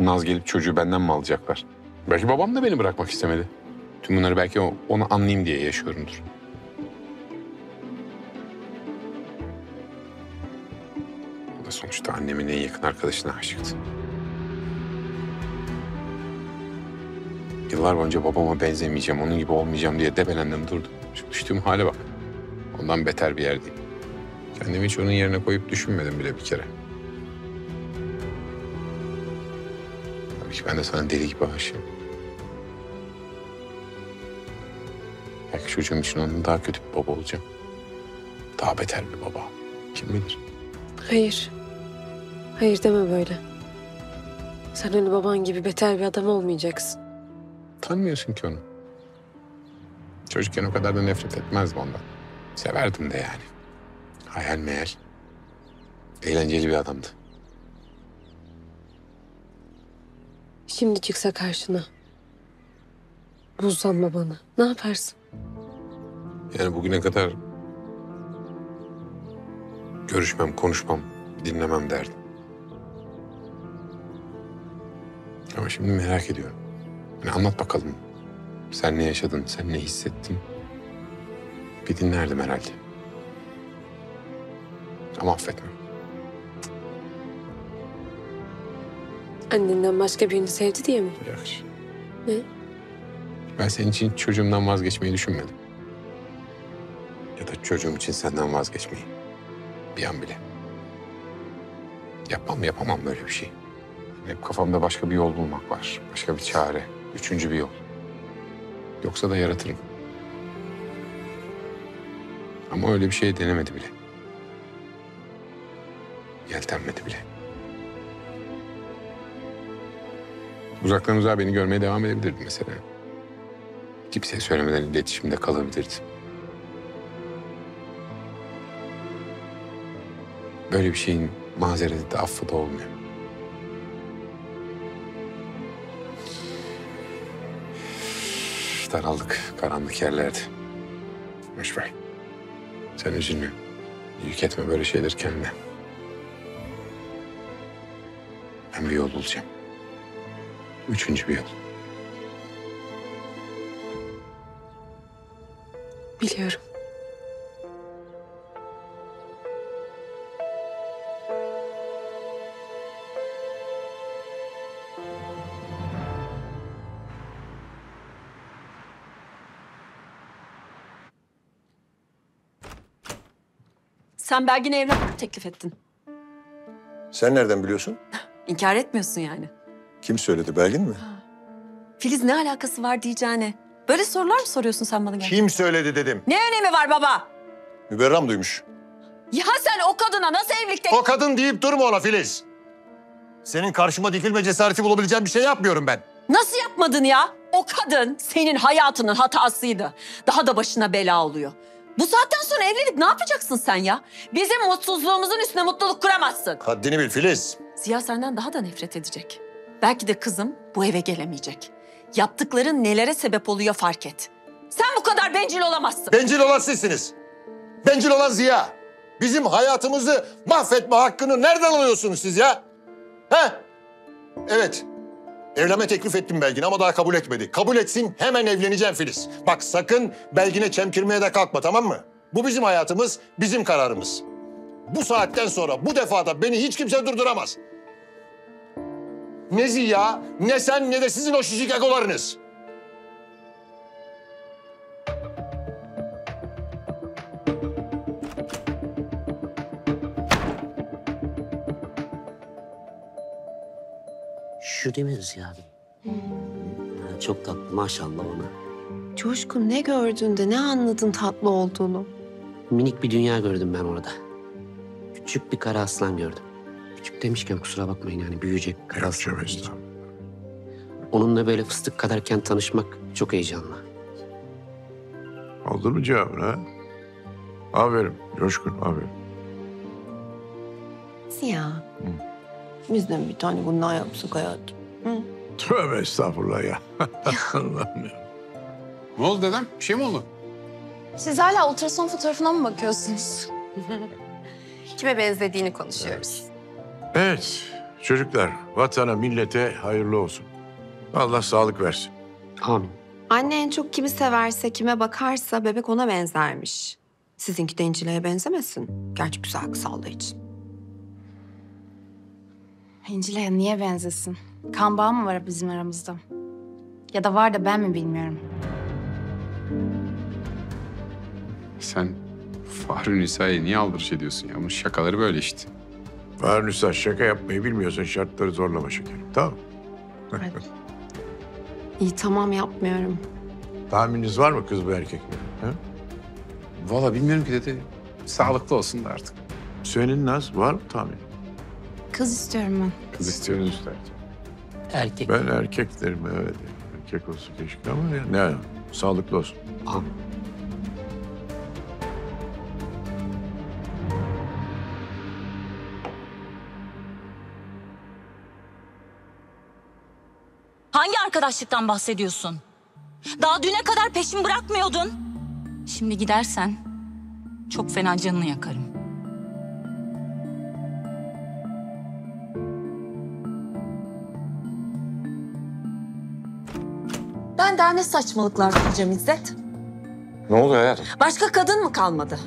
Naz gelip çocuğu benden mi alacaklar? Belki babam da beni bırakmak istemedi. Tüm bunları belki onu anlayayım diye yaşıyorumdur. Sonuçta annemin en yakın arkadaşına aşıktı. Yıllar boyunca babama benzemeyeceğim, onun gibi olmayacağım diye debelendim durdum. Şu düştüğüm hale bak. Ondan beter bir yerdeyim. Kendimi hiç onun yerine koyup düşünmedim bile bir kere. Tabii ki ben de sana deli gibi aşığım. Belki çocuğum için onun daha kötü bir baba olacağım. Daha beter bir baba. Kim bilir? Hayır. Hayır deme böyle. Sen öyle baban gibi beter bir adam olmayacaksın. Tanımıyorsun ki onu. Çocukken o kadar da nefret etmezdim ondan. Severdim de yani. Hayal meyal. Eğlenceli bir adamdı. Şimdi çıksa karşına. Bulsan babanı. Ne yaparsın? Yani bugüne kadar görüşmem, konuşmam, dinlemem derdim. Ama şimdi merak ediyorum. Yani anlat bakalım. Sen ne yaşadın, sen ne hissettin? Bir dinlerdim herhalde. Ama affetmem. Annenden başka birini sevdi diye mi? Yakış. Ne? Ben senin için çocuğumdan vazgeçmeyi düşünmedim. Ya da çocuğum için senden vazgeçmeyi. Bir an bile. Yapmam yapamam böyle bir şey. Hep kafamda başka bir yol bulmak var. Başka bir çare. Üçüncü bir yol. Yoksa da yaratırım. Ama öyle bir şey denemedi bile. Yeltenmedi bile. Uzaktan uzağa beni görmeye devam edebilirdi mesela. Kimseye söylemeden iletişimde kalabilirdi. Böyle bir şeyin mazereti de affı da olmuyor. Daraldık karanlık yerlerde. Boş ver. Sen üzülme. Yük etme böyle şeyler kendine. Ben bir yol bulacağım. Üçüncü bir yol. Biliyorum. Sen Belgin'e evlenmek teklif ettin. Sen nereden biliyorsun? (laughs) İnkar etmiyorsun yani. Kim söyledi Belgin mi? Filiz ne alakası var diyeceğine. Böyle sorular mı soruyorsun sen bana gerçekten? Kim söyledi dedim. Ne önemi var baba? Müberram duymuş. Ya sen o kadına nasıl evlilik O kadın deyip durma ona Filiz. Senin karşıma dikilme cesareti bulabileceğin bir şey yapmıyorum ben. Nasıl yapmadın ya? O kadın senin hayatının hatasıydı. Daha da başına bela oluyor. Bu saatten sonra evlenip ne yapacaksın sen ya? Bizim mutsuzluğumuzun üstüne mutluluk kuramazsın. Haddini bil Filiz. Ziya senden daha da nefret edecek. Belki de kızım bu eve gelemeyecek. Yaptıkların nelere sebep oluyor fark et. Sen bu kadar bencil olamazsın. Bencil olan sizsiniz. Bencil olan Ziya. Bizim hayatımızı mahvetme hakkını nereden alıyorsunuz siz ya? He? Evet. Evlenme teklif ettim Belgin ama daha kabul etmedi. Kabul etsin hemen evleneceğim Filiz. Bak sakın Belgin'e çemkirmeye de kalkma tamam mı? Bu bizim hayatımız, bizim kararımız. Bu saatten sonra bu defada beni hiç kimse durduramaz. Ne Ziya, ne sen ne de sizin o şişik egolarınız. Mi Ziya abi? Ha, çok tatlı maşallah ona. Coşkun ne gördün de ne anladın tatlı olduğunu? Minik bir dünya gördüm ben orada. Küçük bir kara aslan gördüm. Küçük demişken kusura bakmayın yani büyüyecek kara aslan. Onunla böyle fıstık kadarken tanışmak çok heyecanlı. Aldın mı cevabını ha? Aferin Coşkun aferin. Ziya. Bizden bir tane bundan yapsak hayatım. Hı? Tövbe estağfurullah ya. (laughs) Allah'ım ya. Ne oldu dedem? Bir şey mi oldu? Siz hala ultrason fotoğrafına mı bakıyorsunuz? (laughs) Kime benzediğini konuşuyoruz. Evet çocuklar vatana millete hayırlı olsun. Allah sağlık versin. Amin. Anne en çok kimi severse, kime bakarsa bebek ona benzermiş. Sizinki de İncile'ye benzemesin. Gerçi güzel kısaldığı için. İncile'ye niye benzesin? Kan bağı mı var bizim aramızda? Ya da var da ben mi bilmiyorum. Sen Fahri Nisa'ya niye aldırış ediyorsun ya? Bunun şakaları böyle işte. Var Nüsa şaka yapmayı bilmiyorsan şartları zorlama şekerim. Tamam mı? İyi tamam yapmıyorum. Tahmininiz var mı kız mı erkek mi? Ha? Valla bilmiyorum ki dedi. Sağlıklı olsun da artık. Senin Naz var mı tahmin? Kız istiyorum ben. Kız istiyorsun işte. Erkek. Ben erkek derim evet. Erkek olsun keşke ama ya, ne sağlıklı olsun. Hangi arkadaşlıktan bahsediyorsun? Daha düne kadar peşimi bırakmıyordun. Şimdi gidersen çok fena canını yakarım. Ben daha ne saçmalıklar duyacağım İzzet? Ne oluyor hayatım? Başka kadın mı kalmadı?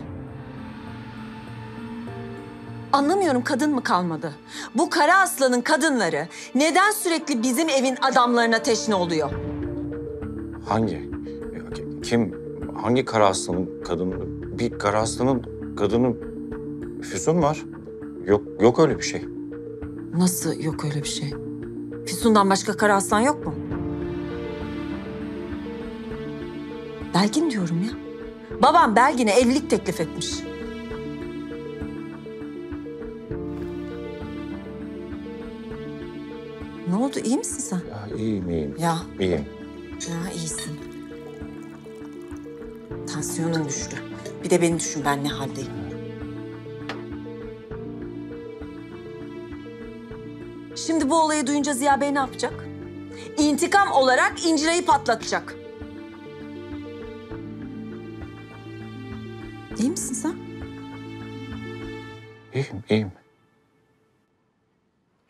Anlamıyorum kadın mı kalmadı? Bu kara aslanın kadınları neden sürekli bizim evin adamlarına teşne oluyor? Hangi? Kim? Hangi kara aslanın kadını? Bir kara aslanın kadını Füsun var. Yok yok öyle bir şey. Nasıl yok öyle bir şey? Füsun'dan başka kara aslan yok mu? Belgin diyorum ya. Babam Belgin'e evlilik teklif etmiş. Ne oldu iyi misin sen? Ya iyiyim iyiyim. Ya. İyiyim. Ya iyisin. Tansiyonun düştü. Bir de beni düşün ben ne haldeyim. Şimdi bu olayı duyunca Ziya Bey ne yapacak? İntikam olarak İncile'yi patlatacak. İyi misin sen? İyiyim, iyiyim.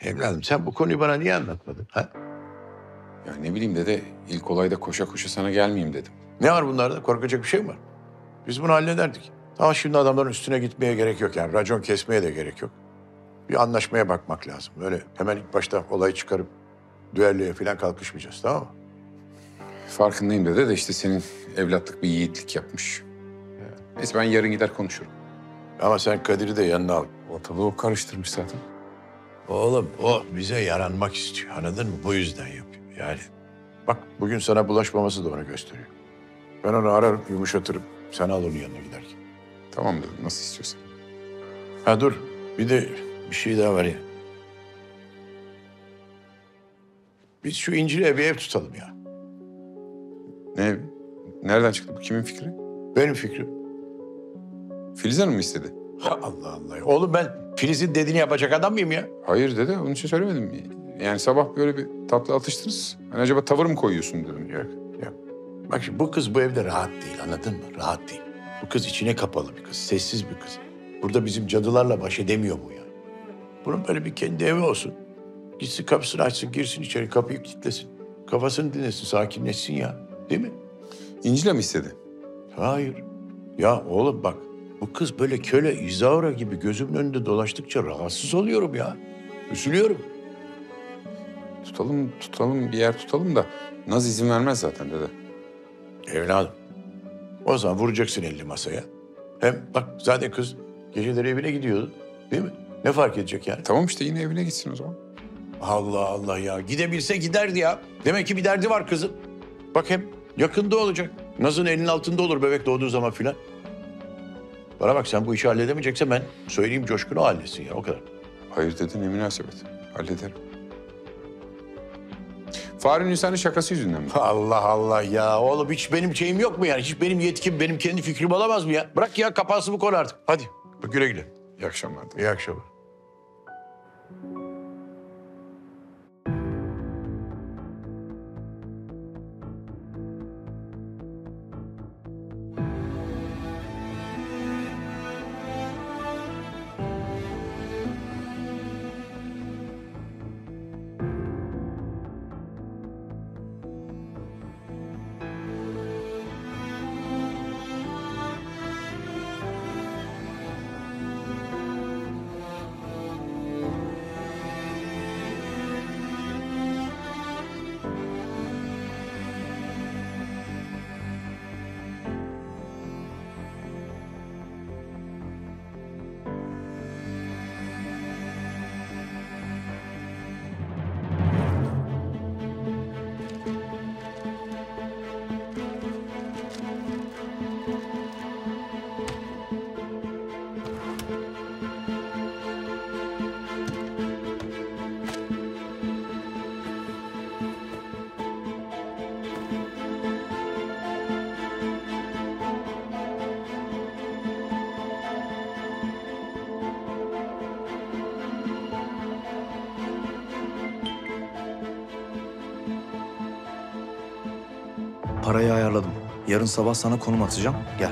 Evladım sen bu konuyu bana niye anlatmadın? Ha? Ya ne bileyim dede ilk olayda koşa koşa sana gelmeyeyim dedim. Ne var bunlarda? Korkacak bir şey mi var? Biz bunu hallederdik. Ama şimdi adamların üstüne gitmeye gerek yok yani. Racon kesmeye de gerek yok. Bir anlaşmaya bakmak lazım. Öyle hemen ilk başta olayı çıkarıp düelloya falan kalkışmayacağız tamam mı? Farkındayım dede de işte senin evlatlık bir yiğitlik yapmış. Neyse ben yarın gider konuşurum. Ama sen Kadir'i de yanına al. Ortalığı o karıştırmış zaten. Oğlum o bize yaranmak istiyor anladın mı? Bu yüzden yapıyor yani. Bak bugün sana bulaşmaması da onu gösteriyor. Ben onu ararım yumuşatırım. Sen al onun yanına giderken. Tamam dedim nasıl istiyorsan. Ha dur bir de bir şey daha var ya. Biz şu İncil'e bir ev tutalım ya. Ne? Nereden çıktı bu? Kimin fikri? Benim fikrim. Filiz Hanım mı istedi? Allah Allah. Oğlum ben Filiz'in dediğini yapacak adam mıyım ya? Hayır dede onun için söylemedim. Yani sabah böyle bir tatlı atıştınız. Hani acaba tavır mı koyuyorsun dedim. Yok, yok. Bak şimdi bu kız bu evde rahat değil anladın mı? Rahat değil. Bu kız içine kapalı bir kız, sessiz bir kız. Burada bizim cadılarla baş edemiyor bu ya. Bunun böyle bir kendi evi olsun. Gitsin kapısını açsın, girsin içeri, kapıyı kilitlesin. Kafasını dinlesin, sakinleşsin ya. Değil mi? İncil'e mi istedi? Hayır. Ya oğlum bak, bu kız böyle köle İzaura gibi gözümün önünde dolaştıkça rahatsız oluyorum ya. Üzülüyorum. Tutalım, tutalım bir yer tutalım da Naz izin vermez zaten dede. Evladım. O zaman vuracaksın elini masaya. Hem bak zaten kız geceleri evine gidiyordu. Değil mi? Ne fark edecek yani? Tamam işte yine evine gitsin o zaman. Allah Allah ya. Gidebilse giderdi ya. Demek ki bir derdi var kızın. Bak hem yakında olacak. Naz'ın elinin altında olur bebek doğduğu zaman filan. Bana bak sen bu işi halledemeyeceksen ben söyleyeyim Coşkun o halletsin ya o kadar. Hayır dede ne münasebet. Hallederim. Fahri Nisan'ın şakası yüzünden mi? Allah Allah ya. Oğlum hiç benim şeyim yok mu yani? Hiç benim yetkim, benim kendi fikrim olamaz mı ya? Bırak ya kapansın bu konu artık. Hadi güle güle. İyi akşamlar. İyi akşamlar. Yarın sabah sana konum atacağım. Gel.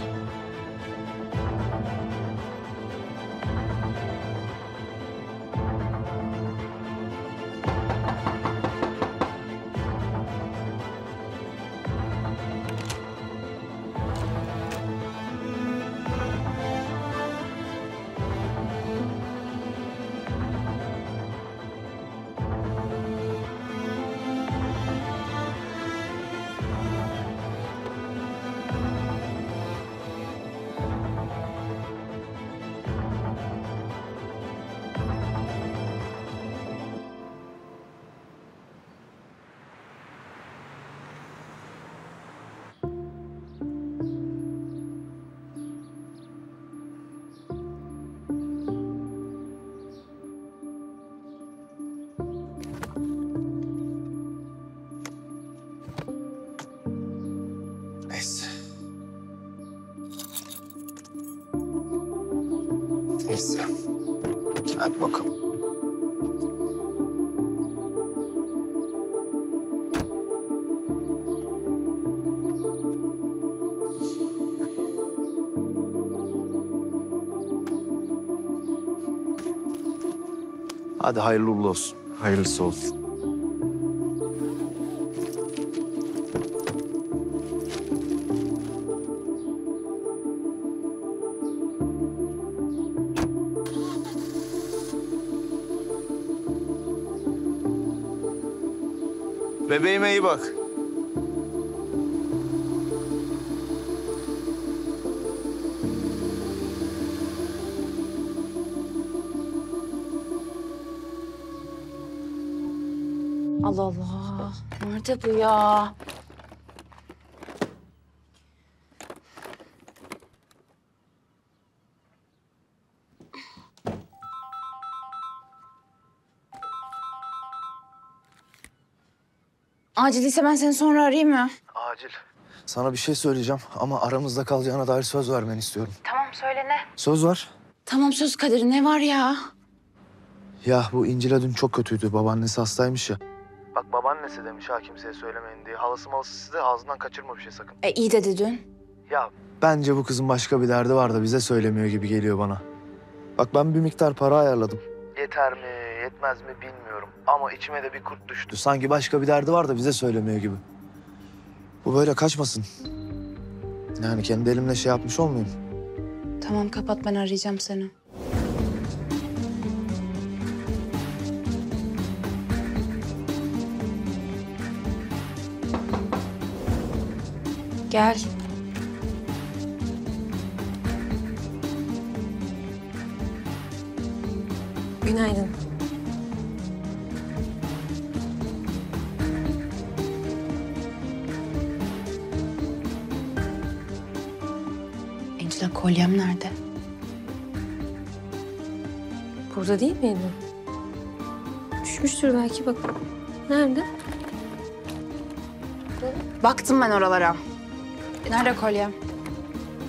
Neyse. Hadi bakalım. Hadi hayırlı uğurlu olsun. Hayırlısı olsun. Bebeğime iyi bak. Allah Allah. Nerede bu ya? Acil ise ben seni sonra arayayım mı? Acil. Sana bir şey söyleyeceğim ama aramızda kalacağına dair söz vermeni istiyorum. Tamam söyle ne? Söz var. Tamam söz Kadir ne var ya? Ya bu İncil'e dün çok kötüydü. Babaannesi hastaymış ya. Bak babaannesi demiş ha kimseye söylemeyin diye. Halası malısı size ağzından kaçırma bir şey sakın. E iyi dedi dün. Ya bence bu kızın başka bir derdi var da bize söylemiyor gibi geliyor bana. Bak ben bir miktar para ayarladım. Yeter mi, yetmez mi bilmiyorum. Ama içime de bir kurt düştü. Sanki başka bir derdi var da bize söylemiyor gibi. Bu böyle kaçmasın. Yani kendi elimle şey yapmış olmayayım. Tamam kapat ben arayacağım seni. Gel. Günaydın. Kolyem nerede? Burada değil miydi? Düşmüştür belki bak. Nerede? Baktım ben oralara. Nerede kolyem?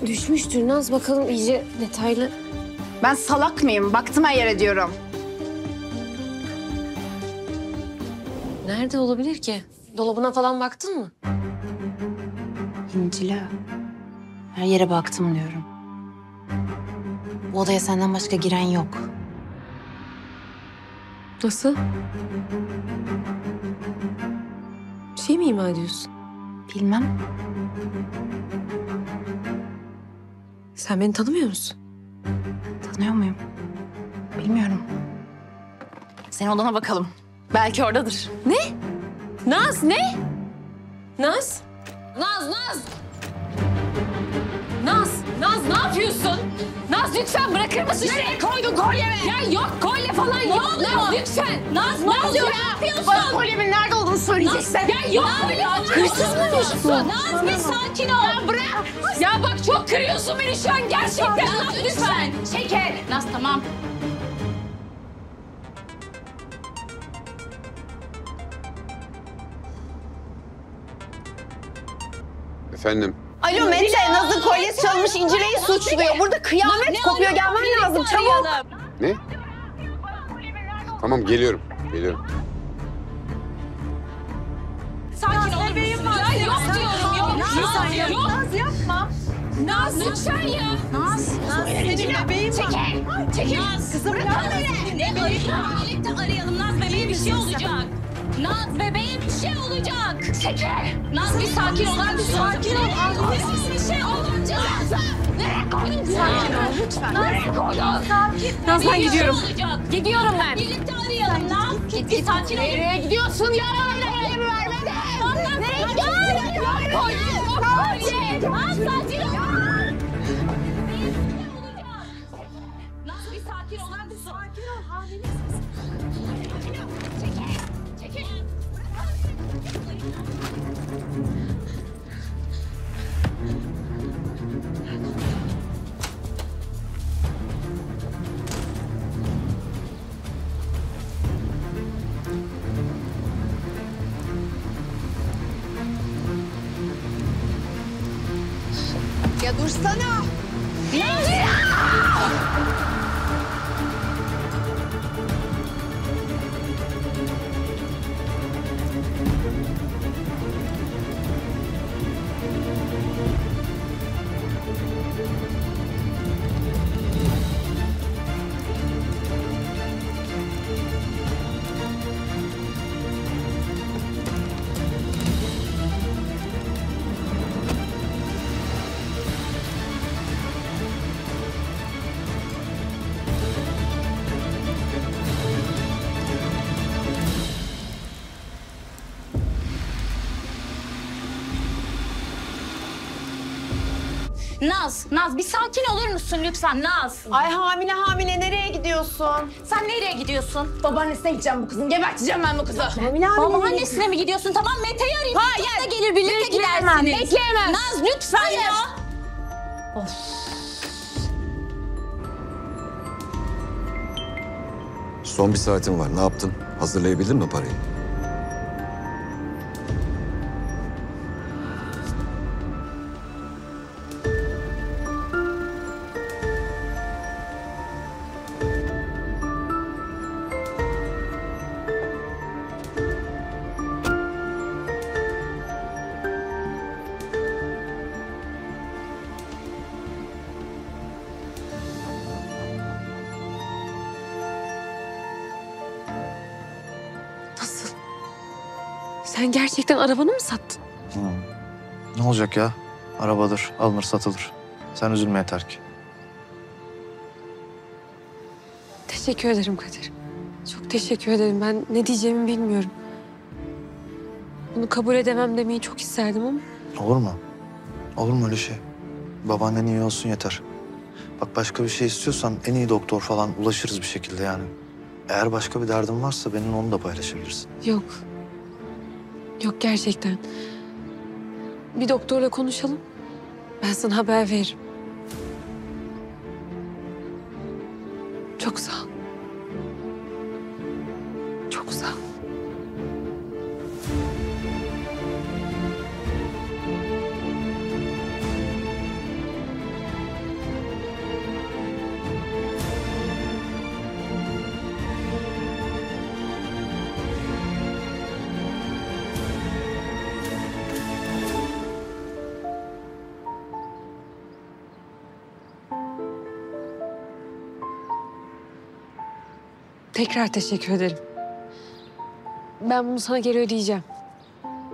Düşmüştür Naz bakalım iyice detaylı. Ben salak mıyım? Baktım her yere diyorum. Nerede olabilir ki? Dolabına falan baktın mı? İncila. Her yere baktım diyorum. Bu odaya senden başka giren yok. Nasıl? Bir şey mi ima ediyorsun? Bilmem. Sen beni tanımıyor musun? Tanıyor muyum? Bilmiyorum. Sen odana bakalım. Belki oradadır. Ne? Naz ne? Naz? Naz, Naz! Naz, Naz ne yapıyorsun? Naz lütfen bırakır mısın? Nereye koydun kolyemi? Ya yok kolye falan Ne yok. oluyor? Naz lütfen. Naz, ne oluyor? Ne yapıyorsun? Bana kolyemin nerede olduğunu söyleyeceksin. Naz, ya yok Naz, kolye ya falan. hırsız mıymış bu? Naz bir sakin ol. Ya bırak. Ya bak çok kırıyorsun beni şu an gerçekten. Naz lütfen. Şeker. Naz tamam. Efendim? Alo Mete, Naz'ın kolyesi çalınmış İncile'yi suçluyor. Burada kıyamet kopuyor, gelmen lazım çabuk. Ne? Tamam geliyorum. Geliyorum. Sakin ol. Bebeğim var. Ya yok diyorum yok. Naz, yok. Naz yapma. Naz lütfen ya. Naz, Naz senin bebeğin var. Çekil. Çekil. Naz. Kızım bırak beni. Ne böyle? Birlikte arayalım. Naz bebeğe bir şey olacak. Naz bebeğe bir şey olacak. Çekil. Naz bir sakin ol. Bir sakin ol. Naz bir şey olacak. Nereye koydun? Sakin ol lütfen. Nereye koydun? Sakin. Naz ben gidiyorum. Gidiyorum ben. Birlikte arayalım. Naz git bir sakin ol. Nereye gidiyorsun ya? Nereye beni? Nereye gidiyorsun? Yok kolye. Yok kolye. Naz sakin ol. Naz Ya Naz, Naz bir sakin olur musun lütfen Naz? Ay hamile hamile nereye gidiyorsun? Sen nereye gidiyorsun? Babaannesine gideceğim bu kızın. Geberteceğim ben bu kızı. Hamile hamile. Babaannesine mi gidiyorsun? Tamam Mete'yi arayayım. Hayır. Mete de gelir birlikte Bekleyemem, gidersiniz. bekleyemem. Naz lütfen ya. Son bir saatin var. Ne yaptın? Hazırlayabildin mi parayı? Arabanı mı sattın? Hı. Ne olacak ya? Arabadır, alınır satılır. Sen üzülme yeter ki. Teşekkür ederim Kadir. Çok teşekkür ederim. Ben ne diyeceğimi bilmiyorum. Bunu kabul edemem demeyi çok isterdim ama Olur mu? Olur mu öyle şey? Babaannen iyi olsun yeter. Bak başka bir şey istiyorsan en iyi doktor falan ulaşırız bir şekilde yani. Eğer başka bir derdin varsa benimle onu da paylaşabilirsin. yok. Yok gerçekten. Bir doktorla konuşalım. Ben sana haber veririm. Çok sağ ol. Çok sağ ol. Tekrar teşekkür ederim. Ben bunu sana geri ödeyeceğim.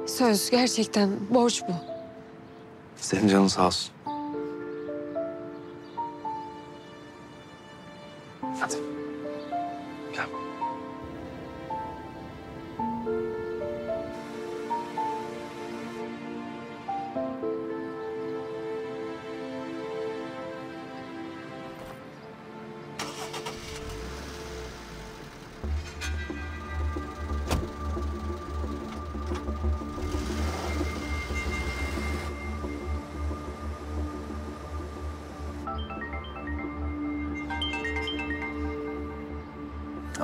Söz gerçekten borç bu. Senin canın sağ olsun. Hadi.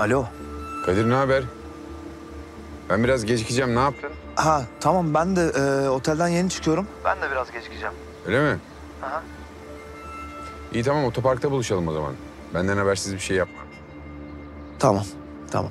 Alo. Kadir ne haber? Ben biraz gecikeceğim. Ne yaptın? Ha tamam ben de e, otelden yeni çıkıyorum. Ben de biraz gecikeceğim. Öyle mi? Aha. İyi tamam otoparkta buluşalım o zaman. Benden habersiz bir şey yapma. Tamam, tamam.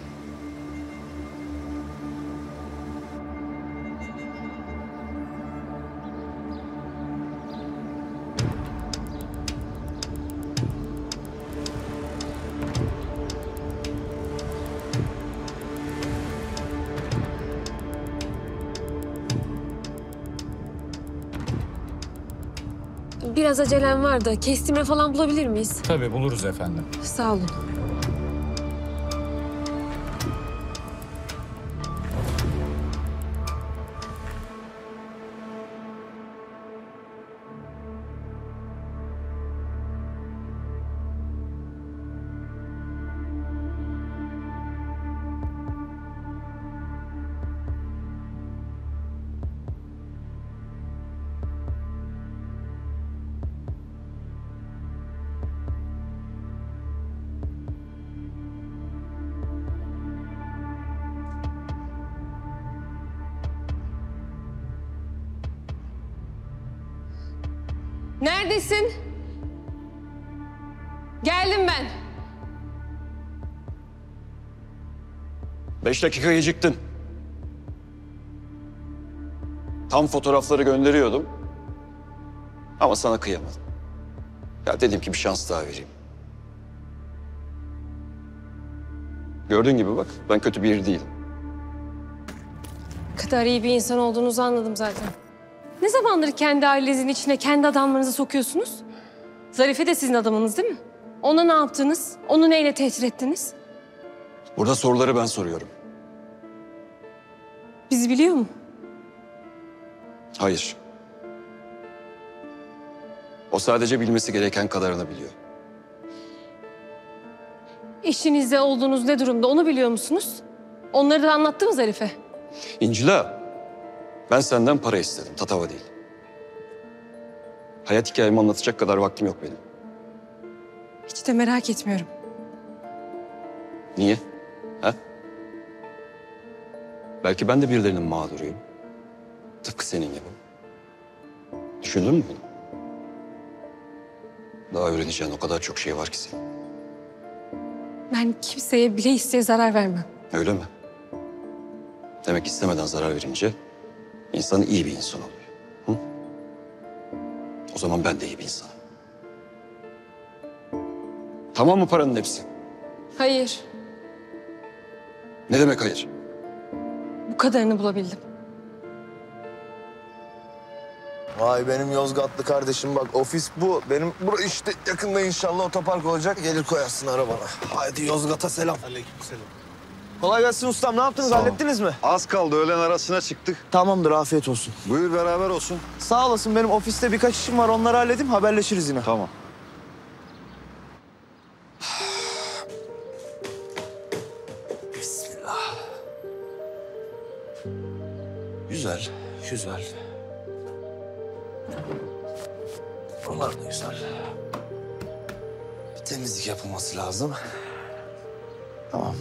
Biraz acelem var da kestirme falan bulabilir miyiz? Tabii buluruz efendim. Sağ olun. 15 dakika geciktin. Tam fotoğrafları gönderiyordum. Ama sana kıyamadım. Ya dedim ki bir şans daha vereyim. Gördüğün gibi bak ben kötü biri değilim. Kadar iyi bir insan olduğunuzu anladım zaten. Ne zamandır kendi ailenizin içine kendi adamlarınızı sokuyorsunuz? Zarife de sizin adamınız değil mi? Ona ne yaptınız? Onu neyle tehdit ettiniz? Burada soruları ben soruyorum. Bizi biliyor mu? Hayır. O sadece bilmesi gereken kadarını biliyor. Eşinizle olduğunuz ne durumda onu biliyor musunuz? Onları da anlattı mı Zarife? İncila, ben senden para istedim, tatava değil. Hayat hikayemi anlatacak kadar vaktim yok benim. Hiç de merak etmiyorum. Niye? Ha? Belki ben de birilerinin mağduruyum. Tıpkı senin gibi. Düşündün mü bunu? Daha öğreneceğin o kadar çok şey var ki senin. Ben kimseye bile isteye zarar vermem. Öyle mi? Demek istemeden zarar verince insan iyi bir insan oluyor. Hı? O zaman ben de iyi bir insanım. Tamam mı paranın hepsi? Hayır, Ne demek hayır? kadarını bulabildim. Vay benim Yozgatlı kardeşim bak ofis bu. Benim bura işte yakında inşallah otopark olacak. Gelir koyarsın arabana. Haydi Yozgat'a selam. Aleykümselam. Kolay gelsin ustam. Ne yaptınız? Hallettiniz mi? Az kaldı. Öğlen arasına çıktık. Tamamdır. Afiyet olsun. Buyur beraber olsun. Sağ olasın. Benim ofiste birkaç işim var. Onları halledeyim. Haberleşiriz yine. Tamam. Güzel, güzel. Bunlar da güzel. Bir temizlik yapılması lazım. Tamam.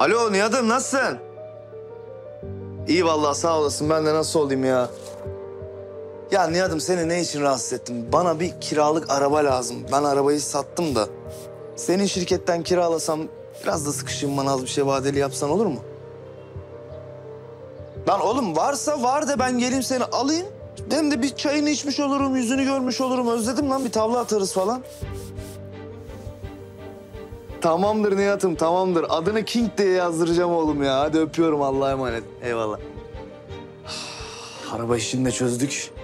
Alo Nihat'ım nasılsın? İyi vallahi sağ olasın. Ben de nasıl olayım ya? Ya Nihat'ım seni ne için rahatsız ettim? Bana bir kiralık araba lazım. Ben arabayı sattım da. Senin şirketten kiralasam biraz da sıkışayım bana az bir şey vadeli yapsan olur mu? Lan oğlum varsa var de ben geleyim seni alayım. Hem de bir çayını içmiş olurum, yüzünü görmüş olurum. Özledim lan bir tavla atarız falan. Tamamdır Nihat'ım tamamdır. Adını King diye yazdıracağım oğlum ya. Hadi öpüyorum Allah'a emanet. Eyvallah. (sighs) Araba işini de çözdük.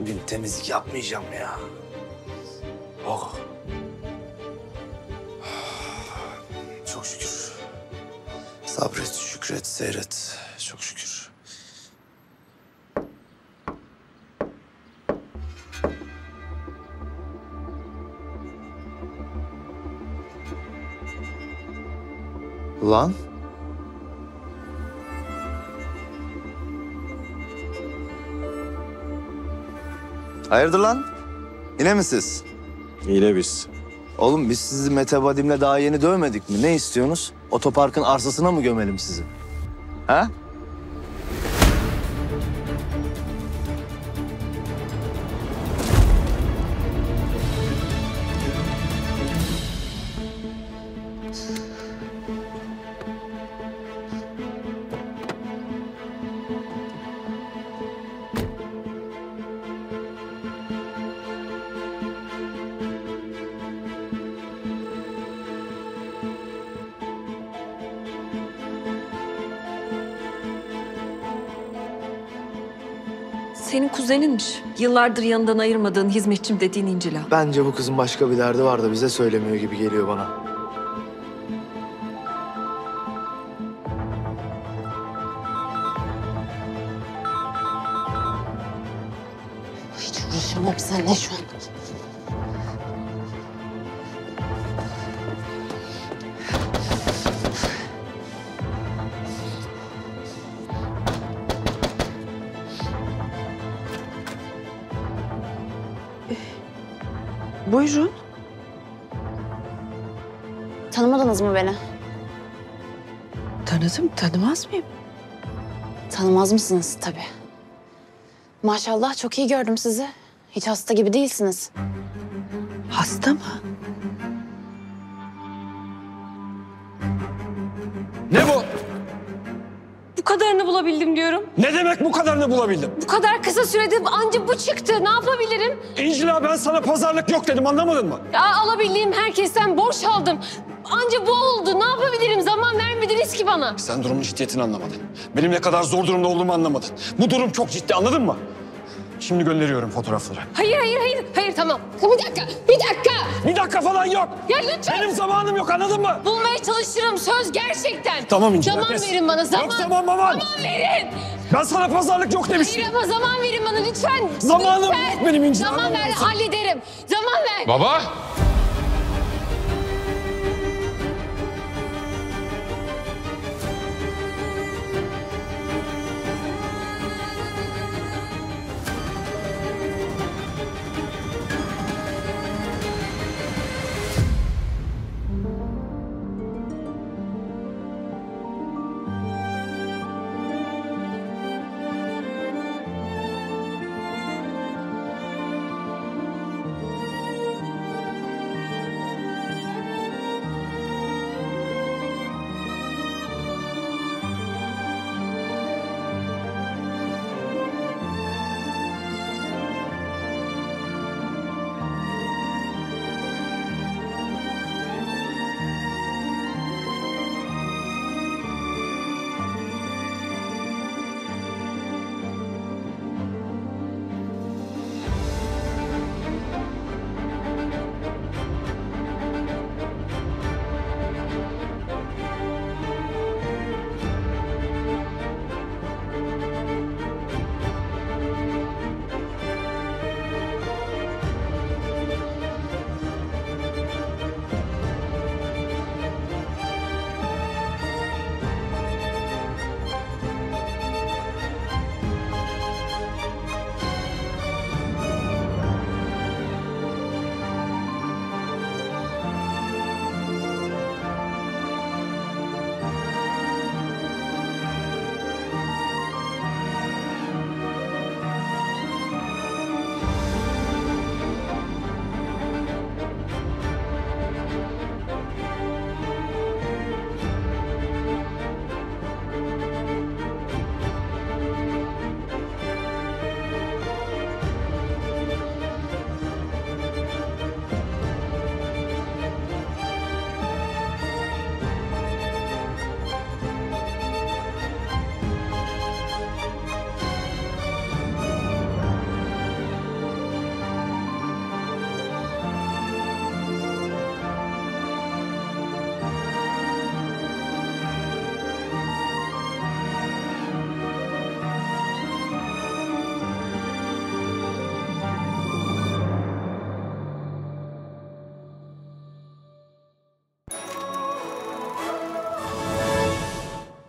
Bugün temizlik yapmayacağım ya. Oh. Çok şükür. Sabret, şükret, seyret. Çok şükür. Lan. Hayırdır lan? Yine mi siz? Yine biz. Oğlum biz sizi Mete Vadim'le daha yeni dövmedik mi? Ne istiyorsunuz? Otoparkın arsasına mı gömelim sizi? Ha? Senin kuzeninmiş. Yıllardır yanından ayırmadığın hizmetçim dediğin İncila. Bence bu kızın başka bir derdi var da bize söylemiyor gibi geliyor bana. Tanımaz mısınız tabii. Maşallah çok iyi gördüm sizi. Hiç hasta gibi değilsiniz. Hasta mı? Ne bu? Bu kadarını bulabildim diyorum. Ne demek bu kadarını bulabildim? Bu kadar kısa sürede anca bu çıktı. Ne yapabilirim? İncila ben sana pazarlık yok dedim anlamadın mı? Ya alabildiğim herkesten borç aldım. Anca bu oldu. Ne yapabilirim? Zaman vermediniz ki bana. Sen durumun ciddiyetini anlamadın. Benim ne kadar zor durumda olduğumu anlamadın. Bu durum çok ciddi anladın mı? Şimdi gönderiyorum fotoğrafları. Hayır, hayır, hayır. Hayır tamam. Bir dakika, bir dakika. Bir dakika falan yok. Ya lütfen. Benim zamanım yok anladın mı? Bulmaya çalışırım söz gerçekten. Tamam İncila, Zaman kes. verin bana zaman. Yok zaman, zaman. Zaman verin. Ben sana pazarlık yok demiştim. Hayır ama zaman verin bana lütfen. Zamanım Lütfen. yok benim İncila, Zaman ver hallederim. Zaman ver. Baba!